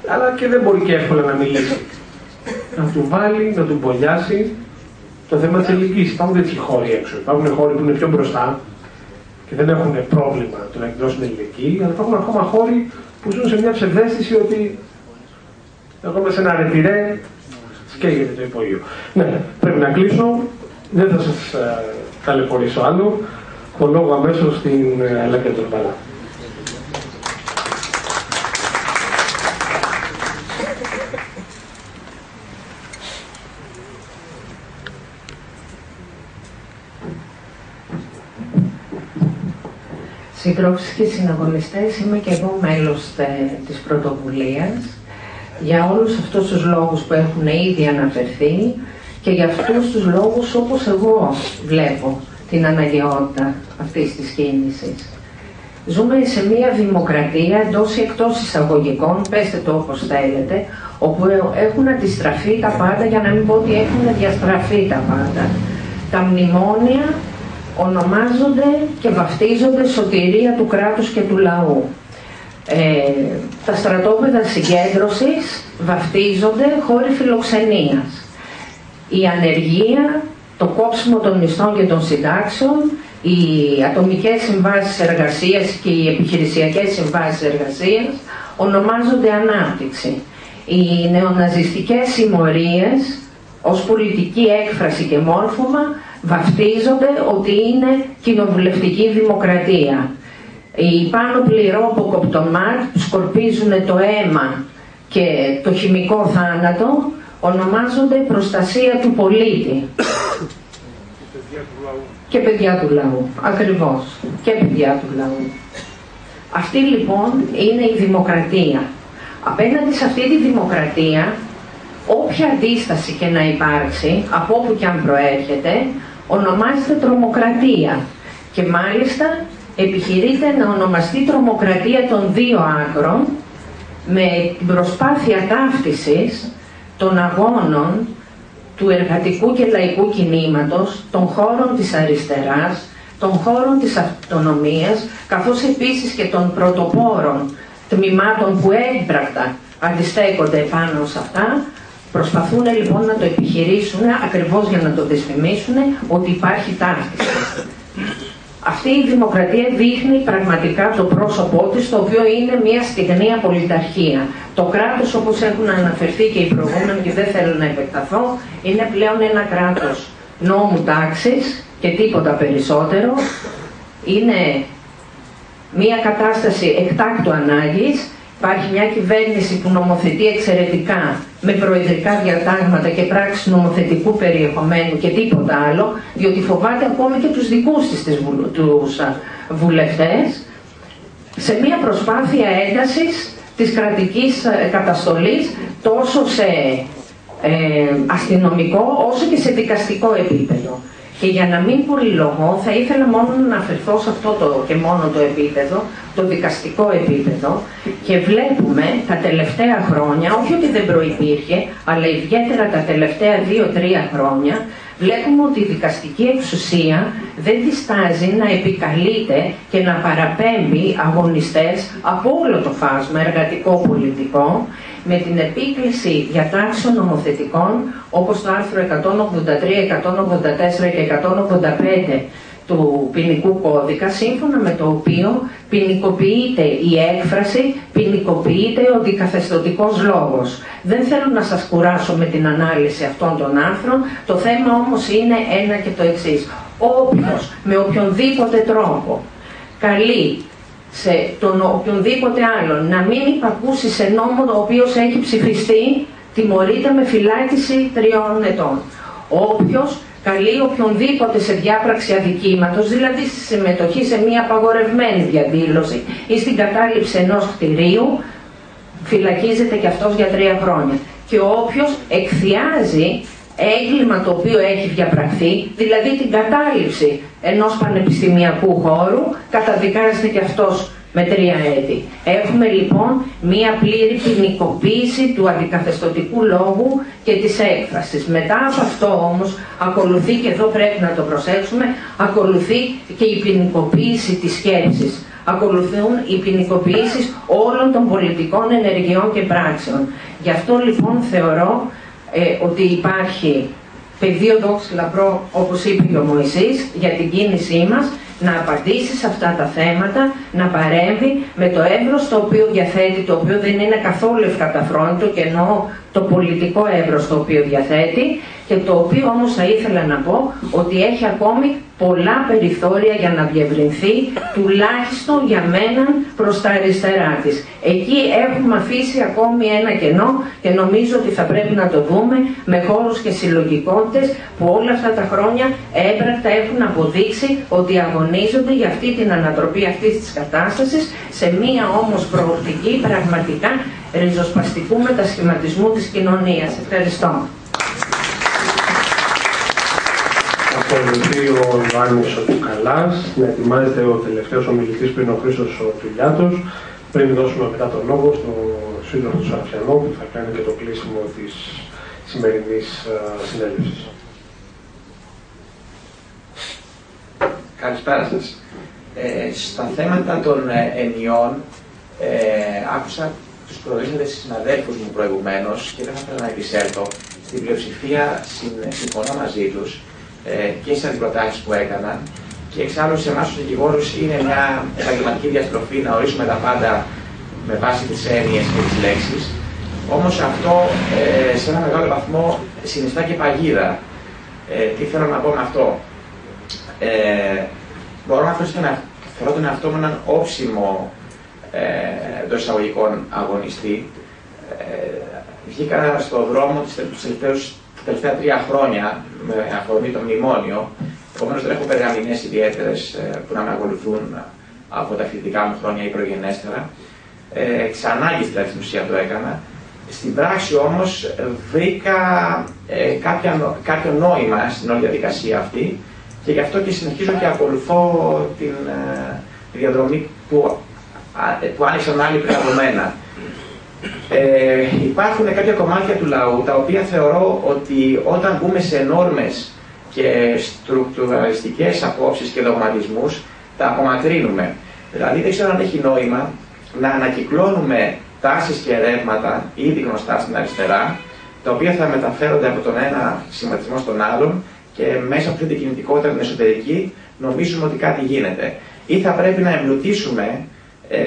αλλά και δεν μπορεί και εύκολα να μιλήσει. Να του βάλει, να του μπολιάσει το θέμα τη ελληνική. Υπάρχουν τέτοιοι χώροι έξω. Υπάρχουν χώροι που είναι πιο μπροστά και δεν έχουν πρόβλημα το να εκδώσουν ελληνική, αλλά υπάρχουν ακόμα χώροι που ζουν σε μια ψευδέστηση ότι εγώ είμαι σε ένα ρετυρέ σκέγεται το υπόγειο. Ναι, πρέπει να κλείσω. Δεν θα σας ε, ταλαιπωρήσω άλλο. Το λόγο αμέσως στην Αλέκα Τουρμπάλα. Συντρόφισσες και συναγωνιστές, είμαι και εγώ μέλος της πρωτοβουλίας για όλους αυτούς τους λόγους που έχουν ήδη αναφερθεί και για αυτούς τους λόγους όπως εγώ βλέπω την αναγκαιότητα αυτής της κίνησης. Ζούμε σε μια δημοκρατία εντός ή εκτός εισαγωγικών, πέστε το όπως θέλετε, όπου έχουν αντιστραφεί τα πάντα, για να μην πω ότι έχουν διαστραφεί τα πάντα. Τα μνημόνια ονομάζονται και βαφτίζονται σωτηρία του κράτους και του λαού. Ε, τα στρατόπεδα συγκέντρωσης βαφτίζονται χώροι φιλοξενίας. Η ανεργία, το κόψιμο των μισθών και των συντάξεων, οι ατομικές συμβάσεις εργασίας και οι επιχειρησιακές συμβάσεις εργασίας ονομάζονται ανάπτυξη. Οι νεοναζιστικές συμμορίες ως πολιτική έκφραση και μόρφωμα βαφτίζονται ότι είναι κοινοβουλευτική δημοκρατία. Οι πάνω πληρό κοπτομάτ που σκορπίζουν το αίμα και το χημικό θάνατο ονομάζονται προστασία του πολίτη. και παιδιά του λαού. Ακριβώς. Και παιδιά του λαού. Αυτή λοιπόν είναι η δημοκρατία. Απέναντι σε αυτή τη δημοκρατία, όποια αντίσταση και να υπάρξει, από όπου και αν προέρχεται, ονομάζεται τρομοκρατία. Και μάλιστα επιχειρείται να ονομαστεί τρομοκρατία των δύο άκρων με την προσπάθεια ταύτισης των αγώνων του εργατικού και λαϊκού κινήματος, των χώρων της αριστεράς, των χώρων της αυτονομίας, καθώς επίσης και των πρωτοπόρων τμήματων που έμπρακτα αντιστέκονται πάνω σε αυτά, προσπαθούν λοιπόν να το επιχειρήσουν ακριβώς για να το δυσφημίσουν ότι υπάρχει ταύτιση. Αυτή η δημοκρατία δείχνει πραγματικά το πρόσωπό της, το οποίο είναι μια στιγνία πολιταρχία. Το κράτος, όπως έχουν αναφερθεί και οι προηγούμενοι και δεν θέλω να επεκταθώ, είναι πλέον ένα κράτος νόμου τάξης και τίποτα περισσότερο. Είναι μια κατάσταση εκτάκτου ανάγκης, υπάρχει μια κυβέρνηση που νομοθετεί εξαιρετικά με προεδρικά διατάγματα και πράξεις νομοθετικού περιεχομένου και τίποτα άλλο, διότι φοβάται ακόμη και τους δικούς της τους βουλευτές, σε μια προσπάθεια έντασης της κρατικής ε, καταστολής τόσο σε ε, αστυνομικό όσο και σε δικαστικό επίπεδο. Και για να μην πολυλογώ, θα ήθελα μόνο να αναφερθώ σε αυτό το και μόνο το επίπεδο, το δικαστικό επίπεδο. Και βλέπουμε τα τελευταία χρόνια, όχι ότι δεν προϋπήρχε, αλλά ιδιαίτερα τα τελευταία δύο-τρία χρόνια, βλέπουμε ότι η δικαστική εξουσία δεν διστάζει να επικαλείται και να παραπέμπει αγωνιστές από όλο το φάσμα εργατικό-πολιτικό με την επίκληση διατάξεων νομοθετικών όπως το άρθρο 183, 184 και 185 του ποινικού κώδικα, σύμφωνα με το οποίο ποινικοποιείται η έκφραση, ποινικοποιείται ο δικαθεστωτικός λόγος. Δεν θέλω να σας κουράσω με την ανάλυση αυτών των άρθρων, το θέμα όμως είναι ένα και το εξής. Όποιος με οποιονδήποτε τρόπο καλεί σε τον οποιονδήποτε άλλον να μην υπακούσει σε νόμο ο οποίος έχει ψηφιστεί, τιμωρείται με φυλάκιση τριών ετών. Όποιος καλεί οποιονδήποτε σε διάπραξη αδικήματος, δηλαδή στη συμμετοχή σε μια απαγορευμένη διαδήλωση ή στην κατάληψη ενός κτηρίου, φυλακίζεται και αυτός για τρία χρόνια. Και όποιος εκθιάζει έγκλημα το οποίο έχει διαπραχθεί, δηλαδή την κατάληψη ενός πανεπιστημιακού χώρου, καταδικάζεται και αυτός με τρία έτη. Έχουμε λοιπόν μία πλήρη ποινικοποίηση του αντικαθεστωτικού λόγου και της έκφρασης. Μετά από αυτό όμως ακολουθεί, και εδώ πρέπει να το προσέξουμε, ακολουθεί και η ποινικοποίηση της σκέψης. Ακολουθούν οι ποινικοποιήσεις όλων των πολιτικών ενεργειών και πράξεων. Γι' αυτό λοιπόν θεωρώ ε, ότι υπάρχει πεδίο δόξη λαμπρό, όπως είπε και ο Μωυσής, για την κίνησή μας, να απαντήσει σε αυτά τα θέματα, να παρέμβει με το εύρος το οποίο διαθέτει, το οποίο δεν είναι καθόλου ευκαταφρόνητο και εννοώ το πολιτικό εύρος το οποίο διαθέτει και το οποίο όμως θα ήθελα να πω ότι έχει ακόμη πολλά περιθώρια για να διευρυνθεί, τουλάχιστον για μένα προς τα αριστερά της. Εκεί έχουμε αφήσει ακόμη ένα κενό και νομίζω ότι θα πρέπει να το δούμε με χώρους και συλλογικότητες που όλα αυτά τα χρόνια έμπρακτα έχουν αποδείξει ότι αγωνίζονται για αυτή την ανατροπή αυτής της κατάστασης σε μία όμως προοπτική πραγματικά ριζοσπαστικού μετασχηματισμού της κοινωνίας. Ευχαριστώ. ακολουθεί ο Ιωάννης ο Τσουκαλάς, να ετοιμάζεται ο τελευταίος ομιλητής πριν ο Χρήστος ο Τουλιάτος, πριν δώσουμε μετά τον λόγο στο σύντροφο του Σαφιανό που θα κάνει και το κλείσιμο της σημερινής συνέλευσης. Καλησπέρα σας. Ε, στα θέματα των ε, ενιών, ε, άκουσα τους προορίζοντες συναδέλφους μου προηγουμένως και δεν θα ήθελα να επισέλθω. Στην πλειοψηφία συμφωνώ μαζί τους ε, και στις αντιπροτάσεις που έκαναν. Και εξάλλου σε εμάς τους δικηγόρους είναι μια επαγγελματική διαστροφή να ορίσουμε τα πάντα με βάση τις έννοιες και τις λέξεις. Όμως αυτό ε, σε ένα μεγάλο βαθμό συνιστά και παγίδα. Ε, τι θέλω να πω με αυτό; Ε, μπορώ να θεωρώ τον εαυτό μου έναν όψιμο ε, εντός εισαγωγικών αγωνιστή. Ε, βγήκα στον δρόμο τους τελευταίους τα τελευταία τρία χρόνια με αφορμή το μνημόνιο. Επομένως δεν έχω περγαμηνέ ιδιαίτερες ε, που να με ακολουθούν από τα φοιτητικά μου χρόνια ή προγενέστερα. Ε, εξ ανάγκη δηλαδή στην ουσία το έκανα. Στην πράξη όμως βρήκα ε, κάποια, κάποιο νόημα στην όλη διαδικασία αυτή και γι' αυτό και συνεχίζω και ακολουθώ την, ε, διαδρομή που, που άνοιξαν άλλοι πριν από μένα. Ε, υπάρχουν κάποια κομμάτια του λαού τα οποία θεωρώ ότι όταν μπούμε σε νόρμες και στρουκτουραλιστικές απόψεις και δογματισμούς τα απομακρύνουμε. Δηλαδή δεν ξέρω αν έχει νόημα να ανακυκλώνουμε τάσεις και ρεύματα ήδη γνωστά στην αριστερά τα οποία θα μεταφέρονται από τον ένα σχηματισμό στον άλλον και μέσα από αυτή την κινητικότητα την εσωτερική νομίζουμε ότι κάτι γίνεται. Ή θα πρέπει να εμπλουτίσουμε ε,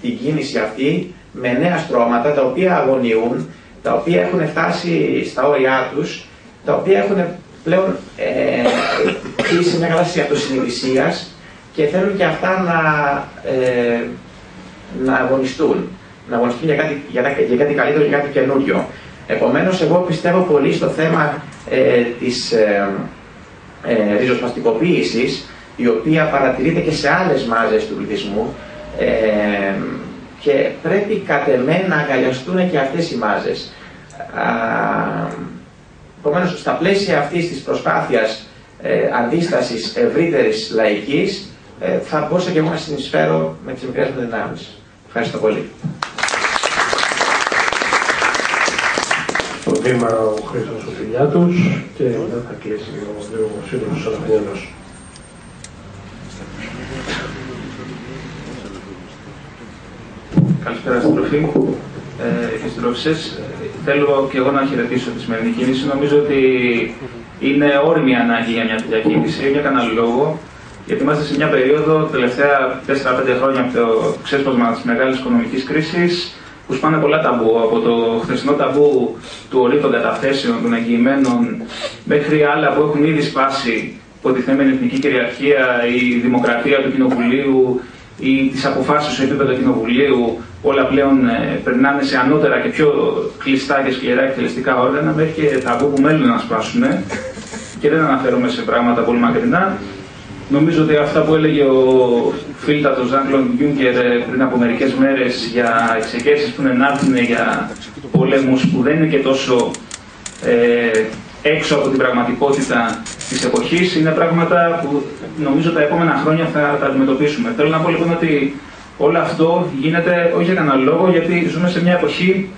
την κίνηση αυτή με νέα στρώματα τα οποία αγωνιούν, τα οποία έχουν φτάσει στα όρια τους, τα οποία έχουν πλέον ε, σε μια κατάσταση αυτοσυνειδησίας και θέλουν και αυτά να, ε, να αγωνιστούν. Να αγωνιστούν για κάτι, για, για κάτι καλύτερο, για κάτι καινούριο. Επομένως, εγώ πιστεύω πολύ στο θέμα ε, της ε, ε, ριζοσπαστικοποίησης, η οποία παρατηρείται και σε άλλες μάζες του πληθυσμού ε, και πρέπει κατ' εμέ να αγκαλιαστούν και αυτές οι μάζες. Επομένως, στα πλαίσια αυτής της προσπάθειας ε, αντίστασης ευρύτερης λαϊκής, ε, θα μπορούσα και εγώ να συνεισφέρω με τις μικρές μου δυνάμεις. Ευχαριστώ πολύ. Στο βήμα ο Χρήστος Οφιλιάτος και μετά θα κλείσει ο δύο σύντροφος Καλησπέρα στην τροφή ε, και συντρόφισσες. Θέλω και εγώ να χαιρετήσω τη σημερινή κίνηση. Νομίζω ότι είναι όριμη ανάγκη για μια τέτοια κίνηση, για κανένα λόγο. Γιατί είμαστε σε μια περίοδο, τελευταία 4-5 χρόνια από το ξέσπασμα της μεγάλης οικονομικής κρίσης, που σπάνε πολλά ταμπού. Από το χθεσινό ταμπού του ορίου των καταθέσεων, των εγγυημένων, μέχρι άλλα που έχουν ήδη σπάσει υποτιθέμενη εθνική κυριαρχία, η δημοκρατία του Κοινοβουλίου, ή τις αποφάσεις σε επίπεδο κοινοβουλίου όλα πλέον ε, περνάνε σε ανώτερα και πιο κλειστά και σκληρά εκτελεστικά όργανα, μέχρι και τα που μένουν να σπάσουν. Και δεν αναφέρομαι σε πράγματα πολύ μακρινά. Νομίζω ότι αυτά που έλεγε ο φίλτατος Ζάγκλον Γιούγκερ πριν από μερικές μέρες για εξεγέρσει που είναι να έρθουν για πολέμους που δεν είναι και τόσο ε, έξω από την πραγματικότητα της εποχής είναι πράγματα που νομίζω τα επόμενα χρόνια θα τα αντιμετωπίσουμε. Θέλω να πω λοιπόν ότι όλο αυτό γίνεται όχι για κανένα λόγο, γιατί ζούμε σε μια εποχή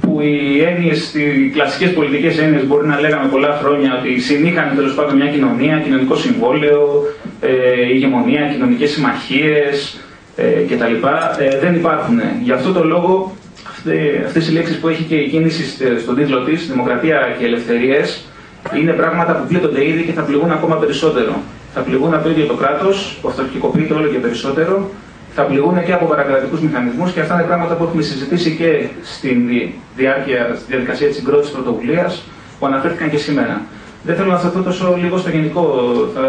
που οι έννοιες, οι κλασικές πολιτικές έννοιες μπορεί να λέγαμε πολλά χρόνια ότι συνήχαν τέλος πάντων μια κοινωνία, κοινωνικό συμβόλαιο, ε, ηγεμονία, κοινωνικές συμμαχίες ε, κτλ. Ε, δεν υπάρχουν. Γι' αυτό το λόγο αυτές οι λέξεις που έχει και η κίνηση στον τίτλο της, Δημοκρατία και Ελευθερίες, είναι πράγματα που πλήττονται ήδη και θα πληγούν ακόμα περισσότερο. Θα πληγούν από το ίδιο το κράτος, που αυτορχικοποιείται όλο και περισσότερο, θα πληγούν και από παρακρατικούς μηχανισμούς και αυτά είναι πράγματα που έχουμε συζητήσει και στην διάρκεια, στη διαδικασία της συγκρότησης πρωτοβουλίας που αναφέρθηκαν και σήμερα. Δεν θέλω να σταθώ τόσο λίγο στο γενικό. Θα,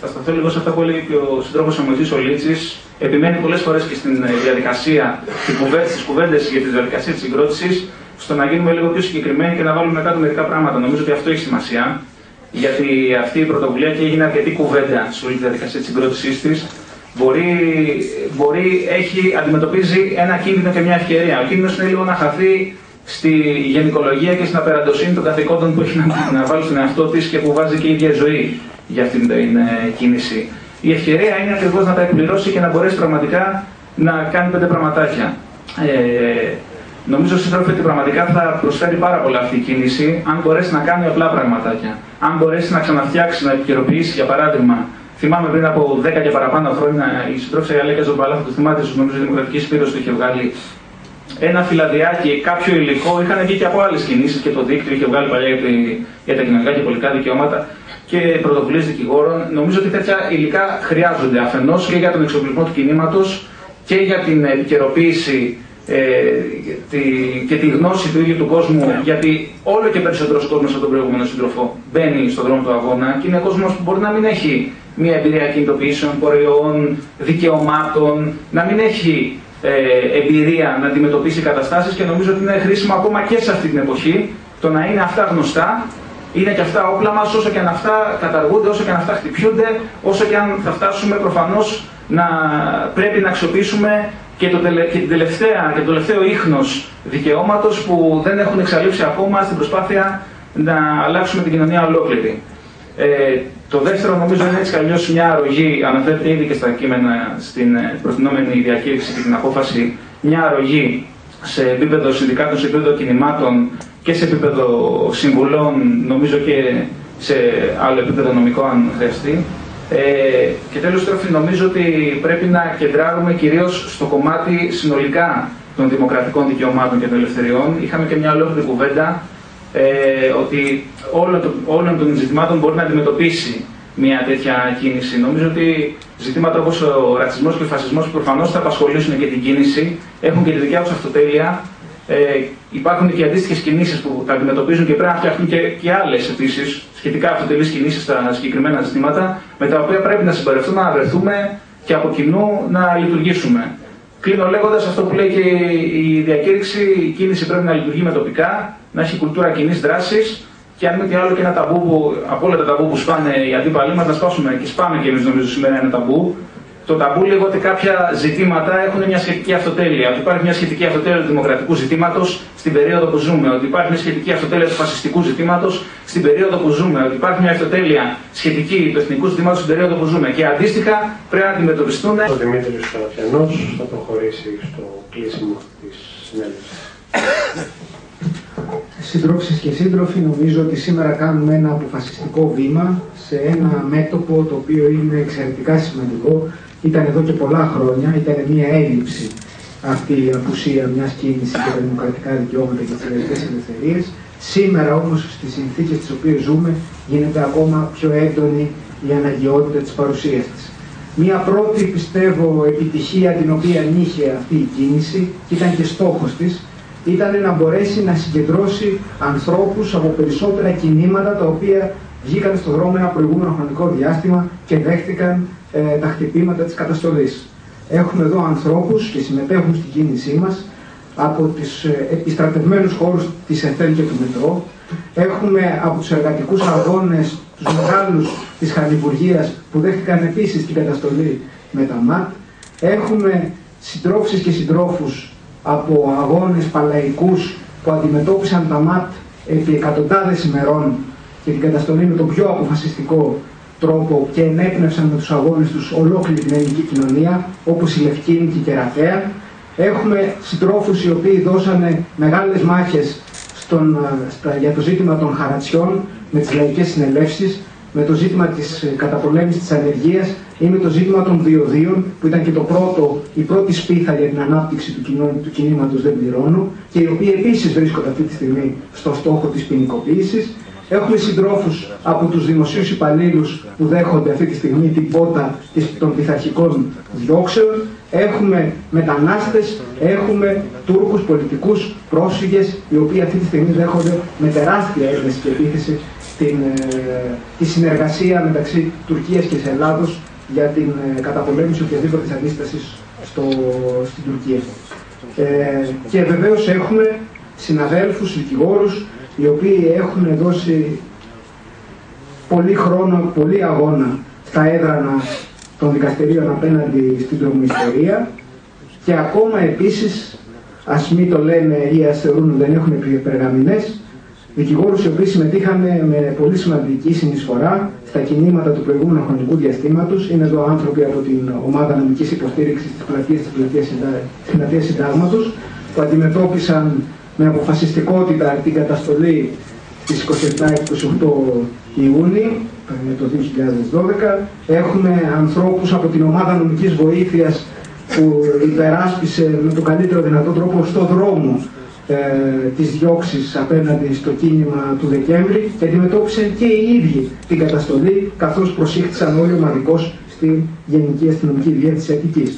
θα σταθώ λίγο σε αυτά που έλεγε και ο συντρόφο ο Λίτση. Επιμένει πολλές φορές και στην ε, διαδικασία, στι κουβέντε για τη διαδικασία της συγκρότησης, στο να γίνουμε λίγο πιο συγκεκριμένοι και να βάλουμε κάτω μερικά πράγματα. Νομίζω ότι αυτό έχει σημασία. Γιατί αυτή η πρωτοβουλία και έγινε αρκετή κουβέντα σε όλη τη διαδικασία της συγκρότησής της. Μπορεί, μπορεί, έχει, αντιμετωπίζει ένα κίνδυνο και μια ευκαιρία. Ο κίνδυνος είναι λίγο να χαθεί στη γενικολογία και στην απεραντοσύνη των καθηκόντων που έχει να, να βάλει στον εαυτό της και που βάζει και η ίδια ζωή για αυτήν την ε, κίνηση. Η ευκαιρία είναι ακριβώς να τα εκπληρώσει και να μπορέσει πραγματικά να κάνει πέντε πραγματάκια. Ε, νομίζω σύντροφε ότι πραγματικά θα προσφέρει πάρα πολλά αυτή η κίνηση αν μπορέσει να κάνει απλά πραγματάκια. Αν μπορέσει να ξαναφτιάξει, να επικαιροποιήσει, για παράδειγμα, θυμάμαι πριν από 10 και παραπάνω χρόνια η συντρόφισσα Αλέκα Ζωμπαλά, θα το θυμάται, νομίζω η Δημοκρατική Σπύρο το είχε βγάλει ένα φυλαδιάκι, κάποιο υλικό. Είχαν βγει και από άλλες κινήσεις και το δίκτυο είχε βγάλει παλιά για, τα κοινωνικά και πολιτικά δικαιώματα και πρωτοβουλίες δικηγόρων. Νομίζω ότι τέτοια υλικά χρειάζονται αφενός και για τον εξοπλισμό του κινήματος και για την επικαιροποίηση ε, τη, και τη γνώση του ίδιου του κόσμου, γιατί όλο και περισσότερος κόσμος από τον προηγούμενο σύντροφο μπαίνει στον δρόμο του αγώνα και είναι κόσμος που μπορεί να μην έχει μια εμπειρία κινητοποιήσεων, προϊόν, δικαιωμάτων, να μην έχει ε, εμπειρία να αντιμετωπίσει καταστάσεις και νομίζω ότι είναι χρήσιμο ακόμα και σε αυτή την εποχή το να είναι αυτά γνωστά, είναι και αυτά όπλα μας, όσο και αν αυτά καταργούνται, όσο και αν αυτά χτυπιούνται, όσο και αν θα φτάσουμε προφανώς να πρέπει να αξιοποιήσουμε και το, τελε, και την τελευταία, και το τελευταίο ίχνος δικαιώματος που δεν έχουν εξαλείψει ακόμα στην προσπάθεια να αλλάξουμε την κοινωνία ολόκληρη. Ε, το δεύτερο νομίζω είναι έτσι καλώς μια αρρωγή, αναφέρεται ήδη και στα κείμενα στην ε, προτινόμενη διακήρυξη και την απόφαση, μια αρρωγή σε επίπεδο συνδικάτων, σε επίπεδο κινημάτων και σε επίπεδο συμβουλών, νομίζω και σε άλλο επίπεδο νομικό αν χρειαστεί. Ε, και τέλος τρόφι νομίζω ότι πρέπει να κεντράρουμε κυρίως στο κομμάτι συνολικά των δημοκρατικών δικαιωμάτων και των ελευθεριών. Είχαμε και μια ολόκληρη κουβέντα ε, ότι όλων, το, όλων των ζητημάτων μπορεί να αντιμετωπίσει μια τέτοια κίνηση. Νομίζω ότι ζητήματα όπως ο ρατσισμός και ο φασισμός προφανώς θα απασχολήσουν και την κίνηση, έχουν και τη δικιά τους αυτοτέλεια. Ε, υπάρχουν και αντίστοιχες κινήσεις που τα αντιμετωπίζουν και πρέπει να φτιαχτούν και, και άλλες επίση σχετικά αυτοτελείς κινήσεις στα συγκεκριμένα ζητήματα, με τα οποία πρέπει να συμπεριφθούμε, να βρεθούμε και από κοινού να λειτουργήσουμε. Κλείνω λέγοντας αυτό που λέει και η διακήρυξη: η κίνηση πρέπει να λειτουργεί με τοπικά, να έχει κουλτούρα κοινής δράσης και αν μη τι άλλο και ένα ταμπού που από όλα τα ταμπού που σπάνε οι αντίπαλοι μας, να σπάσουμε. Και σπάμε και εμείς νομίζω σήμερα ένα ταμπού, το ταμπού λέγω ότι κάποια ζητήματα έχουν μια σχετική αυτοτέλεια. Ότι υπάρχει μια σχετική αυτοτέλεια του δημοκρατικού ζητήματος στην περίοδο που ζούμε. Ότι υπάρχει μια σχετική αυτοτέλεια του φασιστικού ζητήματος στην περίοδο που ζούμε. Ότι υπάρχει μια αυτοτέλεια σχετική του εθνικού ζητήματος στην περίοδο που ζούμε. Και αντίστοιχα πρέπει να αντιμετωπιστούν. Ο Δημήτρης Καραφιανό θα προχωρήσει στο κλείσιμο της συνέντευξης. Συντρόφισσες και σύντροφοι, νομίζω ότι σήμερα κάνουμε ένα αποφασιστικό βήμα σε ένα μέτωπο το οποίο είναι εξαιρετικά σημαντικό ήταν εδώ και πολλά χρόνια, ήταν μια έλλειψη αυτή η απουσία μιας κίνησης για τα δημοκρατικά δικαιώματα και τις ελευθερίες ελευθερίε. Σήμερα όμως στις συνθήκες τις οποίες ζούμε γίνεται ακόμα πιο έντονη η αναγκαιότητα της παρουσίας της. Μία πρώτη πιστεύω επιτυχία την οποία είχε αυτή η κίνηση και ήταν και στόχος της ήταν να μπορέσει να συγκεντρώσει ανθρώπους από περισσότερα κινήματα τα οποία βγήκαν στον δρόμο ένα προηγούμενο χρονικό διάστημα και δέχτηκαν ε, τα χτυπήματα της καταστολής. Έχουμε εδώ ανθρώπους και συμμετέχουν στην κίνησή μας από τις ε, επιστρατευμένους χώρους της ΕΘΕΛ και του Μετρό. Έχουμε από τους εργατικούς αγώνες, τους μεγάλους της Χαλιβουργίας που δέχτηκαν επίσης την καταστολή με τα ΜΑΤ. Έχουμε συντρόφους και συντρόφους από αγώνες παλαϊκούς που αντιμετώπισαν τα ΜΑΤ επί εκατοντάδες ημερών και την καταστολή με τον πιο αποφασιστικό τρόπο και ενέπνευσαν με τους αγώνες τους ολόκληρη την ελληνική κοινωνία, όπως η Λευκίνη και η Κερατέα. Έχουμε συντρόφους οι οποίοι δώσανε μεγάλες μάχες στον, στα, για το ζήτημα των χαρατσιών με τις λαϊκές συνελεύσεις, με το ζήτημα της ε, καταπολέμησης της ανεργίας ή με το ζήτημα των διοδίων, που ήταν και το πρώτο, η πρώτη σπίθα για την ανάπτυξη του, κοινό, του κινήματος «Δεν πληρώνω» και οι οποίοι επίσης βρίσκονται αυτή τη στιγμή στο στόχο της ποινικοποίησης. Έχουμε συντρόφους από τους δημοσίους υπαλλήλους που δέχονται αυτή τη στιγμή την πότα των πειθαρχικών διώξεων. Έχουμε μετανάστες, έχουμε Τούρκους πολιτικούς πρόσφυγες οι οποίοι αυτή τη στιγμή δέχονται με τεράστια ένταση και επίθεση την, ε, τη συνεργασία μεταξύ Τουρκίας και Ελλάδος για την ε, καταπολέμηση οποιαδήποτε αντίστασης στην Τουρκία. Ε, και βεβαίως έχουμε συναδέλφους, δικηγόρους, οι οποίοι έχουν δώσει πολύ χρόνο, πολύ αγώνα στα έδρανα των δικαστηρίων απέναντι στην τρομοϊστορία και ακόμα επίσης, ας μην το λένε ή ας θεωρούν ότι δεν έχουν περγαμηνές, δικηγόρους οι οποίοι συμμετείχαν με πολύ σημαντική συνεισφορά στα κινήματα του προηγούμενου χρονικού διαστήματος. Είναι εδώ άνθρωποι από την ομάδα νομικής υποστήριξης της πλατείας της πλατείας συντάγματος που αντιμετώπισαν με αποφασιστικότητα την καταστολή της 27-28 Ιούνιου το 2012. Έχουμε ανθρώπους από την ομάδα νομικής βοήθειας που υπεράσπισε με τον καλύτερο δυνατό τρόπο στο δρόμο ε, τις διώξεις απέναντι στο κίνημα του Δεκέμβρη και αντιμετώπισαν και οι ίδιοι την καταστολή καθώς προσήχθησαν όλοι ομαδικώς στην Γενική Αστυνομική Διεύθυνση Αττικής.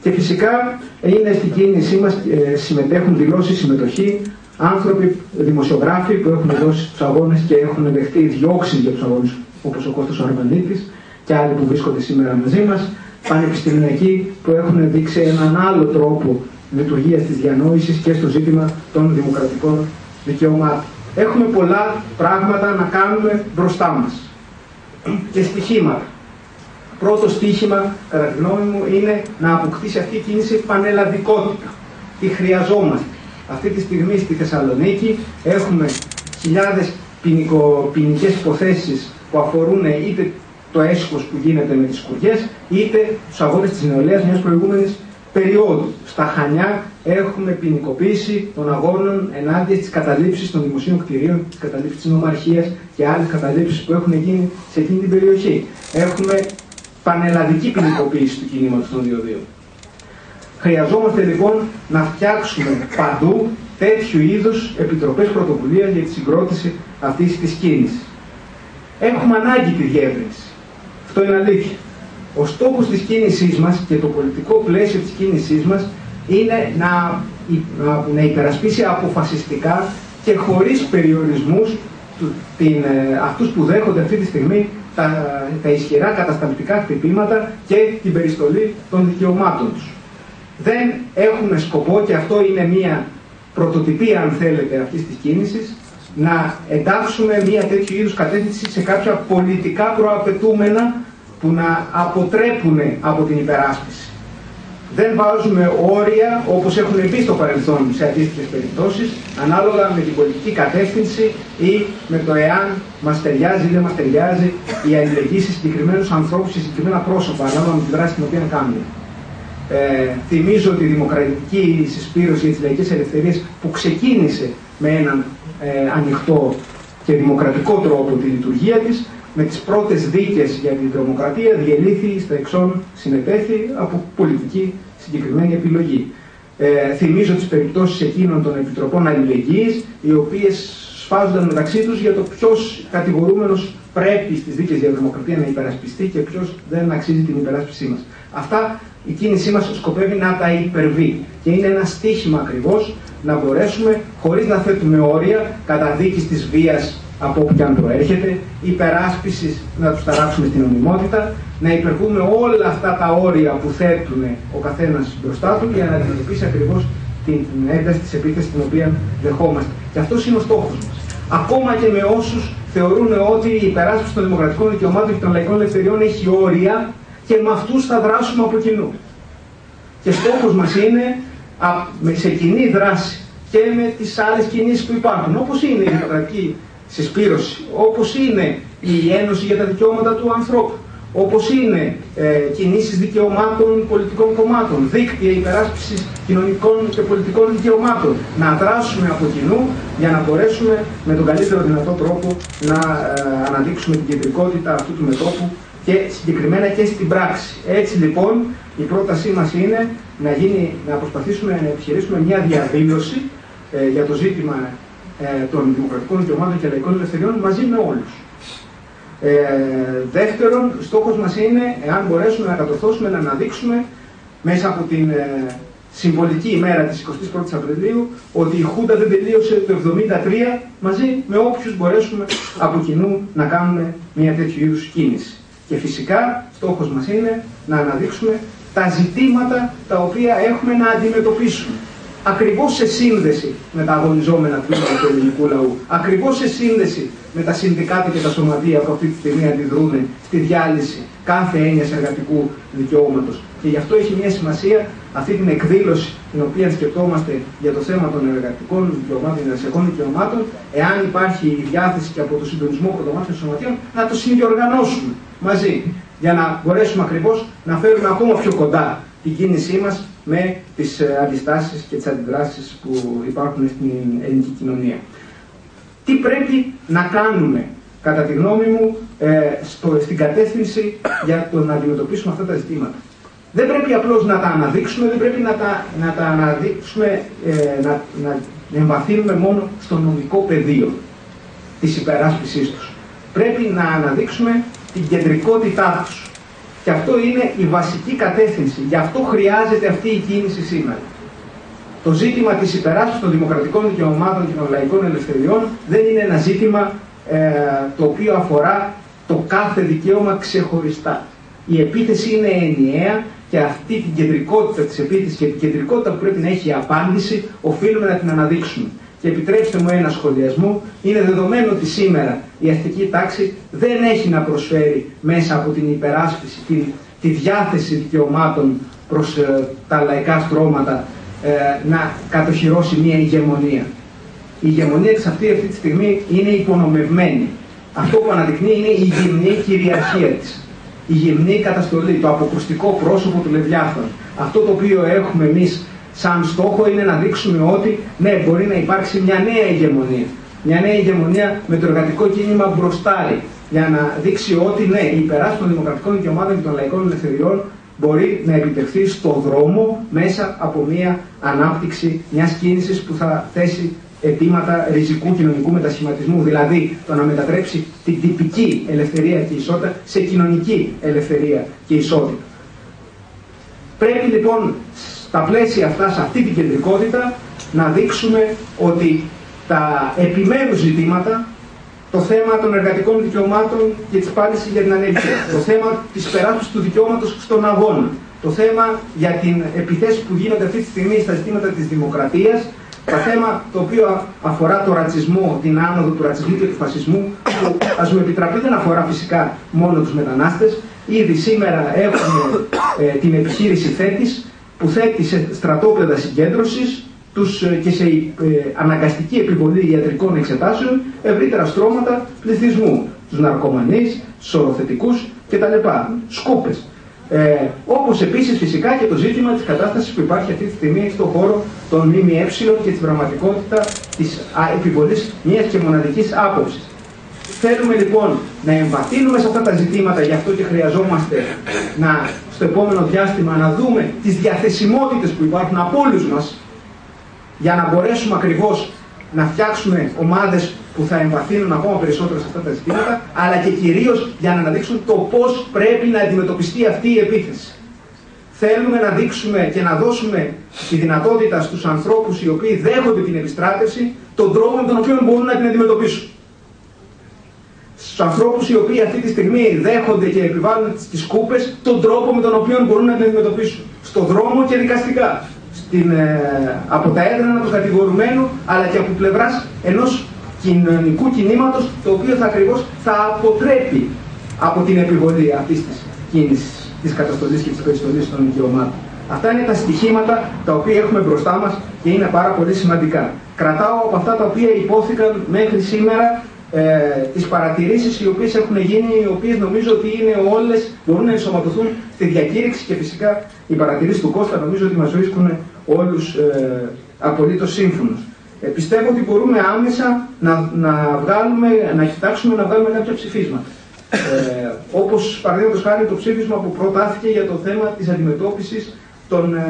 Και φυσικά είναι στην κίνησή μας, ε, συμμετέχουν δηλώσεις συμμετοχή άνθρωποι, δημοσιογράφοι που έχουν δώσει τους αγώνες και έχουν δεχτεί διώξεις για τους αγώνες όπως ο Κώστας Αρβανίτης και άλλοι που βρίσκονται σήμερα μαζί μας, πανεπιστημιακοί που έχουν δείξει έναν άλλο τρόπο λειτουργίας της διανόησης και στο ζήτημα των δημοκρατικών δικαιωμάτων. Έχουμε πολλά πράγματα να κάνουμε μπροστά μας και στοιχήματα. Πρώτο στίχημα, κατά τη γνώμη μου, είναι να αποκτήσει αυτή η κίνηση πανελλαδικότητα. Τι χρειαζόμαστε. Αυτή τη στιγμή στη Θεσσαλονίκη έχουμε χιλιάδες ποινικές υποθέσεις που αφορούν είτε το έσχος που γίνεται με τις σκουριές, είτε τους αγώνες της νεολαίας μιας προηγούμενης περίοδου. Στα Χανιά έχουμε ποινικοποίηση των αγώνων ενάντια στις καταλήψεις των δημοσίων κτηρίων, τις καταλήψεις της νομαρχίας και άλλες καταλήψεις που έχουν γίνει σε εκείνη την περιοχή. Έχουμε πανελλαδική ποινικοποίηση του κινήματος των διοδίων. Χρειαζόμαστε λοιπόν να φτιάξουμε παντού τέτοιου είδους επιτροπές πρωτοβουλίας για τη συγκρότηση αυτής της κίνησης. Έχουμε ανάγκη τη διεύρυνση. Αυτό είναι αλήθεια. Ο στόχος της κίνησής μας και το πολιτικό πλαίσιο της κίνησής μας είναι να να υπερασπίσει αποφασιστικά και χωρίς περιορισμούς την, ε, αυτούς που δέχονται αυτή τη στιγμή τα, τα ισχυρά κατασταλτικά χτυπήματα και την περιστολή των δικαιωμάτων τους. Δεν έχουμε σκοπό, και αυτό είναι μια πρωτοτυπία αν θέλετε αυτής της κίνησης, να εντάξουμε μια τέτοιου είδους κατεύθυνση σε κάποια πολιτικά προαπαιτούμενα που να αποτρέπουν από την υπεράσπιση. Δεν βάζουμε όρια όπως έχουν μπει στο παρελθόν σε αντίστοιχες περιπτώσεις ανάλογα με την πολιτική κατεύθυνση ή με το εάν μας ταιριάζει ή δεν μας ταιριάζει η αλληλεγγύη σε συγκεκριμένους ανθρώπους, σε συγκεκριμένα πρόσωπα ανάλογα με τη δράση την οποία κάνουμε. Ε, θυμίζω τη δημοκρατική συσπήρωση για τις λαϊκές ελευθερίες που ξεκίνησε με έναν ε, ανοιχτό και δημοκρατικό τρόπο τη λειτουργία της με τις πρώτες δίκες για την τρομοκρατία διελήθη στα εξών συνετέθη από πολιτική συγκεκριμένη επιλογή. Ε, θυμίζω τις περιπτώσεις εκείνων των επιτροπών αλληλεγγύης, οι οποίες σφάζονταν μεταξύ τους για το ποιος κατηγορούμενος πρέπει στις δίκες για τρομοκρατία να υπερασπιστεί και ποιος δεν αξίζει την υπεράσπισή μας. Αυτά η κίνησή μας σκοπεύει να τα υπερβεί και είναι ένα στίχημα ακριβώς να μπορέσουμε χωρίς να θέτουμε όρια καταδίκης της βίας από όπου και αν προέρχεται, υπεράσπισης να τους ταράξουμε στην ομιμότητα, να υπερβούμε όλα αυτά τα όρια που θέτουν ο καθένας μπροστά του για να αντιμετωπίσει ακριβώς την ένταση της επίθεσης την οποία δεχόμαστε. Και αυτός είναι ο στόχος μας. Ακόμα και με όσους θεωρούν ότι η υπεράσπιση των δημοκρατικών δικαιωμάτων και των λαϊκών ελευθεριών έχει όρια και με αυτούς θα δράσουμε από κοινού. Και στόχος μας είναι σε κοινή δράση και με τις άλλες κινήσεις που υπάρχουν, όπως είναι η δημοκρατική συσπήρωση, όπως είναι η Ένωση για τα Δικαιώματα του Ανθρώπου, όπως είναι ε, κινήσεις δικαιωμάτων πολιτικών κομμάτων, δίκτυα υπεράσπισης κοινωνικών και πολιτικών δικαιωμάτων, να δράσουμε από κοινού για να μπορέσουμε με τον καλύτερο δυνατό τρόπο να ε, αναδείξουμε την κεντρικότητα αυτού του μετώπου και συγκεκριμένα και στην πράξη. Έτσι λοιπόν η πρότασή μας είναι να, γίνει, να προσπαθήσουμε να επιχειρήσουμε μια διαδήλωση ε, για το ζήτημα ε, των δημοκρατικών δικαιωμάτων και λαϊκών ελευθεριών μαζί με όλους. Ε, δεύτερον, στόχος μας είναι, εάν μπορέσουμε να κατορθώσουμε, να αναδείξουμε μέσα από την ε, συμβολική ημέρα της 21ης Απριλίου ότι η Χούντα δεν τελείωσε το 1973 μαζί με όποιους μπορέσουμε από κοινού να κάνουμε μια τέτοιου είδους κίνηση. Και φυσικά στόχος μας είναι να αναδείξουμε τα ζητήματα τα οποία έχουμε να αντιμετωπίσουμε ακριβώς σε σύνδεση με τα αγωνιζόμενα τμήματα του ελληνικού λαού, ακριβώς σε σύνδεση με τα συνδικάτα και τα σωματεία που αυτή τη στιγμή αντιδρούν στη διάλυση κάθε έννοιας εργατικού δικαιώματος. Και γι' αυτό έχει μια σημασία αυτή την εκδήλωση την οποία σκεπτόμαστε για το θέμα των εργατικών δικαιωμάτων, των εργασιακών δικαιωμάτων, εάν υπάρχει η διάθεση και από το συντονισμό πρωτομάτων σωματείων, να το συνδιοργανώσουμε μαζί. Για να μπορέσουμε ακριβώς να φέρουμε ακόμα πιο κοντά την κίνησή μας με τις ε, αντιστάσεις και τις αντιδράσεις που υπάρχουν στην ελληνική κοινωνία. Τι πρέπει να κάνουμε, κατά τη γνώμη μου, ε, στο, στην κατεύθυνση για το να αντιμετωπίσουμε αυτά τα ζητήματα. Δεν πρέπει απλώς να τα αναδείξουμε, δεν πρέπει να τα, να τα αναδείξουμε, ε, να, να εμβαθύνουμε μόνο στο νομικό πεδίο της υπεράσπισής τους. Πρέπει να αναδείξουμε την κεντρικότητά τους. Και αυτό είναι η βασική κατεύθυνση. Γι' αυτό χρειάζεται αυτή η κίνηση σήμερα. Το ζήτημα της υπεράσπισης των δημοκρατικών δικαιωμάτων και των λαϊκών ελευθεριών δεν είναι ένα ζήτημα ε, το οποίο αφορά το κάθε δικαίωμα ξεχωριστά. Η επίθεση είναι ενιαία και αυτή την κεντρικότητα της επίθεσης και την κεντρικότητα που πρέπει να έχει η απάντηση οφείλουμε να την αναδείξουμε. Και επιτρέψτε μου ένα σχολιασμό, είναι δεδομένο ότι σήμερα η αστική τάξη δεν έχει να προσφέρει μέσα από την υπεράσπιση, τη, τη διάθεση δικαιωμάτων προς ε, τα λαϊκά στρώματα ε, να κατοχυρώσει μια ηγεμονία. Η ηγεμονία της αυτή αυτή τη στιγμή είναι υπονομευμένη. Αυτό που αναδεικνύει είναι η γυμνή κυριαρχία της. Η γυμνή καταστολή, το αποκρουστικό πρόσωπο του Λεβιάθων. Αυτό το οποίο έχουμε εμείς σαν στόχο είναι να δείξουμε ότι ναι, μπορεί να υπάρξει μια νέα ηγεμονία. Μια νέα ηγεμονία με το εργατικό κίνημα μπροστάρι. Για να δείξει ότι ναι, η υπεράσπιση των δημοκρατικών δικαιωμάτων και των λαϊκών ελευθεριών μπορεί να επιτευχθεί στο δρόμο μέσα από μια ανάπτυξη μιας κίνησης που θα θέσει αιτήματα ριζικού κοινωνικού μετασχηματισμού, δηλαδή το να μετατρέψει την τυπική ελευθερία και ισότητα σε κοινωνική ελευθερία και ισότητα. Πρέπει λοιπόν στα πλαίσια αυτά, σε αυτή την κεντρικότητα, να δείξουμε ότι τα επιμέρους ζητήματα, το θέμα των εργατικών δικαιωμάτων και της πάλησης για την ανεργία, το θέμα της περάσπισης του δικαιώματος στον αγώνα, το θέμα για την επιθέση που γίνονται αυτή τη στιγμή στα ζητήματα της δημοκρατίας, το θέμα το οποίο αφορά το ρατσισμό, την άνοδο του ρατσισμού και του φασισμού, που ας μου επιτραπεί δεν αφορά φυσικά μόνο τους μετανάστες. Ήδη σήμερα έχουμε ε, την επιχείρηση θέτης, που θέτει σε στρατόπεδα συγκέντρωσης τους, ε, και σε ε, αναγκαστική επιβολή ιατρικών εξετάσεων ευρύτερα στρώματα πληθυσμού. Τους ναρκωμανείς, τους οροθετικούς κτλ. Σκούπες. Ε, Όπως επίσης φυσικά και το ζήτημα της κατάστασης που υπάρχει αυτή τη στιγμή στον χώρο των ΜΜΕ και την πραγματικότητα της επιβολής μιας και μοναδικής άποψης. Θέλουμε λοιπόν να εμβαθύνουμε σε αυτά τα ζητήματα, γι' αυτό και χρειαζόμαστε να, στο επόμενο διάστημα να δούμε τις διαθεσιμότητες που υπάρχουν από όλους μας για να μπορέσουμε ακριβώς να φτιάξουμε ομάδες που θα εμβαθύνουν ακόμα περισσότερο σε αυτά τα ζητήματα, αλλά και κυρίως για να αναδείξουν το πώς πρέπει να αντιμετωπιστεί αυτή η επίθεση. Θέλουμε να δείξουμε και να δώσουμε τη δυνατότητα στους ανθρώπους οι οποίοι δέχονται την επιστράτευση τον τρόπο με τον οποίο μπορούν να την αντιμετωπίσουν. Στους ανθρώπους οι οποίοι αυτή τη στιγμή δέχονται και επιβάλλουν τις κούπες τον τρόπο με τον οποίο μπορούν να την αντιμετωπίσουν. Στον δρόμο και δικαστικά την, ε, από τα έδρανα του κατηγορουμένου, αλλά και από πλευράς ενός κοινωνικού κινήματος, το οποίο θα ακριβώς θα αποτρέπει από την επιβολή αυτής της κίνησης, της καταστολής και της περιστολής των δικαιωμάτων. Αυτά είναι τα στοιχήματα τα οποία έχουμε μπροστά μας και είναι πάρα πολύ σημαντικά. Κρατάω από αυτά τα οποία υπόθηκαν μέχρι σήμερα ε, τις παρατηρήσεις οι οποίες έχουν γίνει, οι οποίες νομίζω ότι είναι όλες, μπορούν να ενσωματωθούν στη διακήρυξη και φυσικά οι παρατηρήσεις του Κώστα νομίζω ότι μας βρίσκουν όλους ε, απολύτως σύμφωνους. Ε, πιστεύω ότι μπορούμε άμεσα να, να, βγάλουμε, να κοιτάξουμε να βγάλουμε κάποια ψηφίσματα. Ε, όπως παραδείγματος χάρη το ψήφισμα που προτάθηκε για το θέμα της αντιμετώπισης των ε,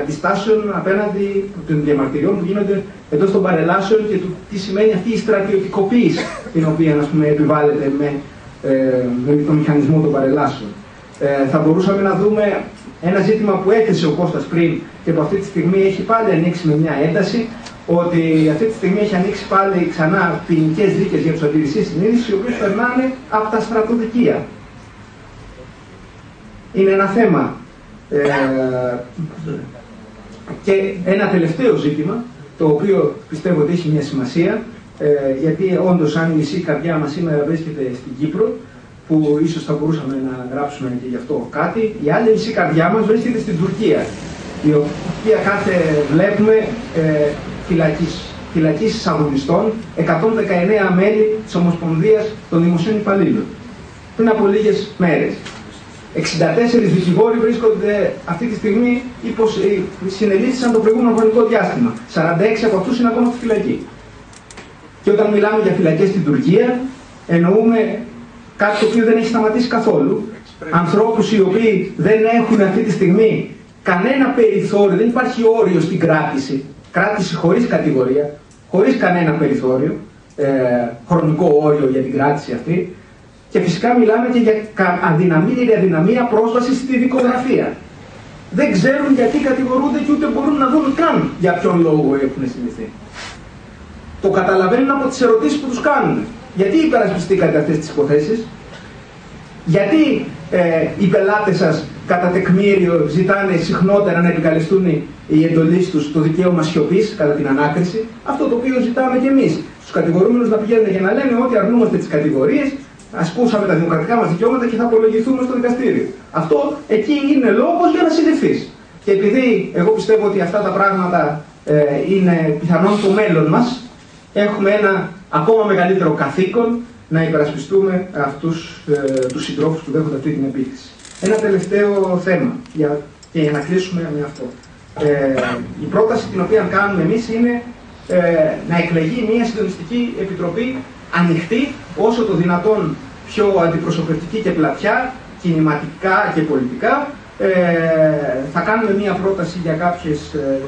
αντιστάσεων απέναντι των διαμαρτυριών που γίνονται εντός των παρελάσεων και του τι σημαίνει αυτή η στρατιωτικοποίηση την οποία ας πούμε, επιβάλλεται με, ε, με τον μηχανισμό των παρελάσεων. Ε, θα μπορούσαμε να δούμε ένα ζήτημα που έθεσε ο Κώστας πριν και που αυτή τη στιγμή έχει πάλι ανοίξει με μια ένταση, ότι αυτή τη στιγμή έχει ανοίξει πάλι ξανά ποινικές δίκες για τους αντιρρησίες συνείδησης, οι οποίες περνάνε από τα στρατοδικεία. Είναι ένα θέμα ε, και ένα τελευταίο ζήτημα, το οποίο πιστεύω ότι έχει μια σημασία, ε, γιατί όντως αν η μισή καρδιά μας σήμερα βρίσκεται στην Κύπρο, που ίσως θα μπορούσαμε να γράψουμε και γι' αυτό κάτι, η άλλη μισή καρδιά μας βρίσκεται στην Τουρκία, η οποία κάθε βλέπουμε ε, φυλακής, φυλακίσεις αγωνιστών, 119 μέλη της Ομοσπονδίας των Δημοσίων Υπαλλήλων, πριν από λίγες μέρες. 64 δικηγόροι βρίσκονται αυτή τη στιγμή υπό συνελήφθησαν το προηγούμενο χρονικό διάστημα. 46 από αυτούς είναι ακόμα στη φυλακή. Και όταν μιλάμε για φυλακές στην Τουρκία, εννοούμε κάτι το οποίο δεν έχει σταματήσει καθόλου. Ανθρώπους οι οποίοι δεν έχουν αυτή τη στιγμή κανένα περιθώριο, δεν υπάρχει όριο στην κράτηση. Κράτηση χωρίς κατηγορία, χωρίς κανένα περιθώριο, ε, χρονικό όριο για την κράτηση αυτή. Και φυσικά μιλάμε και για αδυναμία ή αδυναμία πρόσβασης στη δικογραφία. Δεν ξέρουν γιατί κατηγορούνται και ούτε μπορούν να δουν καν για ποιον λόγο έχουν συνηθίσει. Το καταλαβαίνουν από τις ερωτήσεις που τους κάνουν. Γιατί υπερασπιστήκατε αυτές τις υποθέσεις, Γιατί ε, οι πελάτες σας κατά τεκμήριο ζητάνε συχνότερα να επικαλεστούν οι εντολείς τους το δικαίωμα σιωπής κατά την ανάκριση, αυτό το οποίο ζητάμε κι εμείς. Στου κατηγορούμενους να πηγαίνουν και να λένε ότι αρνούμαστε τις κατηγορίες, ασκούσαμε τα δημοκρατικά μας δικαιώματα και θα απολογηθούμε στο δικαστήριο. Αυτό εκεί είναι λόγος για να συλληφθεί. Και επειδή εγώ πιστεύω ότι αυτά τα πράγματα ε, είναι πιθανόν το μέλλον μας, έχουμε ένα ακόμα μεγαλύτερο καθήκον να υπερασπιστούμε αυτούς ε, τους συντρόφους που δέχονται αυτή την επίθεση. Ένα τελευταίο θέμα για, και για να κλείσουμε με αυτό. Ε, η πρόταση την οποία κάνουμε εμείς είναι ε, να εκλεγεί μια συντονιστική επιτροπή ανοιχτή, όσο το δυνατόν πιο αντιπροσωπευτική και πλατιά, κινηματικά και πολιτικά. Ε, θα κάνουμε μία πρόταση για κάποιες ε,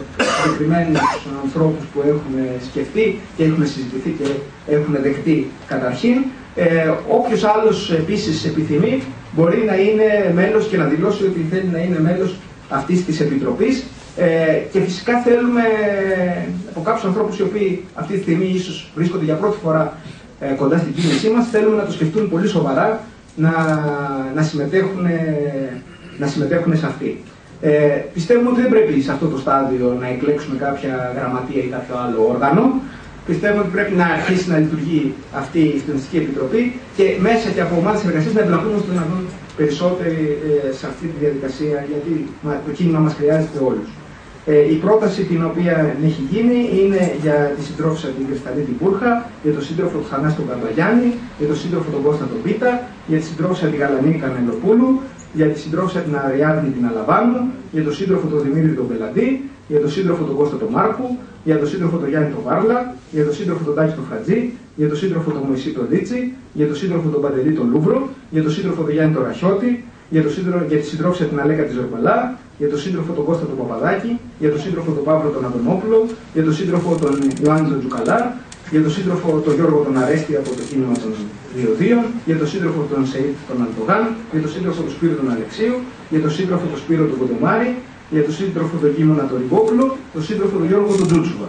συγκεκριμένους ανθρώπους που έχουμε σκεφτεί και έχουν συζητηθεί και έχουν δεχτεί καταρχήν. Ε, όποιος άλλος επίσης επιθυμεί μπορεί να είναι μέλος και να δηλώσει ότι θέλει να είναι μέλος αυτής της Επιτροπής Ε, και φυσικά θέλουμε από κάποιους ανθρώπους οι οποίοι αυτή τη στιγμή ίσως βρίσκονται για πρώτη φορά ε, κοντά στην κίνησή μας, θέλουμε να το σκεφτούν πολύ σοβαρά να, να, συμμετέχουν, να συμμετέχουν σε αυτή. Ε, πιστεύουμε ότι δεν πρέπει σε αυτό το στάδιο να εκλέξουμε κάποια γραμματεία ή κάποιο άλλο όργανο. Πιστεύουμε ότι πρέπει να αρχίσει να λειτουργεί αυτή η Συντονιστική Επιτροπή και μέσα και από ομάδες εργασίας να εμπλακούμε στο δυνατόν περισσότεροι ε, σε αυτή τη διαδικασία, γιατί το κίνημα μας χρειάζεται όλους. Ε, η πρόταση την οποία έχει γίνει είναι για τη συντρόφισσα την Κρυσταλίτη Μπούρχα, για τον σύντροφο του Θανάση τον Καρμπαγιάννη, για τον σύντροφο τον Κώστα τον Πίτα, για τη συντρόφισσα την Γαλανή Κανελοπούλου, για τη συντρόφισσα την Αριάδνη την Αλαβάνου, για τον σύντροφο τον Δημήτρη τον Πελαντή, για τον σύντροφο τον Κώστα τον Μάρκου, για τον σύντροφο τον Γιάννη τον Βάρλα, για τον σύντροφο τον Τάκη τον Φρατζή, για τον σύντροφο τον Μωυσή τον Λίτσι, για τον σύντροφο τον Παντελή τον Λούβρο, για τον σύντροφο τον Γιάννη τον Ραχιώτη, για, τον σύντροφο, για τη συντρόφισσα την Αλέκα τη Ζορπαλά, για τον σύντροφο τον Κώστα τον Παπαδάκη, για τον σύντροφο τον Παύλο τον Αντωνόπουλο, για τον σύντροφο τον Ιωάννη τον Τζουκαλά, για τον σύντροφο τον Γιώργο τον Αρέστη από το κίνημα των Διοδίων, για τον σύντροφο τον Σεϊτ τον Αντογάν, για τον σύντροφο τον Σπύρο τον Αλεξίου, για τον σύντροφο τον Σπύρο τον Κοντομάρη, για τον σύντροφο τον Κίμωνα τον Ριγκόπουλο, τον σύντροφο τον Γιώργο τον Τζούτσουβα.